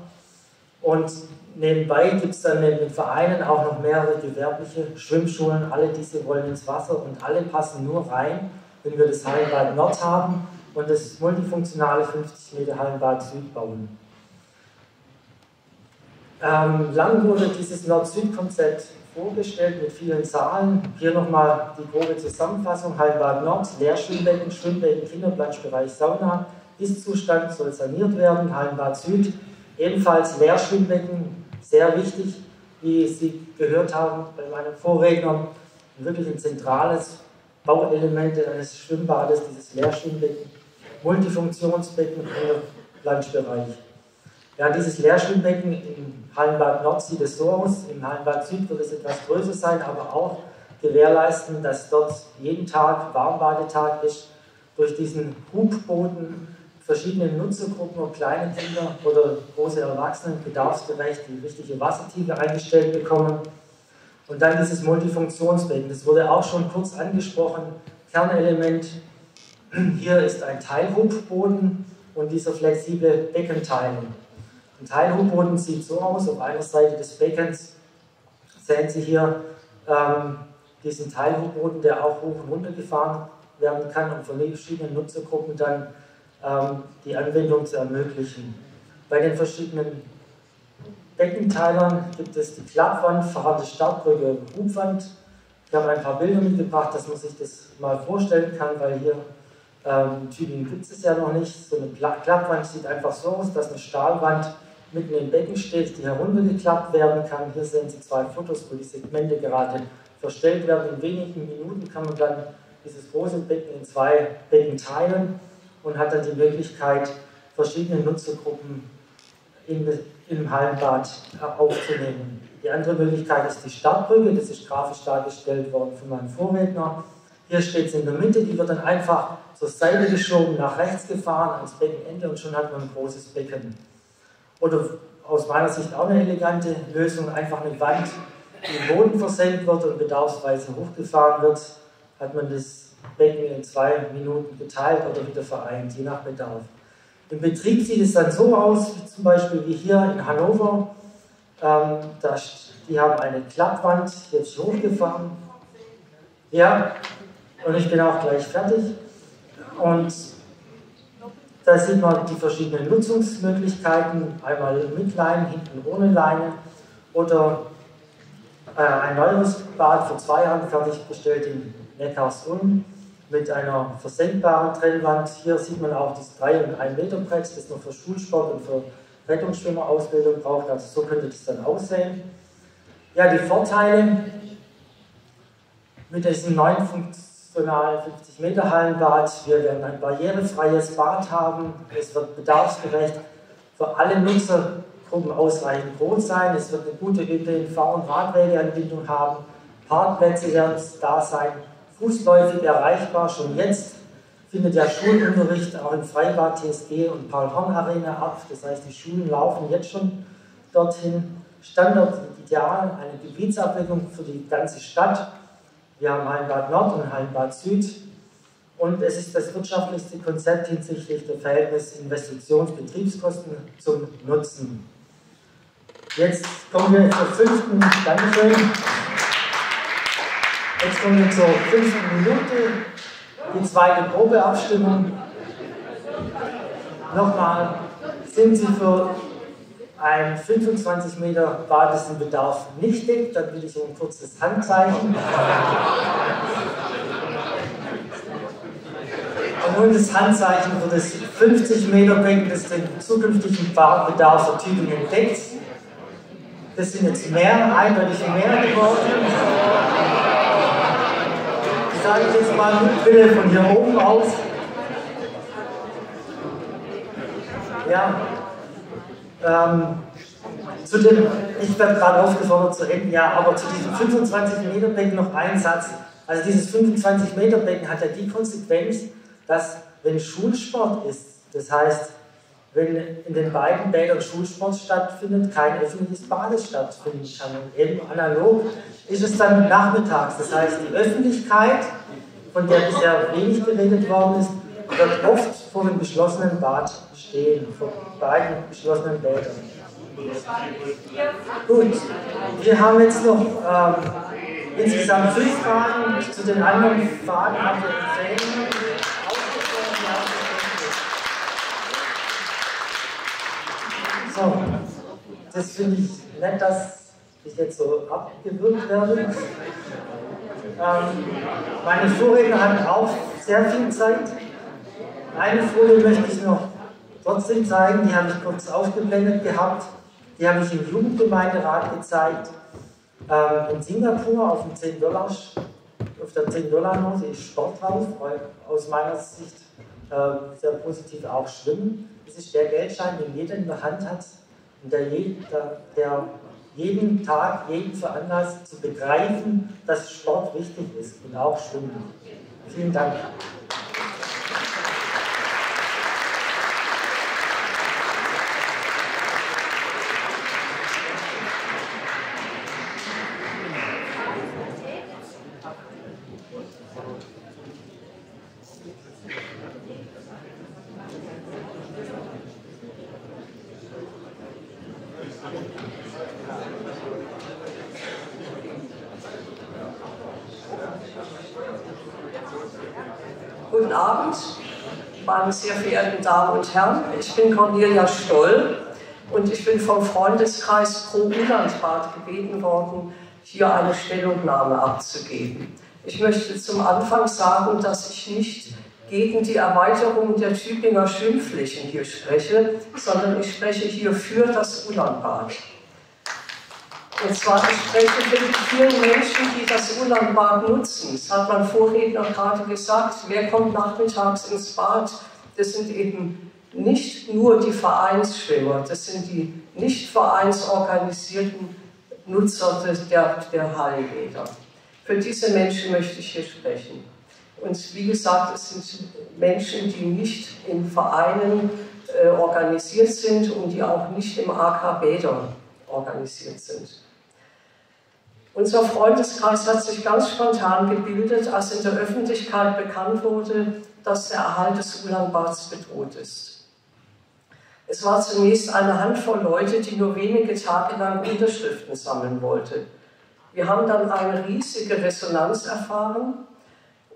Und nebenbei gibt es dann neben den Vereinen auch noch mehrere gewerbliche Schwimmschulen. Alle diese wollen ins Wasser und alle passen nur rein, wenn wir das Hallenbad Nord haben und das multifunktionale 50 Meter Hallenbad Süd bauen. Ähm, lang wurde dieses Nord-Süd-Konzept vorgestellt mit vielen Zahlen. Hier nochmal die grobe Zusammenfassung. Hallenbad Nord, Leerschwimmbecken, Schwimmbecken, Kinderplanschbereich, Sauna. Ist-Zustand soll saniert werden. Hallenbad Süd, ebenfalls Leerschwimmbecken, sehr wichtig, wie Sie gehört haben bei meinen Vorrednern, wirklich ein zentrales Bauelement eines Schwimmbades, dieses Leerschwimmbecken, Multifunktionsbecken im Planschbereich. Ja, dieses Leerschwimmbecken im Hallenbad Nord sieht es so aus, im Hallenbad Süd wird es etwas größer sein, aber auch gewährleisten, dass dort jeden Tag Warmbadetag ist, durch diesen Hubboden verschiedene Nutzergruppen, ob kleine Kinder oder große Erwachsene, bedarfsgerecht die richtige Wassertiefe eingestellt bekommen. Und dann dieses Multifunktionsbecken, das wurde auch schon kurz angesprochen, Kernelement. Hier ist ein Teilhubboden und dieser flexible Beckenteil. Ein Teilhubboden sieht so aus, auf einer Seite des Beckens sehen Sie hier ähm, diesen Teilhubboden, der auch hoch und runter gefahren werden kann, um von verschiedenen Nutzergruppen dann ähm, die Anwendung zu ermöglichen. Bei den verschiedenen Beckenteilern gibt es die Klappwand, fahrende Startbrücke Hubwand. Ich habe ein paar Bilder mitgebracht, dass man sich das mal vorstellen kann, weil hier ähm, in Tübingen gibt es ja noch nicht. So eine Klappwand sieht einfach so aus, dass eine Stahlwand mitten im Becken steht, die heruntergeklappt werden kann. Hier sehen Sie zwei Fotos, wo die Segmente gerade verstellt werden. In wenigen Minuten kann man dann dieses große Becken in zwei Becken teilen und hat dann die Möglichkeit, verschiedene Nutzergruppen in, im Hallenbad aufzunehmen. Die andere Möglichkeit ist die Startbrücke, das ist grafisch dargestellt worden von meinem Vorredner. Hier steht es in der Mitte, die wird dann einfach zur Seite geschoben, nach rechts gefahren, ans Beckenende und schon hat man ein großes Becken. Oder aus meiner Sicht auch eine elegante Lösung, einfach eine Wand, die im Boden versenkt wird und bedarfsweise hochgefahren wird, hat man das Becken in zwei Minuten geteilt oder wieder vereint, je nach Bedarf. Im Betrieb sieht es dann so aus, zum Beispiel wie hier in Hannover. Ähm, da, die haben eine Klappwand jetzt hochgefahren. Ja, und ich bin auch gleich fertig. Und da sieht man die verschiedenen Nutzungsmöglichkeiten, einmal mit Leine, hinten ohne Leine oder äh, ein neues Bad vor zwei Jahren fertiggestellt in Neckarsulm mit einer versenkbaren Trennwand. Hier sieht man auch das 3 und 1 Meter Brett, das nur für Schulsport und für Rettungsschwimmerausbildung braucht. Also so könnte das dann aussehen. Ja, die Vorteile mit diesem neuen funktionalen 50 Meter Hallenbad. Wir werden ein barrierefreies Bad haben. Es wird bedarfsgerecht für alle Nutzergruppen ausreichend groß sein. Es wird eine gute ÖPNV- und Radwegeanbindung haben. Parkplätze werden da sein fußläufig erreichbar. Schon jetzt findet der Schulunterricht auch im Freibad TSG und Paul-Horn-Arena ab. Das heißt, die Schulen laufen jetzt schon dorthin. Standort ideal, eine Gebietsabwicklung für die ganze Stadt. Wir haben Hallenbad Nord und Hallenbad Süd. Und es ist das wirtschaftlichste Konzept hinsichtlich der Verhältnis Investitionsbetriebskosten zum Nutzen. Jetzt kommen wir zur fünften, Dankeschön. Jetzt kommen wir zur fünften Minute, die zweite Probeabstimmung. Nochmal, sind Sie für ein 25 Meter Bad diesen Bedarf nicht deckt, dann will ich um ein kurzes Handzeichen. Nun das Handzeichen für das 50 Meter Becken, das den zukünftigen Badbedarf für Tübingen deckt. Das sind jetzt mehr, eindeutig mehr geworden. Ich sage jetzt mal Brille von hier oben aus. Ja. Ähm, zu dem, ich werde gerade aufgefordert zu enden, ja, aber zu diesem 25 Meter Becken noch ein Satz. Also dieses 25 Meter Becken hat ja die Konsequenz, dass wenn Schulsport ist, das heißt, wenn in den beiden Bädern Schulsport stattfindet, kein öffentliches Bade stattfinden kann. Und eben analog ist es dann nachmittags. Das heißt, die Öffentlichkeit, von der bisher wenig geredet worden ist, wird oft vor dem geschlossenen Bad stehen, vor beiden geschlossenen Bädern. Gut, wir haben jetzt noch ähm, insgesamt fünf Fragen. Zu den anderen Fragen haben wir Empfehlungen. So, das finde ich nett, dass ich jetzt so abgewürgt werde. Ähm, meine Vorredner hatten auch sehr viel Zeit. Eine Folie möchte ich noch trotzdem zeigen, die habe ich kurz aufgeblendet gehabt. Die habe ich im Jugendgemeinderat gezeigt. Ähm, in Singapur auf dem 10 Dollar, auf der 10 Dollar Note ist Sport drauf, weil aus meiner Sicht äh, sehr positiv auch Schwimmen. Das ist der Geldschein, den jeder in der Hand hat und der, der, der jeden Tag, jeden veranlasst zu begreifen, dass Sport wichtig ist und auch Schwimmen. Vielen Dank. meine sehr verehrten Damen und Herren. Ich bin Cornelia Stoll und ich bin vom Freundeskreis Pro Ulandbad gebeten worden, hier eine Stellungnahme abzugeben. Ich möchte zum Anfang sagen, dass ich nicht gegen die Erweiterung der Tübinger Schwimmflächen hier spreche, sondern ich spreche hier für das Ulandbad. Und zwar, ich spreche für die vielen Menschen, die das Ulandbad nutzen. Das hat mein Vorredner gerade gesagt. Wer kommt nachmittags ins Bad? Das sind eben nicht nur die Vereinsschwimmer, das sind die nicht vereinsorganisierten Nutzer der, der Hallenbäder. Für diese Menschen möchte ich hier sprechen. Und wie gesagt, es sind Menschen, die nicht in Vereinen äh, organisiert sind und die auch nicht im AK Bäder organisiert sind. Unser Freundeskreis hat sich ganz spontan gebildet, als in der Öffentlichkeit bekannt wurde, dass der Erhalt des Ulanbads bedroht ist. Es war zunächst eine Handvoll Leute, die nur wenige Tage lang Unterschriften sammeln wollte. Wir haben dann eine riesige Resonanz erfahren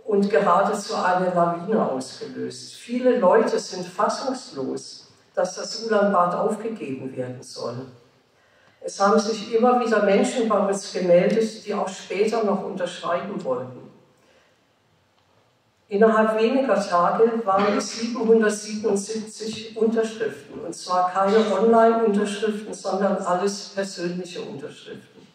und geradezu eine Lawine ausgelöst. Viele Leute sind fassungslos, dass das Ulanbad aufgegeben werden soll. Es haben sich immer wieder Menschen bei uns gemeldet, die auch später noch unterschreiben wollten. Innerhalb weniger Tage waren es 777 Unterschriften, und zwar keine Online-Unterschriften, sondern alles persönliche Unterschriften.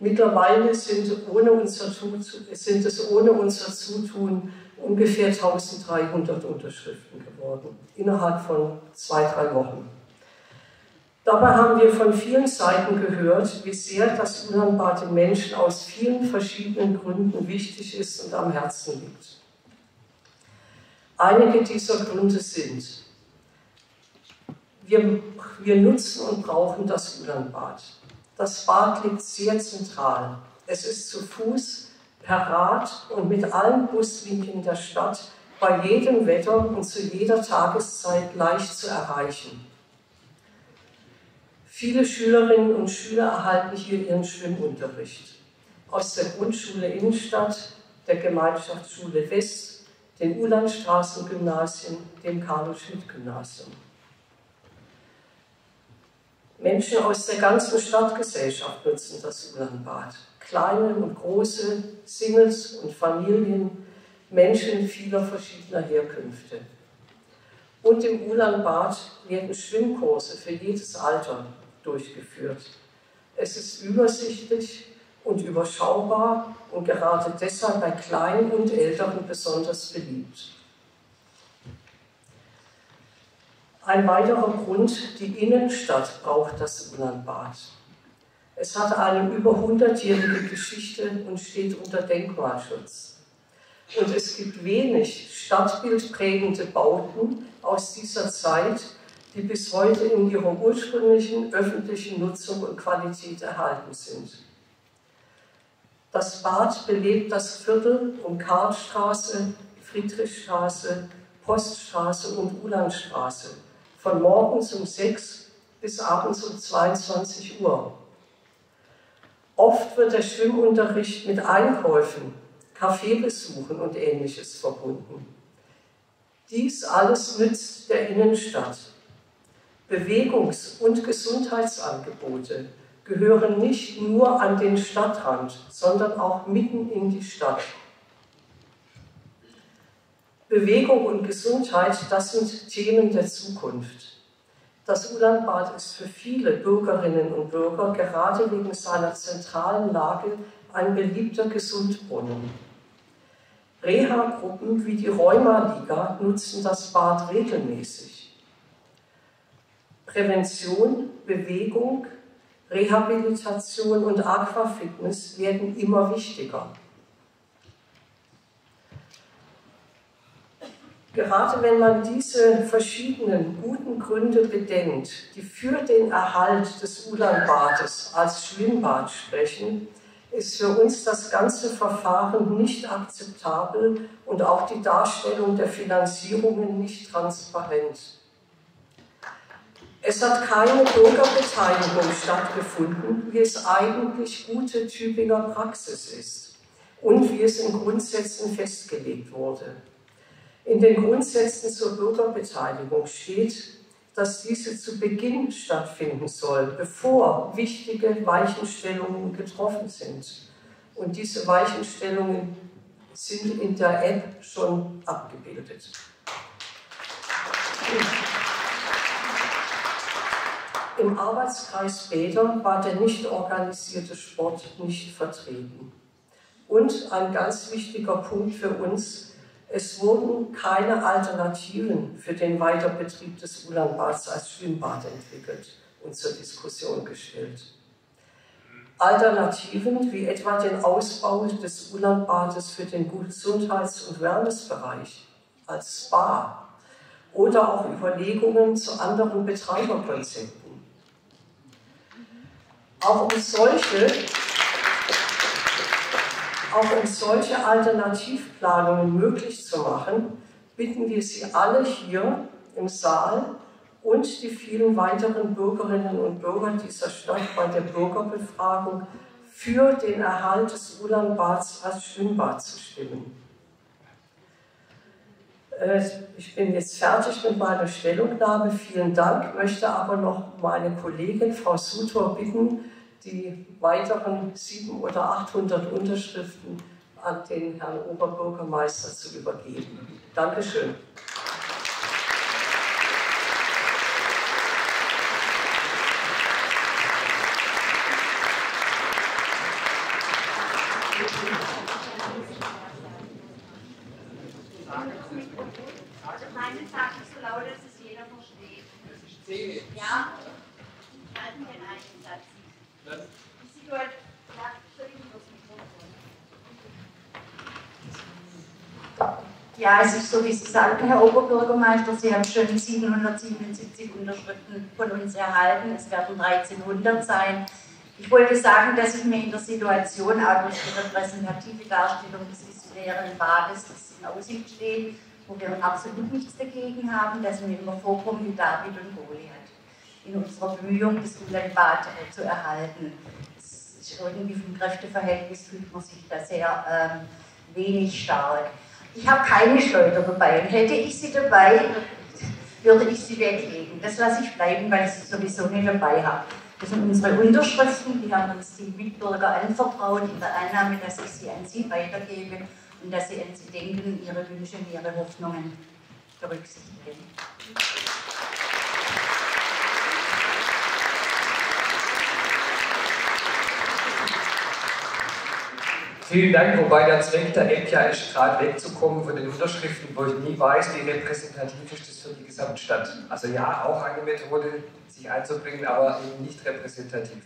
Mittlerweile sind, ohne unser, sind es ohne unser Zutun ungefähr 1300 Unterschriften geworden, innerhalb von zwei, drei Wochen. Dabei haben wir von vielen Seiten gehört, wie sehr das Ulanbad den Menschen aus vielen verschiedenen Gründen wichtig ist und am Herzen liegt. Einige dieser Gründe sind, wir, wir nutzen und brauchen das Ulanbad. Das Bad liegt sehr zentral. Es ist zu Fuß, per Rad und mit allen Buslinien der Stadt bei jedem Wetter und zu jeder Tageszeit leicht zu erreichen. Viele Schülerinnen und Schüler erhalten hier ihren Schwimmunterricht aus der Grundschule Innenstadt, der Gemeinschaftsschule West, den Ulandstraßengymnasien, dem Karl-Schmidt-Gymnasium. Menschen aus der ganzen Stadtgesellschaft nutzen das Ulanbad. Kleine und große, Singles und Familien, Menschen vieler verschiedener Herkünfte. Und im Ulanbad werden Schwimmkurse für jedes Alter durchgeführt. Es ist übersichtlich und überschaubar und gerade deshalb bei Kleinen und Älteren besonders beliebt. Ein weiterer Grund, die Innenstadt braucht das Ulanbad. Es hat eine über 100-jährige Geschichte und steht unter Denkmalschutz. Und es gibt wenig stadtbildprägende Bauten aus dieser Zeit, die bis heute in ihrer ursprünglichen öffentlichen Nutzung und Qualität erhalten sind. Das Bad belebt das Viertel um Karlstraße, Friedrichstraße, Poststraße und Ulandstraße von morgens um 6 bis abends um 22 Uhr. Oft wird der Schwimmunterricht mit Einkäufen, Kaffeebesuchen und ähnliches verbunden. Dies alles nützt der Innenstadt. Bewegungs- und Gesundheitsangebote gehören nicht nur an den Stadtrand, sondern auch mitten in die Stadt. Bewegung und Gesundheit, das sind Themen der Zukunft. Das Ulanbad ist für viele Bürgerinnen und Bürger gerade wegen seiner zentralen Lage ein beliebter Gesundbrunnen. Reha-Gruppen wie die Rheuma-Liga nutzen das Bad regelmäßig. Prävention, Bewegung, Rehabilitation und Aquafitness werden immer wichtiger. Gerade wenn man diese verschiedenen guten Gründe bedenkt, die für den Erhalt des Ulanbades als Schwimmbad sprechen, ist für uns das ganze Verfahren nicht akzeptabel und auch die Darstellung der Finanzierungen nicht transparent. Es hat keine Bürgerbeteiligung stattgefunden, wie es eigentlich gute Tübinger Praxis ist und wie es in Grundsätzen festgelegt wurde. In den Grundsätzen zur Bürgerbeteiligung steht, dass diese zu Beginn stattfinden soll, bevor wichtige Weichenstellungen getroffen sind. Und diese Weichenstellungen sind in der App schon abgebildet. Im Arbeitskreis Bäder war der nicht organisierte Sport nicht vertreten. Und ein ganz wichtiger Punkt für uns, es wurden keine Alternativen für den Weiterbetrieb des Ulanbads als Schwimmbad entwickelt und zur Diskussion gestellt. Alternativen wie etwa den Ausbau des Ulanbades für den Gesundheits- und Wellnessbereich als Spa oder auch Überlegungen zu anderen Betreiberkonzepten. Auch um solche auch um solche Alternativplanungen möglich zu machen, bitten wir Sie alle hier im Saal und die vielen weiteren Bürgerinnen und Bürger dieser Stadt bei der Bürgerbefragung für den Erhalt des Ulanbads als Schwimmbad zu stimmen. Äh, ich bin jetzt fertig mit meiner Stellungnahme. Vielen Dank, möchte aber noch meine Kollegin Frau Sutor bitten, die weiteren 700 oder 800 Unterschriften an den Herrn Oberbürgermeister zu übergeben. Dankeschön. Meine sagt so laut, dass es jeder versteht. Ja? Halten den einen Satz. Ja, es ist so, wie Sie sagten, Herr Oberbürgermeister, Sie haben schon 777 Unterschriften von uns erhalten. Es werden 1300 sein. Ich wollte sagen, dass ich mir in der Situation auch durch die repräsentative Darstellung des visuellen Bades, das in Aussicht steht, wo wir absolut nichts dagegen haben, dass wir immer vorkommen wie David und Goliath in unserer Bemühung, das äh, zu erhalten. Es ist irgendwie vom Kräfteverhältnis fühlt man sich da sehr ähm, wenig stark. Ich habe keine Schleuder dabei und hätte ich sie dabei, würde ich sie weglegen. Das lasse ich bleiben, weil ich sie sowieso nicht dabei habe. Das sind unsere Unterschriften, die haben uns die Mitbürger anvertraut, in der Annahme, dass ich sie an sie weitergebe und dass sie an sie denken, ihre Wünsche und ihre Hoffnungen berücksichtigen. Vielen Dank, wobei der Zweck der App ja ist, gerade wegzukommen von den Unterschriften, wo ich nie weiß, wie repräsentativ ist das für die Gesamtstadt. Also ja, auch eine Methode, sich einzubringen, aber eben nicht repräsentativ.